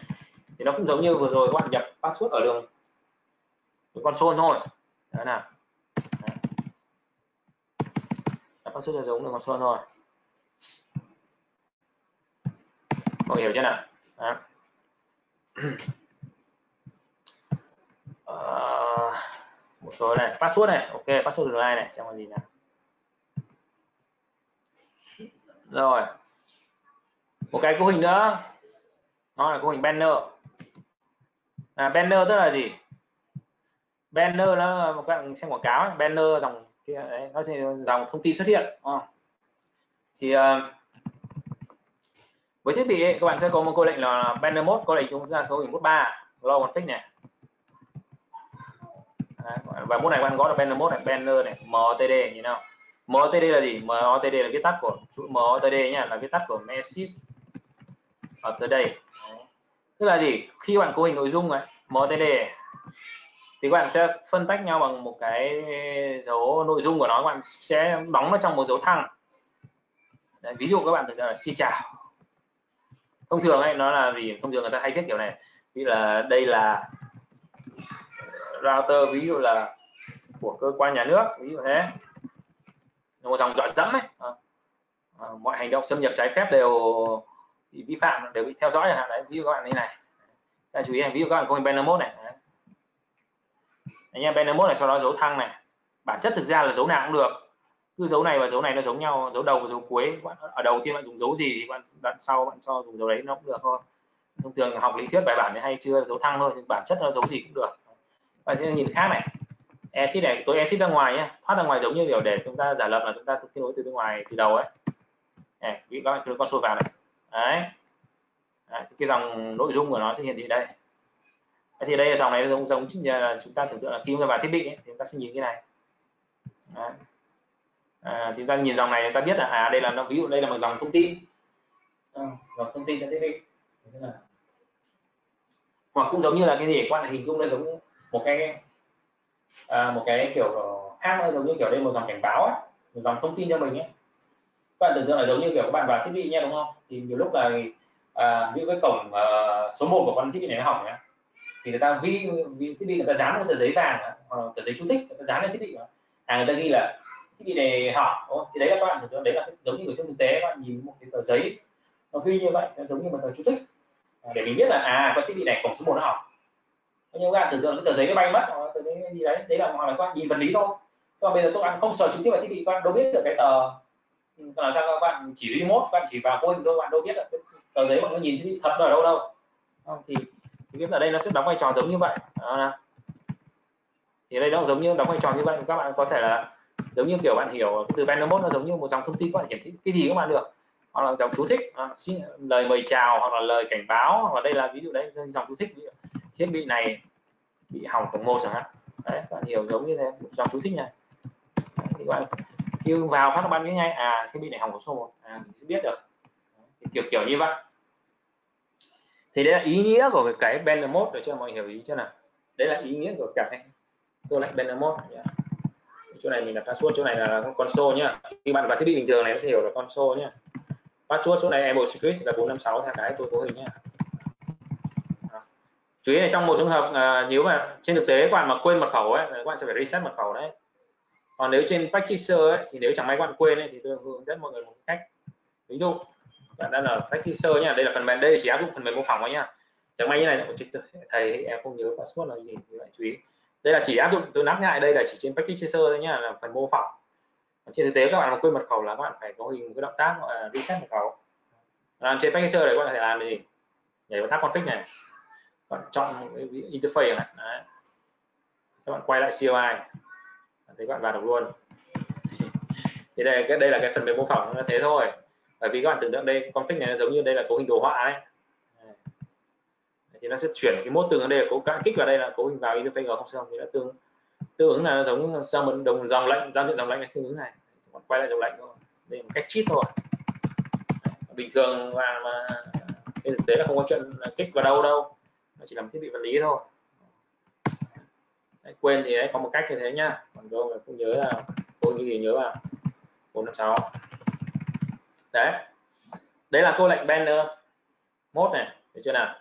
Speaker 2: thì nó cũng giống như vừa rồi các bạn nhập password ở đường console thôi. Đó nào. Password là giống đường số thôi. Mọi hiểu chưa nào? Đó. Uh, một số này password này. Ok password đường line này xem là gì nào. Rồi. Một cái cấu hình nữa. Nó là cấu hình banner. À, banner tức là gì? Banner nó một cái xem quảng cáo banner dòng thì nó sẽ dòng thông tin xuất hiện thì ờ, với thiết bị ấy, các bạn sẽ có một câu lệnh là banner mode câu lệnh chúng ta số hình mốt ba low config này. Đấy, và mốt này bạn có là banner mode này banner này mtd như nào. Mtd là gì? Mtd là viết tắt của chữ mtd nhá là viết tắt của message ở tới đây. Tức là gì? Khi bạn cấu hình nội dung ấy mtd thì các bạn sẽ phân tách nhau bằng một cái dấu nội dung của nó các bạn sẽ đóng nó trong một dấu thăng. Đấy, ví dụ các bạn thực ra là xin chào. Thông thường ấy nó là vì thông thường người ta hay viết kiểu này. Ví là đây là router ví dụ là của cơ quan nhà nước ví dụ thế. Một dòng dọa dẫm ấy. À, mọi hành động xâm nhập trái phép đều bị vi phạm đều bị theo dõi chẳng hạn. Đấy ví dụ các bạn như này. Ta chú ý này ví dụ các bạn có hình banner mode này anh em banner mode này sau đó dấu thăng này. Bản chất thực ra là dấu nào cũng được. Cứ dấu này và dấu này nó giống nhau dấu đầu và dấu cuối. Ở đầu tiên bạn dùng dấu gì thì bạn đoạn sau bạn cho dùng dấu đấy nó cũng được thôi. Thông thường học lý thuyết bài bản thì hay chưa dấu thăng thôi bản chất nó dấu gì cũng được. Và nhìn khác này exit này tôi exit ra ngoài nhé thoát ra ngoài giống như kiểu để chúng ta giả lập là chúng ta kết nối từ bên ngoài, từ đầu ấy. Này, ví các bạn cứ con số vào này. Đấy. đấy, cái dòng nội dung của nó sẽ hiển thị đây thì đây là dòng này giống giống là chúng ta tưởng tượng là khi chúng vào thiết bị ấy, thì chúng ta sẽ nhìn cái này. Đấy. À, thì ta nhìn dòng này chúng ta biết là à đây là nó ví dụ đây là một dòng thông tin. À, dòng thông tin cho thiết bị. Hoặc cũng giống như là cái gì quan hình dung nó giống một cái à, một cái kiểu khác nó giống như kiểu đây một dòng cảnh báo ấy, một dòng thông tin cho mình ấy. Các bạn tưởng tượng là giống như kiểu các bạn vào thiết bị nha đúng không? Thì nhiều lúc là à, ví dụ cái cổng à, số 1 của con thiết bị này nó hỏng nhá thì người ta vi, vi thiết bị người ta dán lên tờ giấy vàng hoặc là tờ giấy chú thích người ta dán lên thiết bị mà. À người ta ghi là thiết bị này hỏng thì đấy là các bạn tưởng đấy là giống như ở trong thực tế các bạn nhìn một cái tờ giấy nó ghi như vậy nó giống như một tờ chú thích. À, để mình biết là à con thiết bị này cổng số 1 nó hỏng nhưng các bạn tưởng tượng cái tờ giấy nó bay mất hoặc tờ giấy gì đấy đấy là hoặc là các bạn nhìn vật lý thôi. Còn bây giờ các bạn không sờ trực tiếp vào thiết bị các bạn đâu biết được cái tờ. Làm sao các bạn chỉ remote các bạn chỉ vào vô hình thôi các bạn đâu biết được tờ giấy bạn có nhìn thấy thật ở đâu đâu. Không, thì thì ở đây nó sẽ đóng vai trò giống như vậy. Đó thì đây nó giống như đóng vai trò như vậy. Các bạn có thể là giống như kiểu bạn hiểu từ banner mode nó giống như một dòng thông tin có thể hiển thị cái gì các bạn được. Hoặc là dòng chú thích à, xin lời mời chào hoặc là lời cảnh báo hoặc là đây là ví dụ đấy dòng chú thích thiết bị này bị hỏng cổng một chẳng hạn. Đấy bạn hiểu giống như thế một dòng chú thích này. Đấy, thì bạn khi vào phát bạn biết ngay à thiết bị này hỏng cổng số một à mình sẽ biết được. Kiểu kiểu như vậy thì đây là ý nghĩa của cái banner mode để cho mọi người hiểu ý chưa nào? Đấy là ý nghĩa của cái tôi lại banner mode dạ. chỗ này mình đặt password chỗ này là console nhá. Khi bạn vào thiết bị bình thường này nó sẽ hiểu là console nhá. Password chỗ này Apple Secret là 456 theo cái tôi cố hình nhá. Chú ý này trong một trường hợp à, nếu mà trên thực tế các bạn mà quên mật khẩu ấy các bạn sẽ phải reset mật khẩu đấy. Còn nếu trên practitioner ấy, thì nếu chẳng may các bạn quên ấy, thì tôi hướng dẫn mọi người một cách. Ví dụ bạn đang là practitioner nhá. Đây là phần mềm đây, chỉ áp dụng phần mềm mô phỏng thôi nhá. Chẳng may như này thầy em không nhớ password là gì, thì bạn chú ý. Đây là chỉ áp dụng, tôi nắp lại đây là chỉ trên practitioner thôi nhá, là phần mô phỏng. Trên thực tế các bạn mà quên mật khẩu là các bạn phải có hình một cái động tác, gọi là reset mật khẩu. Làm trên practitioner này các bạn phải làm gì? Nhảy vào tab config này. Bạn chọn cái interface này. Đấy. các bạn quay lại CLI thấy các bạn vào được luôn. Thì đây, cái đây là cái phần mềm mô phỏng, nó thế thôi bởi vì các bạn tưởng tượng đây config này nó giống như đây là cấu hình đồ họa đấy. Thì nó sẽ chuyển cái mốt tương ở đây là cố kích vào đây là cấu hình vào interface g không xong thì nó tương tương ứng là nó giống sao một đồng dòng lệnh giao diện dòng lệnh này tương ứng này. Còn quay lại dòng lệnh thôi. Đây một cách cheat thôi. Bình thường và mà trên thực tế là không có chuyện kích vào đâu đâu. Nó chỉ làm thiết bị vật lý thôi. Đấy, quên thì đấy có một cách như thế nhá. Còn đâu là không nhớ là cô như gì nhớ vào. Bốn năm sáu đấy. Đấy là câu lệnh banner. Mốt này được chưa nào?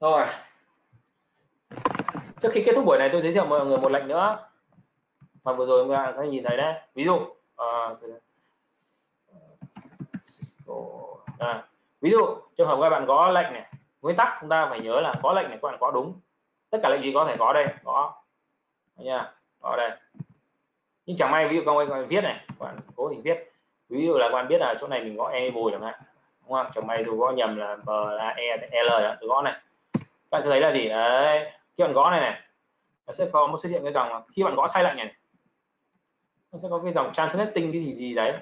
Speaker 2: Rồi. Trước khi kết thúc buổi này tôi giới thiệu mọi người một lệnh nữa. Mà vừa rồi các người nhìn thấy đấy. Ví dụ uh, à, ví dụ trường hợp các bạn có lệnh này nguyên tắc chúng ta phải nhớ là có lệnh này các bạn có đúng. Tất cả lệnh gì có thể có đây? Có. Nha có đây. Nhưng chẳng may ví dụ các bạn viết này các bạn cố tình viết ví dụ là các bạn biết là chỗ này mình gõ e bồi chẳng hạn, đúng không? Chẳng may tôi gõ nhầm là b là e l tôi gõ này. Các bạn sẽ thấy là gì? Đấy, khi bạn gõ này này, nó sẽ có một xuất hiện cái dòng khi bạn gõ sai lệnh này, nó sẽ có cái dòng translating cái gì gì đấy.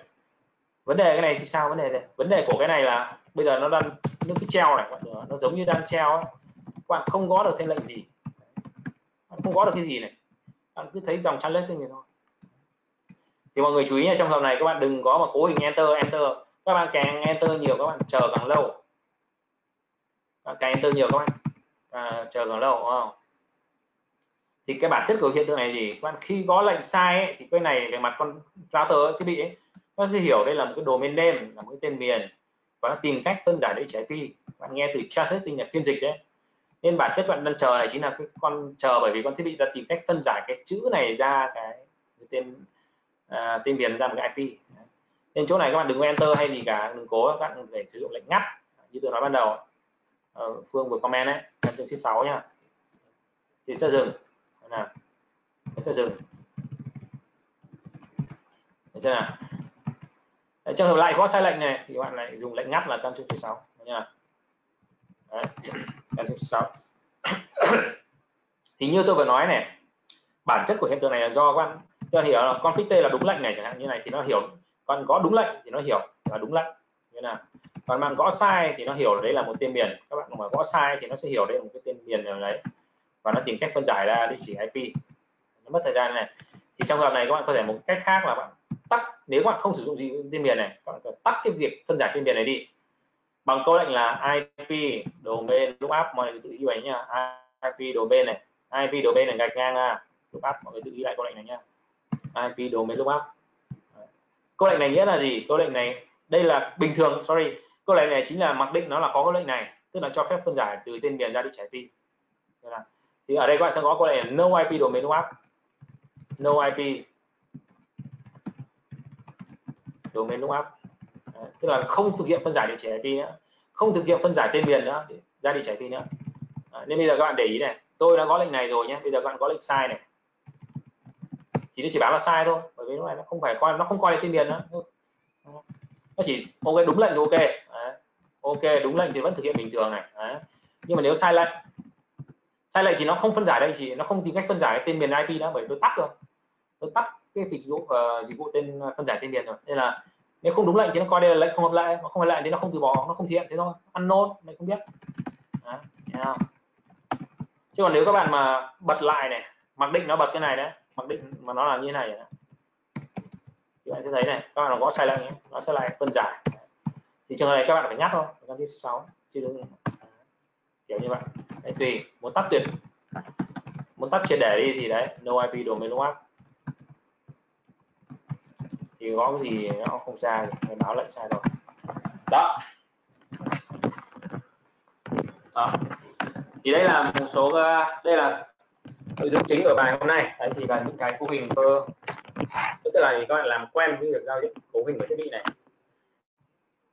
Speaker 2: Vấn đề cái này thì sao? Vấn đề này, vấn đề của cái này là bây giờ nó đang nó cứ treo này nó giống như đang treo ấy. các bạn không gõ được thêm lệnh gì. Bạn không gõ được cái gì này. Bạn cứ thấy dòng translating này thôi thì mọi người chú ý nha trong dòng này các bạn đừng có mà cố hình enter enter. Các bạn càng enter nhiều các bạn chờ càng lâu. Càng enter nhiều các bạn à, chờ càng lâu đúng không? Thì cái bản chất của hiện tượng này gì? Các bạn khi có lệnh sai ấy, thì cái này về mặt con router thiết bị ấy, nó sẽ hiểu đây là một cái domain name là một cái tên miền. Và nó tìm cách phân giải địa chỉ IP bạn nghe từ translating là phiên dịch đấy. Nên bản chất bạn đang chờ này chính là cái con chờ bởi vì con thiết bị đã tìm cách phân giải cái chữ này ra cái, cái tên à, tên miền ra một cái IP nên chỗ này các bạn đừng enter hay gì cả đừng cố các bạn phải sử dụng lệnh ngắt như tôi nói ban đầu. À, Phương vừa comment đấy chương thứ sáu nhá. Thì sẽ dừng. Nào. Sẽ dừng. Được chưa nào? Đấy, trường hợp lại có sai lệnh này thì các bạn lại dùng lệnh ngắt là căn chương thứ sáu. Nha căn chương thứ sáu. Thì như tôi vừa nói này bản chất của hiện tượng này là do các bạn cho hiểu là config t là đúng lệnh này chẳng hạn, như này thì nó hiểu. Còn có đúng lệnh thì nó hiểu là đúng lệnh. Như nào? Còn bạn gõ sai thì nó hiểu đấy là một tên miền. Các bạn mà gõ sai thì nó sẽ hiểu đấy là một cái tên miền nào đấy. Và nó tìm cách phân giải ra địa chỉ IP nó mất thời gian này. Thì trong hợp này các bạn có thể một cách khác là bạn tắt, nếu bạn không sử dụng gì tên miền này, các bạn cần tắt cái việc phân giải tên miền này đi. Bằng câu lệnh là IP domain lookup mọi người tự ghi vậy nhá. IP domain này. IP domain này gạch ngang ra. Lookup mọi người tự ghi lại câu lệnh này nhá. IP domain lookup câu lệnh này nghĩa là gì? Câu lệnh này đây là bình thường sorry. Câu lệnh này chính là mặc định nó là có câu lệnh này tức là cho phép phân giải từ tên miền ra địa chỉ IP thì ở đây các bạn sẽ có câu lệnh là no IP domain lookup no IP domain lookup Đấy, tức là không thực hiện phân giải địa chỉ IP nữa. Không thực hiện phân giải tên miền nữa ra địa chỉ IP nữa. Đấy, nên bây giờ các bạn để ý này tôi đã có lệnh này rồi nhé. Bây giờ các bạn có lệnh sai này thì nó chỉ báo là sai thôi bởi vì lúc này nó không phải coi nó không coi là tên miền nữa. Nó chỉ ok đúng lệnh thì ok. Đấy. ok đúng lệnh thì vẫn thực hiện bình thường này. Đấy. nhưng mà nếu sai lệnh sai lệnh thì nó không phân giải đây chỉ nó không tìm cách phân giải tên miền IP đó bởi tôi tắt rồi. Tôi tắt cái dịch vụ uh, dịch vụ tên ờ, phân giải tên miền rồi. Nên là nếu không đúng lệnh thì nó coi đây là lệnh không hợp lệ mà không hợp lệ thì nó không từ bỏ nó không thiện thế thôi. Ăn nốt mày không biết. Đấy, chứ còn nếu các bạn mà bật lại này mặc định nó bật cái này đấy mặc định mà nó là như thế này thì bạn sẽ thấy này các bạn gõ sai lệnh nó sẽ lại phân giải. Thì trường hợp này các bạn phải nhắc thôi căn ký sáu chứ đừng kiểu như vậy. Đấy, tùy muốn tắt tuyệt muốn tắt triệt để đi thì đấy no IP domain lookup thì gõ cái gì nó không sai thì báo lệnh sai rồi. Đó. Đó. Thì đây là một số ờ, đây là nội dung chính của bài hôm nay. Đấy thì là những cái cấu hình cơ tức là thì các bạn làm quen với việc giao diện cấu hình của thiết bị này.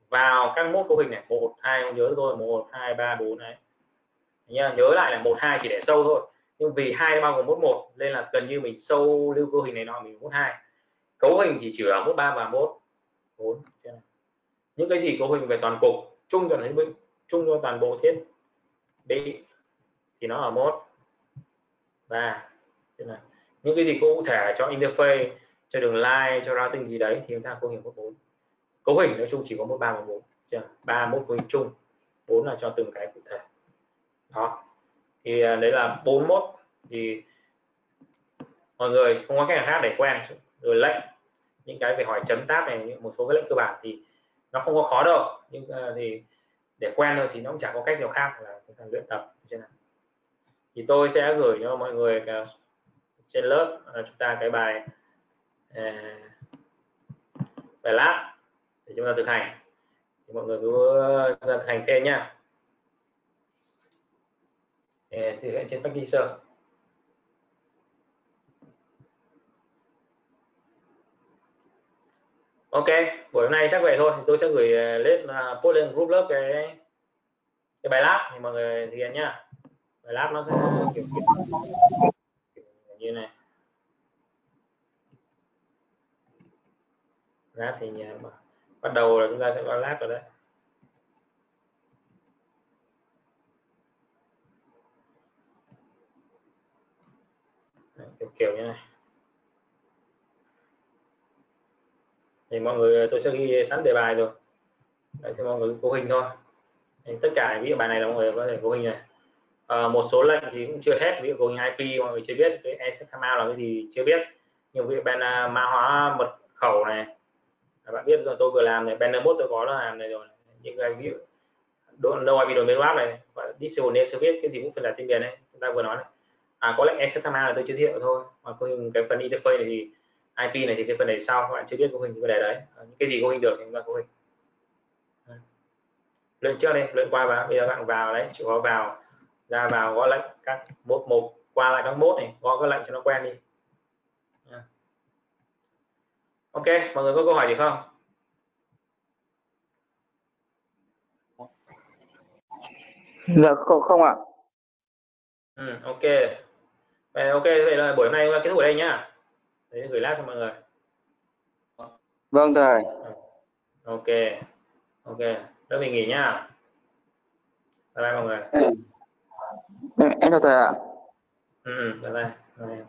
Speaker 2: Vào các mốt cấu hình này một hai không nhớ thôi một hai ba bốn này nhớ, nhớ lại là một hai chỉ để sâu thôi. Nhưng vì hai bao gồm mốt một nên là gần như mình sâu lưu cấu hình này nọ mình mốt hai. Cấu hình thì chỉ ở mốt ba và mốt bốn những cái gì cấu hình về toàn cục chung cho thiết bị chung cho toàn bộ thiết bị thì nó ở mốt ba. Những cái gì cụ thể cho interface cho đường line cho routing gì đấy thì chúng ta không hiểu mức bốn. Cấu hình nói chung chỉ có một ba và bốn. Ba mốt cấu hình chung bốn là cho từng cái cụ thể. Đó. Thì à, đấy là bốn mốt. Thì mọi người không có cách nào khác để quen. Rồi lệnh. Những cái về hỏi chấm tab này một số cái lệnh cơ bản thì nó không có khó đâu. Nhưng uh, thì để quen thôi thì nó cũng chẳng có cách nào khác là chúng ta luyện tập. Trên này thì tôi sẽ gửi cho mọi người cả trên lớp à, chúng ta cái bài à, bài lab để chúng ta thực hành. Thì mọi người cứ ờ, thực hành thêm nha thực hiện trên Packiser ok, buổi hôm nay chắc vậy thôi. Tôi sẽ gửi à, lên post lên group lớp cái cái bài lab thì mọi người thực hiện nhá rồi lát nó sẽ kiểu, kiểu, kiểu như này. Lát thì nhà bắt đầu là chúng ta sẽ có lát rồi đấy. Kiểu kiểu như này. Thì mọi người tôi sẽ ghi sẵn đề bài rồi. Đấy, thì mọi người cố hình thôi. Thì tất cả ví dụ bài này là mọi người có thể cố hình này à, một số lệnh thì cũng chưa hết ví dụ như IP mọi người chưa biết cái SSML là cái gì chưa biết. Nhưng ví dụ bên uh, mã hóa mật khẩu này bạn biết rồi tôi vừa làm này banner mode tôi có là làm này rồi. Những cái ví dụ độ no IP domain web này và disable name chưa biết cái gì cũng phải là tên miền này chúng ta vừa nói này. À, có lệnh SSML là tôi giới thiệu thôi còn cái phần interface này thì IP này thì cái phần này sau các bạn chưa biết cấu hình thì có để đấy. À, những cái gì cấu hình được thì chúng ta cấu hình. Ờ. Luyện trước đây luyện qua và bây giờ các bạn vào đấy chỉ có vào ra vào gõ lệnh các mốt một. Qua lại các mốt này gõ các lệnh cho nó quen đi. Ok mọi người có câu hỏi gì không?
Speaker 3: Dạ không, không ạ?
Speaker 2: Ừ, ok. Vậy ok vậy là buổi hôm nay kết thúc ở đây nhá. Để gửi lát cho mọi người.
Speaker 3: Vâng thầy
Speaker 2: ok. Ok lớp mình nghỉ nhá. Bye bye mọi người
Speaker 3: em chào thầy ạ
Speaker 2: ừ, ừ bye bye, bye.